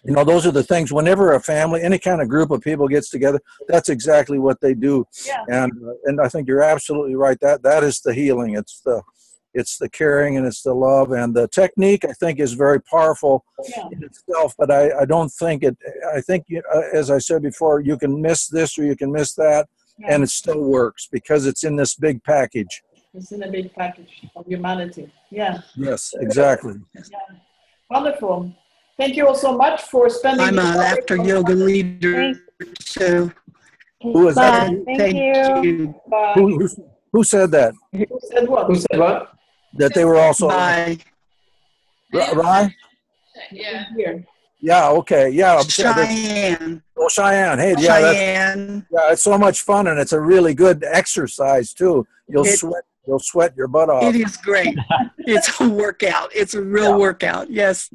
you know those are the things. Whenever a family, any kind of group of people gets together, that's exactly what they do. Yeah. And uh, and I think you're absolutely right. That that is the healing. It's the it's the caring and it's the love and the technique i think is very powerful Yeah. in itself but i, I don't think it i think uh, as i said before you can miss this or you can miss that Yeah. and it still works because it's in this big package It's in a big package of humanity. Yeah. yes exactly Yeah. Wonderful. Thank you all so much for spending. I'm a this laughter yoga leader too. Who is that? Bye. Thank you. Bye. who, who, who said that Who said what? Who said what? that they were also. Bye. R- Rye? Yeah. Here. Yeah, okay, yeah. I'm Cheyenne. Oh, Cheyenne. Hey, yeah, Cheyenne. yeah, it's so much fun and it's a really good exercise too. You'll It- sweat, you'll sweat your butt off. It is great. It's a workout. It's a real workout. Yes.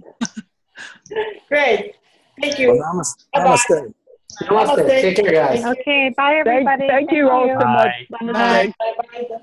Great. Thank Well, you. namas- Bye-bye. Namaste. Namaste. Take care, guys. Okay, bye Thank, everybody. thank you all so much. Bye. Namaste. Bye bye.